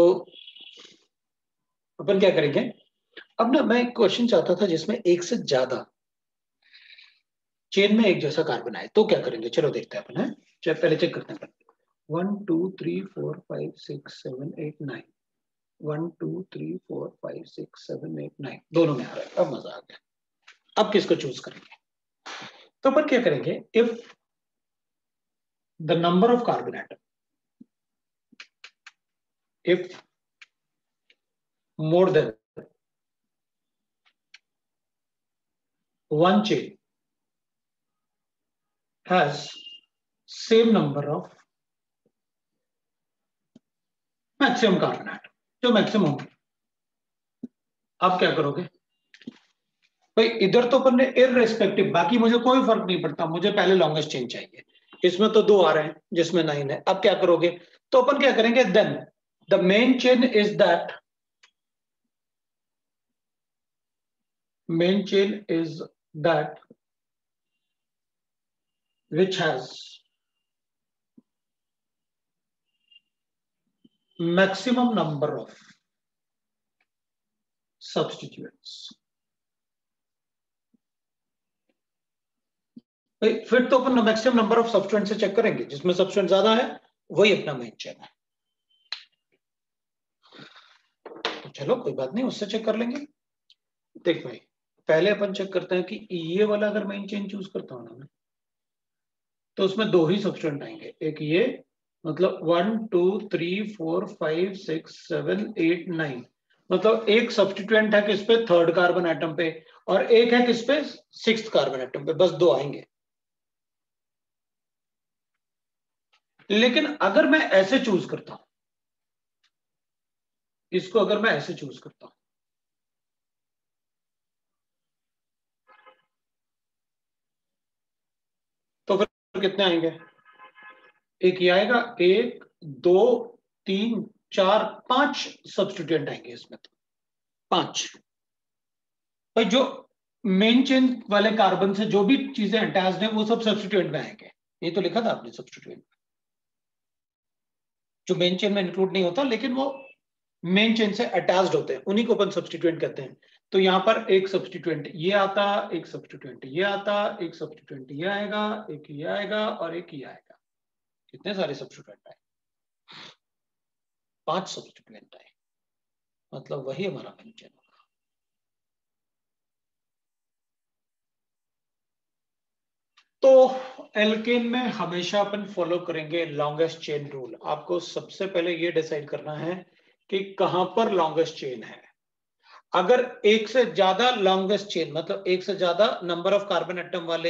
अपन क्या करेंगे? अब ना मैं एक क्वेश्चन चाहता था जिसमें एक से ज़्यादा चेन में एक जैसा कार्बन आए तो क्या करेंगे? चलो देखते हैं अपन, है? चलो, पहले चेक करते हैं one two three four five six seven eight nine one two three four five six seven eight nine दोनों में आ रहा है। अब मज़ा आ गया। अब किसको चूज़ करेंगे? तो अपन क्या करेंगे? If the number of carbon atom. If more than one chain has same number of maximum carbon atom, जो मैक्सिमम आप क्या करोगे भाई इधर तो अपन ने इरेस्पेक्टिव बाकी मुझे कोई फ़र्क नहीं पड़ता मुझे पहले लॉन्गेस्ट चेन चाहिए इसमें तो दो आ रहे हैं, जिसमें नाइन है। अब क्या करोगे? तो अपन क्या करेंगे? Then the main chain is that main chain is that which has maximum number of substituents फिर तो अपन मैक्सिमम नंबर ऑफ़ सब्सटेंट से चेक करेंगे, जिसमें सब्सटेंट ज़्यादा है, वही अपना मेन चेन है। तो चलो, कोई बात नहीं, उससे चेक कर लेंगे। देख भाई, पहले अपन चेक करते हैं कि ये वाला अगर मेन चेन चूज़ करता हूँ ना तो उसमें दो ही सब्सटेंट आएँगे। एक ये मतलब one two three four five six seven eight nine मतलब एक सब्सटीट्यूएंट है किस पे? थर्ड कार्बन एटम पे। और एक है किस पे? सिक्स कार्बन एटम पे। बस दो आएँगे। लेकिन अगर मैं ऐसे चूज़ करता हूँ, इसको अगर मैं ऐसे चूज़ करता हूँ तो फिर कितने आएँगे? एक ये आएगा, एक, दो, तीन, चार, पाँच सब्सटीट्यूएंट आएँगे इसमें तो। पाँच। भाई जो मेन चेन वाले कार्बन से जो भी चीज़ें अटैच है, वो सब सब्सटीट्यूएंट में आएँगे। ये तो लिखा था आपने सब्सटीट्यूएंट जो मेन चेन में इंक्लूड नहीं होता, लेकिन वो मेन चेन से अटैच होते हैं। उन्हीं को अपन सब्सटीट्यूएंट कहते हैं। तो यहाँ पर एक सब्सटीट्यूएंट ये आता, एक सब्सटीट्यूएंट ये आता, एक सब्सटीट्यूएंट ये आएगा, एक ये आएगा और एक ये आएगा। कितने सारे सब्सटीट्यूएंट आए? पाँच सब्सटीट्यूएंट आए। मतलब वही हमारा मेन चेन होगा तो एल्केन में हमेशा अपन फॉलो करेंगे लॉन्गेस्ट चेन रूल आपको सबसे पहले ये डिसाइड करना है कि कहाँ पर लॉन्गेस्ट चेन है। अगर एक से ज़्यादा लॉन्गेस्ट चेन मतलब एक से ज़्यादा नंबर ऑफ़ कार्बन एटम वाले,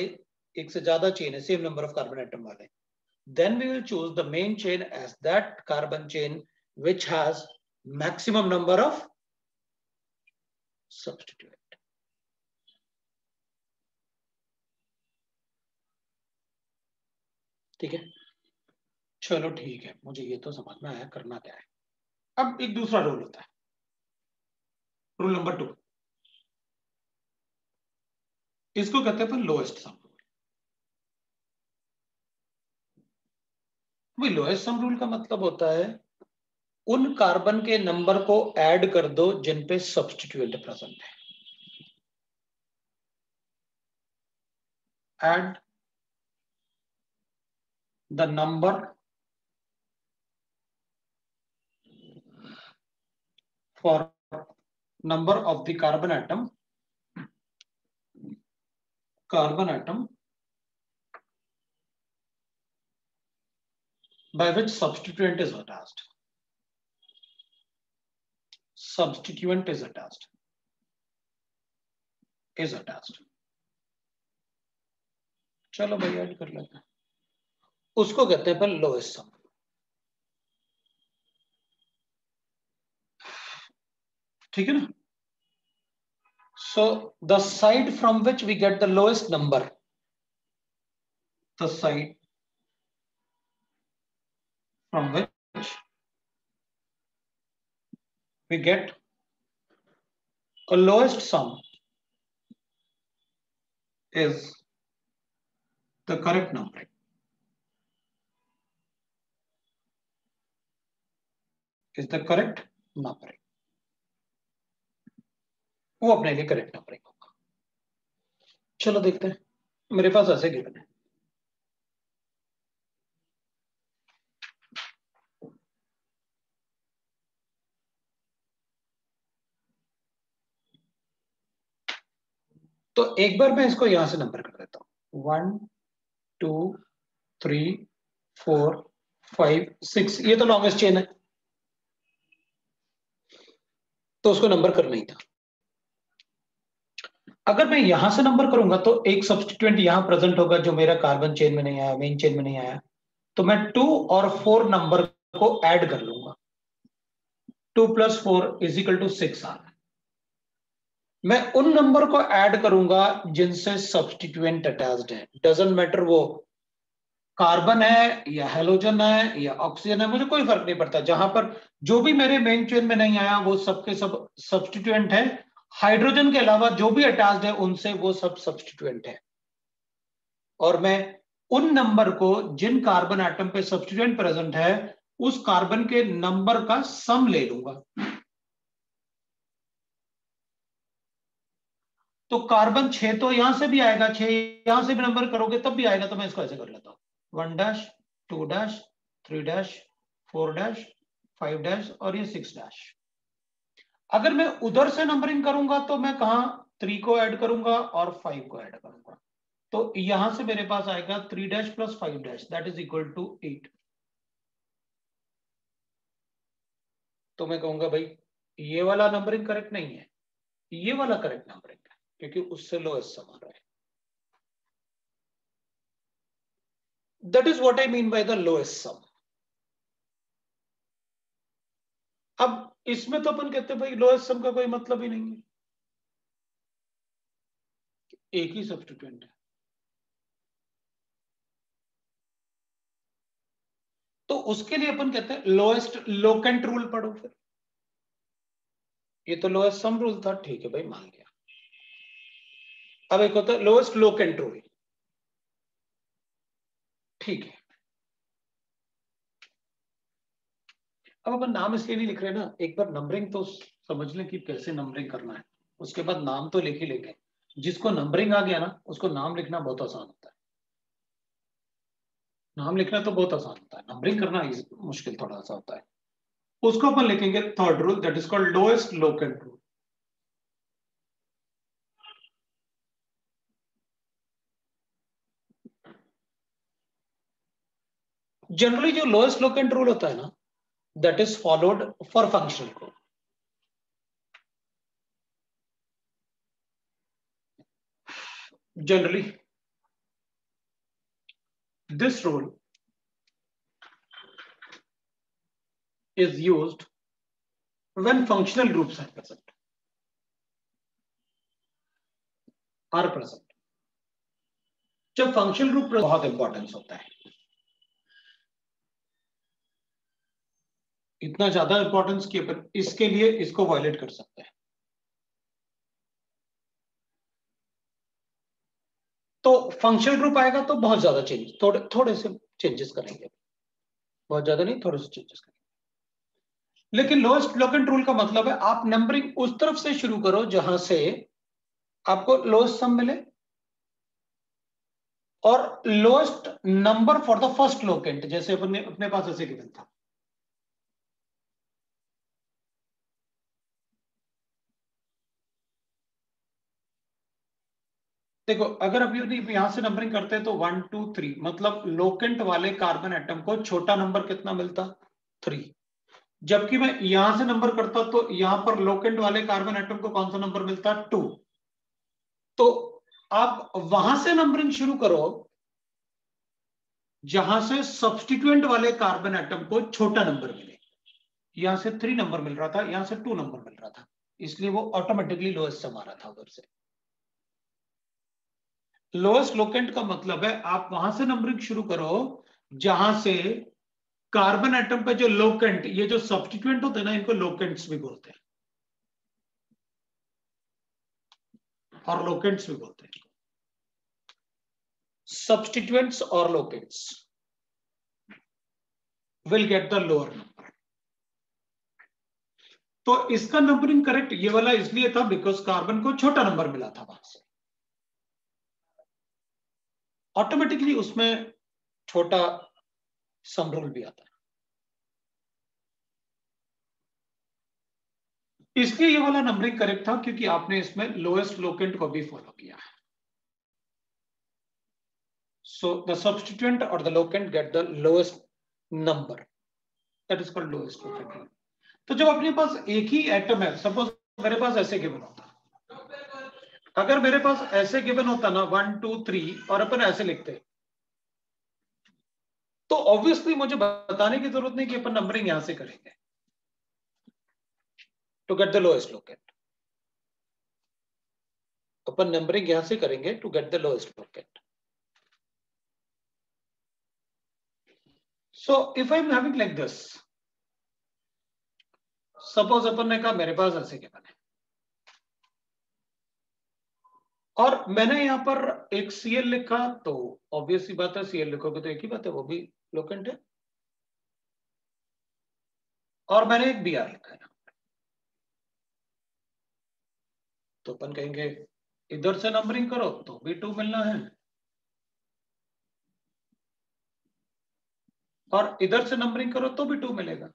एक से ज़्यादा चेन है same number of carbon atom वाले, then we will choose the main chain as that carbon chain which has maximum number of substituent ठीक है? चलो ठीक है, मुझे ये तो समझ में आया, करना क्या है? अब एक दूसरा रूल होता है। रूल नंबर टू इसको कहते हैं lowest sum rule lowest sum rule का मतलब होता है, उन कार्बन के नंबर को ऐड कर दो जिन पे सब्सटीट्यूएंट प्रेजेंट है। Add the number for number of the carbon atom carbon atom by which substituent is attached substituent is attached is attached चलो भाई ऐड कर लेते हैं उसको कहते हैं पर लोएस्ट सम ठीक है ना so the side from which we get the lowest number the side from which we get a lowest sum is the correct numbering. Is the correct? numbering. वो अपने लिए करेक्ट नंबरिंग होगा चलो देखते हैं। मेरे पास ऐसे गिवन है। तो एक बार मैं इसको यहाँ से नंबर कर देता हूँ। One two three four five six ये तो लॉन्गेस्ट चेन है। तो उसको नंबर करना ही था। अगर मैं यहाँ से नंबर करूँगा तो एक सब्सटीट्यूएंट यहाँ प्रेजेंट होगा जो मेरा कार्बन चेन में नहीं आया मेन चेन में नहीं आया। तो मैं टू और फोर नंबर को ऐड कर लूँगा। Two plus four is equal to six आ मैं उन नंबर को ऐड करूँगा जिनसे सब्सटीट्यूएंट अटैच्ड है। डजेंट मैटर वो कार्बन है, या हेलोजन है, या ऑक्सीजन है, मुझे कोई फ़र्क नहीं पड़ता। जहाँ पर जो भी मेरे मेन चेन में नहीं आया, वो सबके सब सब्सटीट्यूएंट है। हाइड्रोजन के अलावा जो भी अटैच्ड है, उनसे वो सब सब्सटीट्यूएंट है। और मैं उन नंबर को, जिन कार्बन आइटम पे सब्सटीट्यूएंट प्रेजेंट है, उस कार्बन के नंबर का सम ले लूँगा। तो कार्बन छह तो यहाँ से भी आएगा, छह यहाँ से भी नंबर करोगे, तब भी आएगा तो मैं इसको ऐसे कर लेता हूँ। One dash, two dash, three dash, four dash, five dash और ये सिक्स डैश। अगर मैं उधर से नंबरिंग करूँगा तो मैं कहा? थ्री को ऐड करूँगा और फाइव को ऐड करूँगा। तो यहाँ से मेरे पास आएगा three dash plus five dash that is equal to eight तो मैं कहूँगा भाई, ये वाला नंबरिंग करेक्ट नहीं है। ये वाला करेक्ट नंबरिंग है, क्योंकि उससे लोएस्ट सम आ रहा है that is what I mean by the lowest sum अब इसमें तो अपन कहते हैं भाई लोएस्ट सम का कोई मतलब ही नहीं है। एक ही सब्सटीट्यूएंट है। तो उसके लिए अपन कहते हैं लोएस्ट लोकेंट रूल पढ़ो फिर। ये तो लोएस्ट सम रूल था, ठीक है भाई, मान गया। अब एक होता है लोएस्ट लोकेंट रूल ठीक है। अब अपन नाम इसलिए नहीं लिख रहे ना, एक बार नंबरिंग तो समझ लें कि कैसे नंबरिंग करना है। उसके बाद नाम तो लिख ही लेंगे। जिसको नंबरिंग आ गया ना, उसको नाम लिखना बहुत आसान होता है। नाम लिखना तो बहुत आसान होता है। नंबरिंग करना मुश्किल थोड़ा सा होता है। उसको अपन लिखेंगे third rule that is called lowest locant rule generally जो लोएस्ट लोकेंट रूल होता है ना that is followed for functional को generally This rule is used when functional groups are present. Are present. जब फंक्शनल ग्रुप बहुत इंपॉर्टेंस होता है इतना ज़्यादा इंपॉर्टेंस की इसके लिए इसको वायलेट कर सकते हैं। तो फंक्शनल ग्रुप आएगा तो बहुत ज़्यादा चेंज थोड़े थोड़े से चेंजेस करेंगे। बहुत ज़्यादा नहीं, थोड़े से चेंजेस करेंगे। लेकिन लोएस्ट लोकेंट रूल का मतलब है, आप नंबरिंग उस तरफ़ से शुरू करो जहाँ से आपको लोएस्ट सम मिले। और lowest number for the first locant जैसे अपने अपने पास ऐसे गिवन था। देखो, अगर अभी यहाँ से नंबरिंग करते हैं तो वन टू थ्री मतलब लोकेंट वाले कार्बन एटम को छोटा नंबर कितना मिलता? थ्री जबकि मैं यहाँ से नंबर करता तो यहाँ पर लोकेंट वाले कार्बन एटम को कौन सा नंबर मिलता? टू तो आप वहाँ से नंबरिंग शुरू करो, जहाँ से सब्सटीट्यूएंट वाले कार्बन एटम को छोटा नंबर मिले। यहाँ से थ्री नंबर मिल रहा था, यहाँ से टू नंबर मिल रहा था। इसलिए वो ऑटोमेटिकली लोएस्ट सम रहा था उधर से। लोएस्ट लोकेंट का मतलब है, आप वहाँ से नंबरिंग शुरू करो, जहाँ से कार्बन एटम पे जो लोकेंट ये जो सब्सटीट्यूएंट होते हैं ना, इनको लोकेंट्स भी बोलते हैं। और लोकेंट्स भी बोलते हैं। सब्सटीट्यूएंट्स और locants will get the lower number तो इसका नंबरिंग करेक्ट ये वाला इसलिए था बिकॉज़ कार्बन को छोटा नंबर मिला था वहाँ से। ऑटोमेटिकली उसमें छोटा समरूल भी आता है। इसलिए ये वाला नंबरिंग करेक्ट था क्योंकि आपने इसमें लोएस्ट लोकेंट को भी फॉलो किया है। सो द सब्सटीट्यूएंट और the locant get the lowest number that is called lowest locant तो जब अपने पास एक ही एटम है सपोज़ मेरे पास ऐसे गिवन होता अगर मेरे पास ऐसे गिवन होता ना वन टू थ्री और अपन ऐसे लिखते। तो ऑब्वियसली मुझे बताने की ज़रूरत नहीं कि अपन नंबरिंग यहाँ से करेंगे। To get the lowest locant upon numbering यहाँ से करेंगे to get the lowest locant so if I am having like this suppose अपन ने कहा मेरे पास ऐसे गिवन है। और मैंने यहाँ पर एक सीएल लिखा तो ऑब्वियसली बात है सीएल लिखोगे तो एक ही बात है, वो भी लोकेंट है। और मैंने एक बी आर लिखा है। तो अपन कहेंगे, इधर से नंबरिंग करो तो भी टू मिलना है। और इधर से नंबरिंग करो तो भी टू मिलेगा।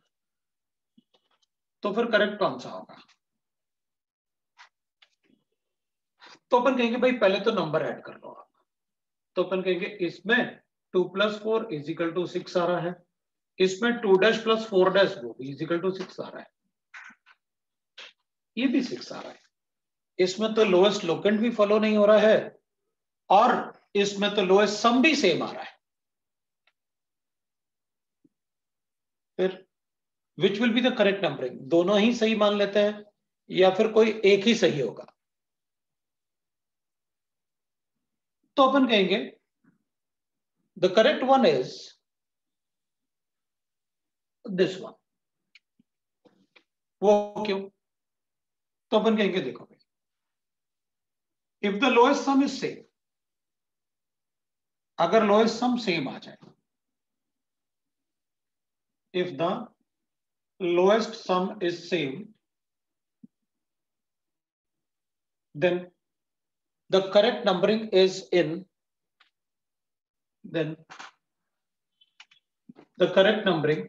तो फिर करेक्ट कौन सा होगा। तो अपन कहेंगे, भाई, पहले तो नंबर ऐड कर लो आप. तो अपन कहेंगे, इसमें two plus four is equal to six आ रहा है। इसमें two dash plus four dash वो भी इजिकल टू सिक्स आ रहा है। ये भी सिक्स आ रहा है। इसमें तो लोएस्ट लोकेंट भी फॉलो नहीं हो रहा है और इसमें तो लोएस्ट सम भी सेम आ रहा है। फिर which will be the correct numbering दोनों ही सही मान लेते हैं या फिर कोई एक ही सही होगा? तो अपन कहेंगे the correct one is this one वो क्यों? तो अपन कहेंगे देखो भाई। If the lowest sum is same अगर लोएस्ट सम सेम आ जाए if the lowest sum is same, then the correct numbering is in, then the correct numbering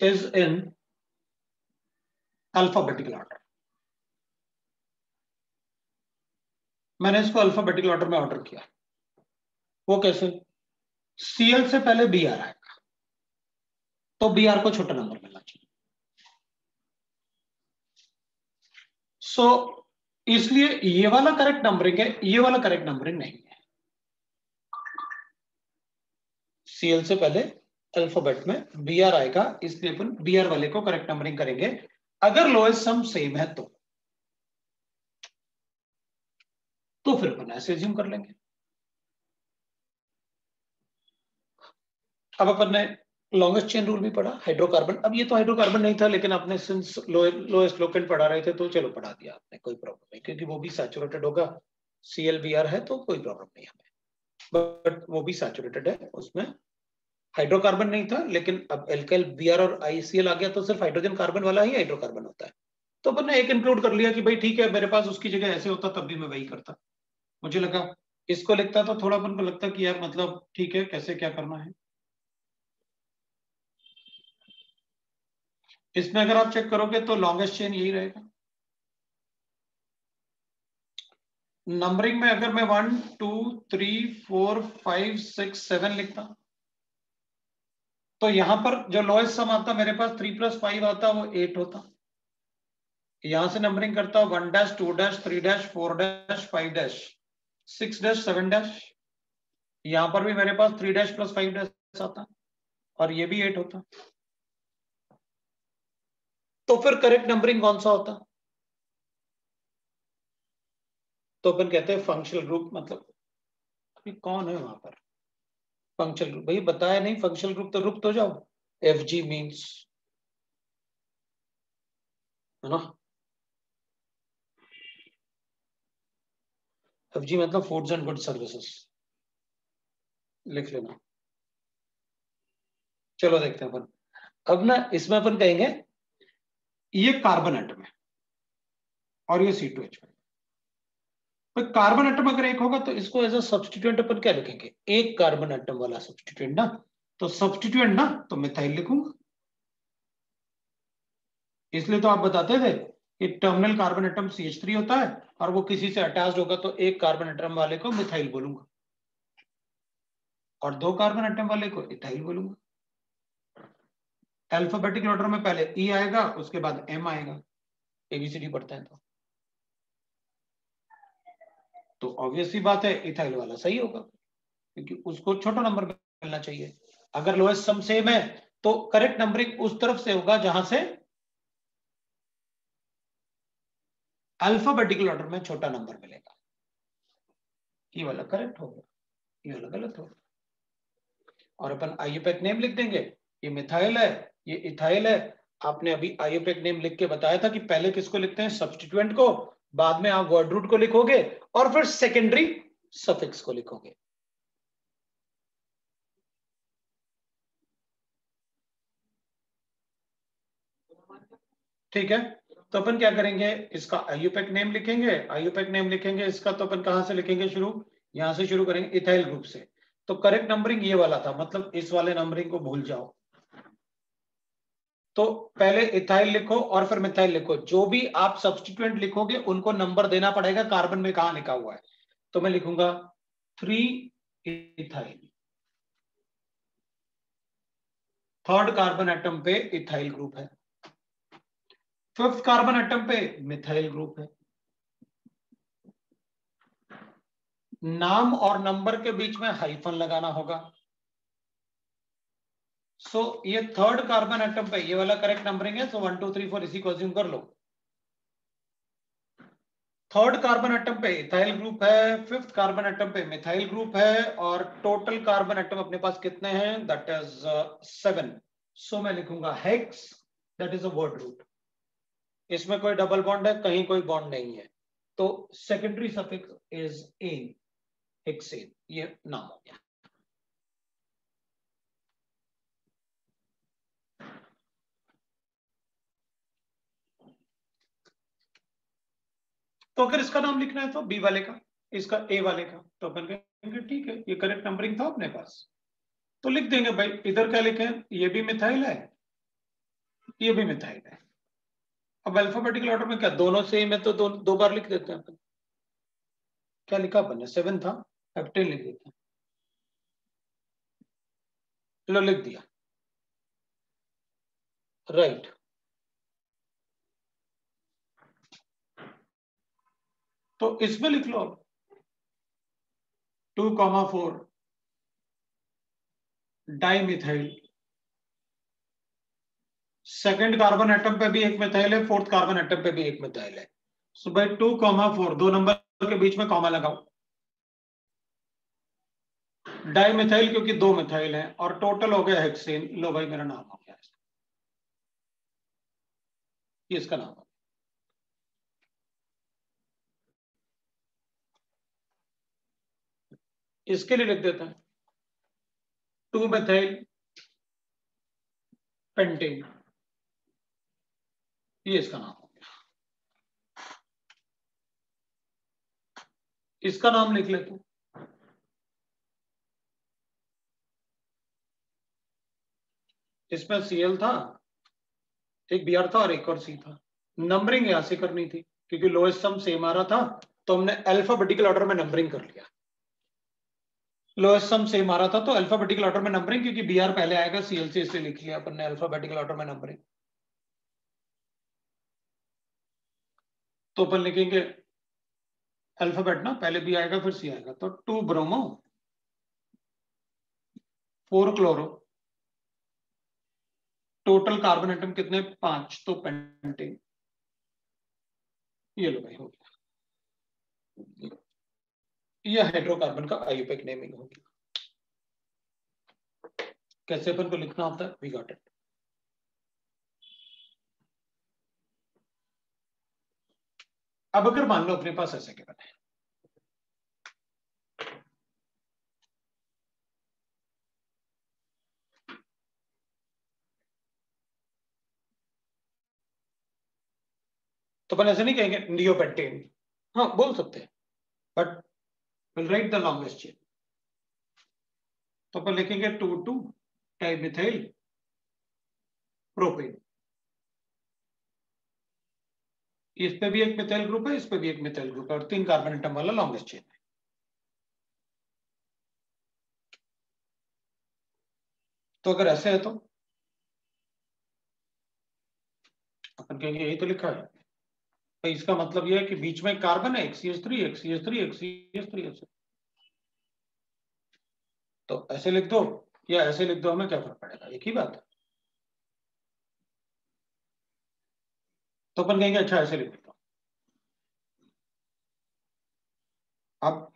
is in alphabetical order. मैंने इसको अल्फाबेटिकल ऑर्डर में ऑर्डर किया वो कैसे सीएल से पहले बी आर आएगा तो बी आर को छोटा नंबर मिलना चाहिए सो इसलिए ये वाला करेक्ट नंबरिंग है, ये वाला करेक्ट नंबरिंग नहीं है। सीएल से पहले अल्फ़ाबेट में बी आर आएगा, इसलिए अपन बी आर वाले को करेक्ट नंबरिंग करेंगे। अगर लोएस्ट सम सेम है तो। तो फिर अपन ऐसे ज्यूम कर लेंगे। अब अपन ने लॉन्गेस्ट चेन रूल भी पढ़ा हाइड्रोकार्बन अब ये तो हाइड्रोकार्बन नहीं था, लेकिन आपने सिंस लोएस्ट लोकेंट पढ़ा रहे थे तो चलो पढ़ा दिया आपने, कोई प्रॉब्लम नहीं, क्योंकि वो भी सैचुरेटेड होगा। सी है तो कोई प्रॉब्लम नहीं हमें। बट वो भी सैचुरेटेड है, उसमें हाइड्रोकार्बन नहीं था, लेकिन अब एल्केल बी और आईसीएल आ गया तो सिर्फ़ हाइड्रोजन कार्बन वाला ही हाइड्रोकार्बन होता है। तो अपन ने एक इंक्लूड कर लिया कि भाई ठीक है, मेरे पास उसकी जगह ऐसे होता, तब भी मैं वही करता। मुझे लगा, इसको लिखता तो थोड़ा अपन को लगता कि यार मतलब ठीक है, कैसे क्या करना है। इसमें अगर आप चेक करोगे तो लॉन्गेस्ट चेन यही रहेगा। नंबरिंग में अगर मैं one two three four five six seven लिखता तो यहाँ पर जो लोएस्ट सम आता, मेरे पास थ्री प्लस फाइव आता, वो एट होता। यहाँ से नंबरिंग करता हूँ one dash two dash three dash four dash five dash six dash seven dash यहाँ पर भी मेरे पास three dash plus five dash आता, और ये भी एट होता। तो फिर करेक्ट नंबरिंग कौन सा होता? तो अपन कहते हैं फंक्शनल ग्रुप मतलब अभी कौन है वहाँ पर? फंक्शनल ग्रुप भाई बताया नहीं फंक्शनल ग्रुप तो रुक तो जाओ। एफ़ जी मीन्स है ना? एफ़ जी मतलब फूड्स एंड गुड सर्विसेज़ लिख लेना। चलो देखते हैं अपन। अब ना इसमें अपन कहेंगे ये कार्बन एटम है और ये सी टू एच तो कार्बन एटम अगर एक होगा तो इसको एज अ सब्सटीट्यूएंट अपन क्या लिखेंगे? एक कार्बन एटम वाला सब्सटीट्यूएंट ना तो सब्सटीट्यूएंट ना तो मिथाइल लिखूँगा। इसलिए तो आप बताते थे कि terminal carbon atom C H three होता है और वो किसी से अटैच होगा तो एक कार्बन एटम वाले को मिथाइल बोलूँगा। और दो कार्बन एटम वाले को इथाइल बोलूँगा। अल्फाबेटिक ऑर्डर में पहले ई e आएगा, उसके बाद एम आएगा। एबीसीडी पढ़ते हैं तो। तो ऑब्वियसली बात है इथाइल वाला सही होगा, क्योंकि उसको छोटा नंबर मिलना चाहिए। अगर लोएस्ट सम सेम है तो करेक्ट नंबरिंग उस तरफ़ से होगा जहाँ से अल्फाबेटिकल ऑर्डर में छोटा नंबर मिलेगा। ये वाला करेक्ट होगा ये वाला गलत होगा और अपन आईयूपैक नेम लिख देंगे। ये मिथाइल है ये इथाइल है। आपने अभी आईओपेक नेम लिख के बताया था कि पहले किसको लिखते हैं? सब्सटीट्यूएंट को। बाद में आप वर्ड रूट को लिखोगे और फिर सेकेंडरी सफिक्स को लिखोगे। ठीक है? तो अपन क्या करेंगे? इसका आईयूपेक नेम लिखेंगे। आईयूपेक नेम लिखेंगे इसका तो अपन कहाँ से लिखेंगे शुरू? यहाँ से शुरू करेंगे इथाइल ग्रुप से। तो करेक्ट नंबरिंग ये वाला था। मतलब इस वाले नंबरिंग को भूल जाओ। तो पहले इथाइल लिखो और फिर मिथाइल लिखो। जो भी आप सब्सटीट्यूएंट लिखोगे, उनको नंबर देना पड़ेगा कार्बन में कहा लिखा हुआ है। तो मैं लिखूँगा three ethyl third carbon atom पे इथाइल ग्रुप है। फिफ्थ कार्बन एटम पे मिथाइल ग्रुप है। नाम और नंबर के बीच में हाइफन लगाना होगा। सो so, ये थर्ड कार्बन एटम पे ये वाला करेक्ट नंबरिंग है so one two three four इसी को अज्यूम कर लो। थर्ड कार्बन एटम पे इथाइल ग्रुप है फिफ्थ कार्बन एटम पे मिथाइल ग्रुप है और टोटल कार्बन एटम अपने पास कितने हैं? दैट इज़ सेवन सो मैं लिखूँगा hex that is a word root इसमें कोई डबल बॉन्ड है कहीं कोई बॉन्ड नहीं है। तो secondary suffix is ane hexane ये नाम हो गया। तो अगर इसका नाम लिखना है तो बी वाले का इसका ए वाले का तो अपन कहेंगे ठीक है ये करेक्ट नंबरिंग था अपने पास। तो लिख देंगे भाई इधर क्या लिखे ये भी मिथाइल है ये भी मिथाइल है। अब अल्फाबेटिकल ऑर्डर में क्या दोनों सेम है तो दो, दो बार लिख देते हैं अपन। क्या लिखा अपन ने? सेवन था अब टेन लिख देते हैं। लो लिख दिया। राइट तो इसमें लिख लो। Two comma four. Dimethyl second carbon atom पे भी एक मिथाइल है, फोर्थ कार्बन एटम पे भी एक मिथाइल है। सो भाई टू कॉमा फोर, दो नंबर के बीच में कॉमा लगाओ। डाइमिथाइल क्योंकि दो मिथाइल है और टोटल हो गया हेक्सेन लो भाई, मेरा नाम हो गया ये इसका नाम इसके लिए लिख देते हैं। टू मेथाइल पेंटेन ये इसका नाम हो गया। इसका नाम लिख लेते हैं। इसमें सीएल था, एक बीआर था और एक और सी था। नंबरिंग यहाँ से करनी थी, क्योंकि लोएस्ट सम सेम आ रहा था तो हमने अल्फाबेटिकल ऑर्डर में नंबरिंग कर लिया। लोएस्ट सम सेम आ रहा था तो अल्फाबेटिकल ऑर्डर में नंबरिंग क्योंकि बी आर पहले आएगा सीएलसी इसलिए लिख लिया अपन ने अल्फाबेटिकल ऑर्डर में नंबरिंग तो अपन लिखेंगे अल्फ़ाबेट ना, पहले बी आएगा, फिर सी आएगा। तो two bromo four chloro total carbon atom कितने? पाँच तो पेंटिंग ये लो भाई, हो गया। ये हाइड्रोकार्बन का आयुपेक नेमिंग होगी कैसे अपन को लिखना होता है? वी गॉट इट अब अगर मान लो अपने पास ऐसे के बने। तो अपन ऐसे नहीं कहेंगे नियोपेंटेन हाँ बोल सकते हैं। But we'll write the longest chain. तो अपन लिखेंगे टू टू टाइमिथाइल प्रोपेन इस पे भी एक मिथाइल ग्रुप है इस पे भी एक मिथाइल ग्रुप है, और तीन कार्बन एटम वाला लॉन्गेस्ट चेन है। तो अगर ऐसे है तो? अपन कहेंगे यही तो लिखा है। तो इसका मतलब यह है कि बीच में कार्बन है एक सी थ्री एक सी थ्री एक सी थ्री तो ऐसे लिख दो, या ऐसे लिख दो, हमें क्या फ़र्क पड़ेगा? एक ही बात है। तो अपन कहेंगे अच्छा ऐसे लिख देता अब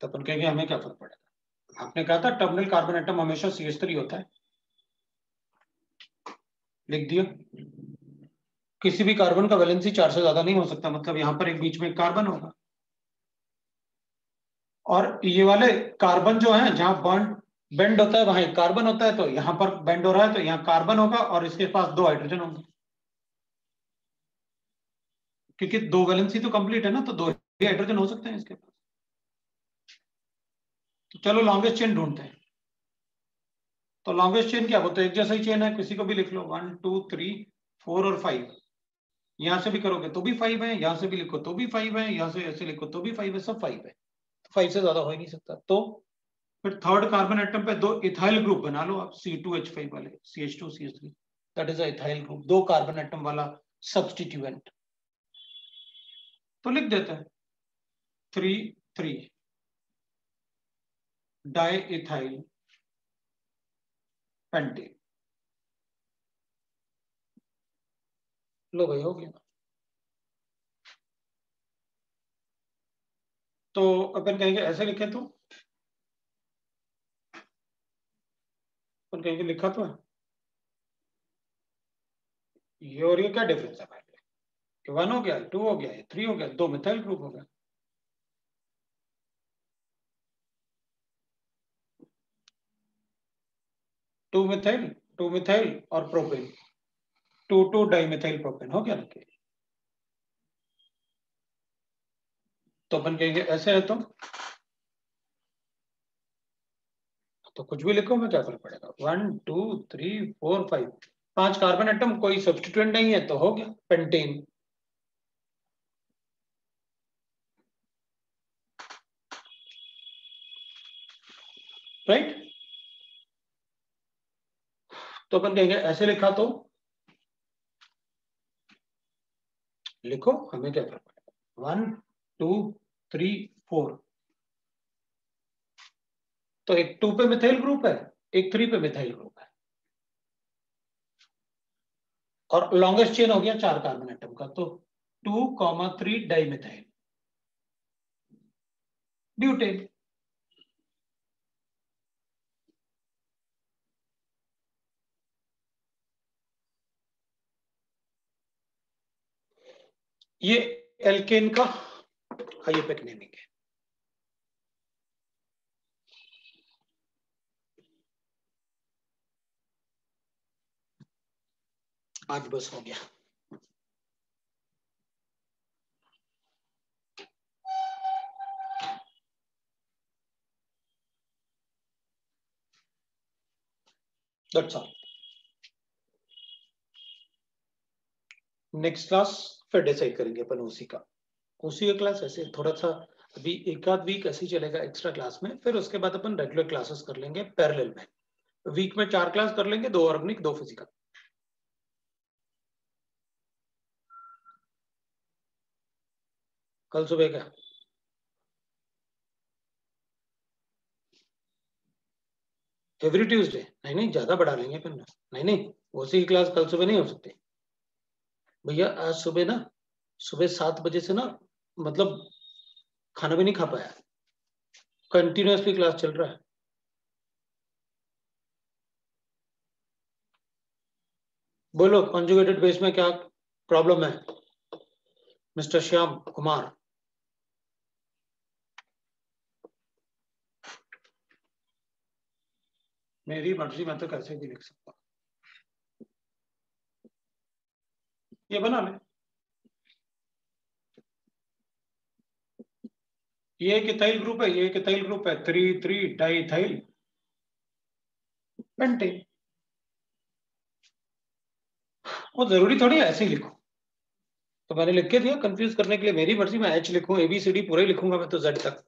तो अपन कहेंगे, हमें क्या फ़र्क पड़ेगा? आपने कहा था टर्मिनल कार्बन एटम हमेशा सी एच थ्री होता है। लिख दिया। किसी भी कार्बन का वैलेंसी चार से ज़्यादा नहीं हो सकता मतलब यहाँ पर एक बीच में कार्बन होगा। और ये वाले कार्बन जो है, जहाँ बॉन्ड बेंड होता है, वहाँ एक कार्बन होता है तो यहाँ पर बेंड हो रहा है तो यहाँ कार्बन होगा और इसके पास दो हाइड्रोजन होंगे। क्योंकि दो वैलेंसी तो कंप्लीट है ना तो दो हाइड्रोजन हो सकते हैं इसके पास। तो चलो लॉन्गेस्ट चेन ढूंढते हैं। तो लॉन्गेस्ट चेन क्या वो तो एक जैसा ही चेन है, किसी को भी लिख लो। वन टू थ्री फोर और फाइव यहाँ से भी करोगे तो भी फाइव है, यहाँ से भी लिखो तो भी फाइव है, यहाँ से ऐसे लिखो तो भी फाइव है, सब फाइव है। फाइव से ज़्यादा हो ही नहीं सकता। तो फिर थर्ड कार्बन एटम पे दो इथाइल ग्रुप बना लो आप सी टू एच फाइव वाले C H two C H three that is ethyl group दो कार्बन एटम वाला सब्सटीट्यूएंट तो लिख देते हैं। Three three di ethyl pentane लो भाई, हो गया। तो अपन कहेंगे, ऐसे लिखे तो? अपन कहेंगे, लिखा तो है? ये और ये क्या डिफरेंस है भाई। वन हो गया टू हो गया थ्री हो गया, दो मिथाइल ग्रुप हो गया। टू मिथाइल टू मिथाइल और propane two two dimethyl propane हो गया ना तो अपन कहेंगे ऐसे है तो? तो कुछ भी लिखो मैं क्या फ़र्क पड़ेगा। One two three four five पाँच कार्बन एटम कोई सब्सटीट्यूएंट नहीं है तो हो गया पेंटेन राइट तो अपन कहेंगे, ऐसे लिखा तो लिखो, हमें क्या फ़र्क पड़ेगा वन टू थ्री फोर तो एक टू पे मिथाइल ग्रुप है, एक थ्री पे मिथाइल ग्रुप है। और लॉन्गेस्ट चेन हो गया चार कार्बन एटम का तो two comma three di methyl butane ये एल्केन का हाइपेक नेमिंग है। आज बस हो गया। That's all. Next class फिर डिसाइड करेंगे अपन उसी का। उसी का क्लास ऐसे थोड़ा सा अभी एक आध वीक ऐसे चलेगा एक्स्ट्रा क्लास में, फिर उसके बाद अपन रेगुलर क्लासेस कर लेंगे पैरेलल में। वीक में चार क्लास कर लेंगे, दो ऑर्गेनिक दो फ़िज़िकल कल सुबह का। एवरी ट्यूसडे नहीं नहीं, ज़्यादा बढ़ा लेंगे फिर नहीं नहीं उसी क्लास कल सुबह नहीं हो सकती। भैया, आज सुबह ना, सुबह सात बजे से ना मतलब खाना भी नहीं खा पाया। कंटिन्यूसली क्लास चल रहा है। बोलो कॉन्जुगेटेड बेस में क्या प्रॉब्लम है? मिस्टर श्याम कुमार मेरी मर्ज़ी, मैं तो कैसे भी लिख सकता ये बना ले। ये एक इथाइल ग्रुप है, ये एक इथाइल ग्रुप है। Three three di ethyl pentane वो ज़रूरी थोड़ी ऐसे ही लिखो। तो मैंने लिख के दिया कंफ्यूज करने के लिए मेरी मर्ज़ी, मैं एच लिखूं एबीसीडी पूरा ही लिखूँगा मैं तो जेड तक।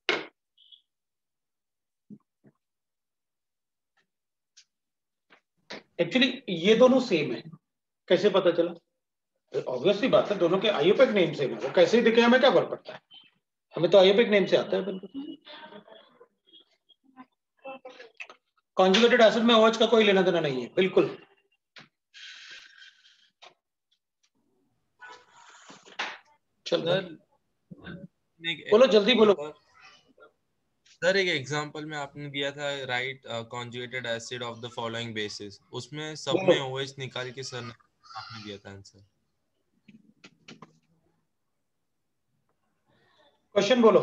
एक्चुअली ये दोनों सेम है। कैसे पता चला? ऑब्वियसली बात है दोनों के आईओपेक नेम है। वो कैसे दिखे हमें क्या फ़र्क पड़ता है? हमें तो आईओपेक नेम से आता है बिल्कुल। कॉन्जुगेटेड एसिड में ओएच का कोई लेना देना नहीं है बिल्कुल। चल बोलो जल्दी बोलो। सर एक एग्जांपल में आपने दिया था right conjugated acid of the following bases उसमें सब में ओएच निकाल के सर आपने दिया था आंसर क्वेश्चन बोलो।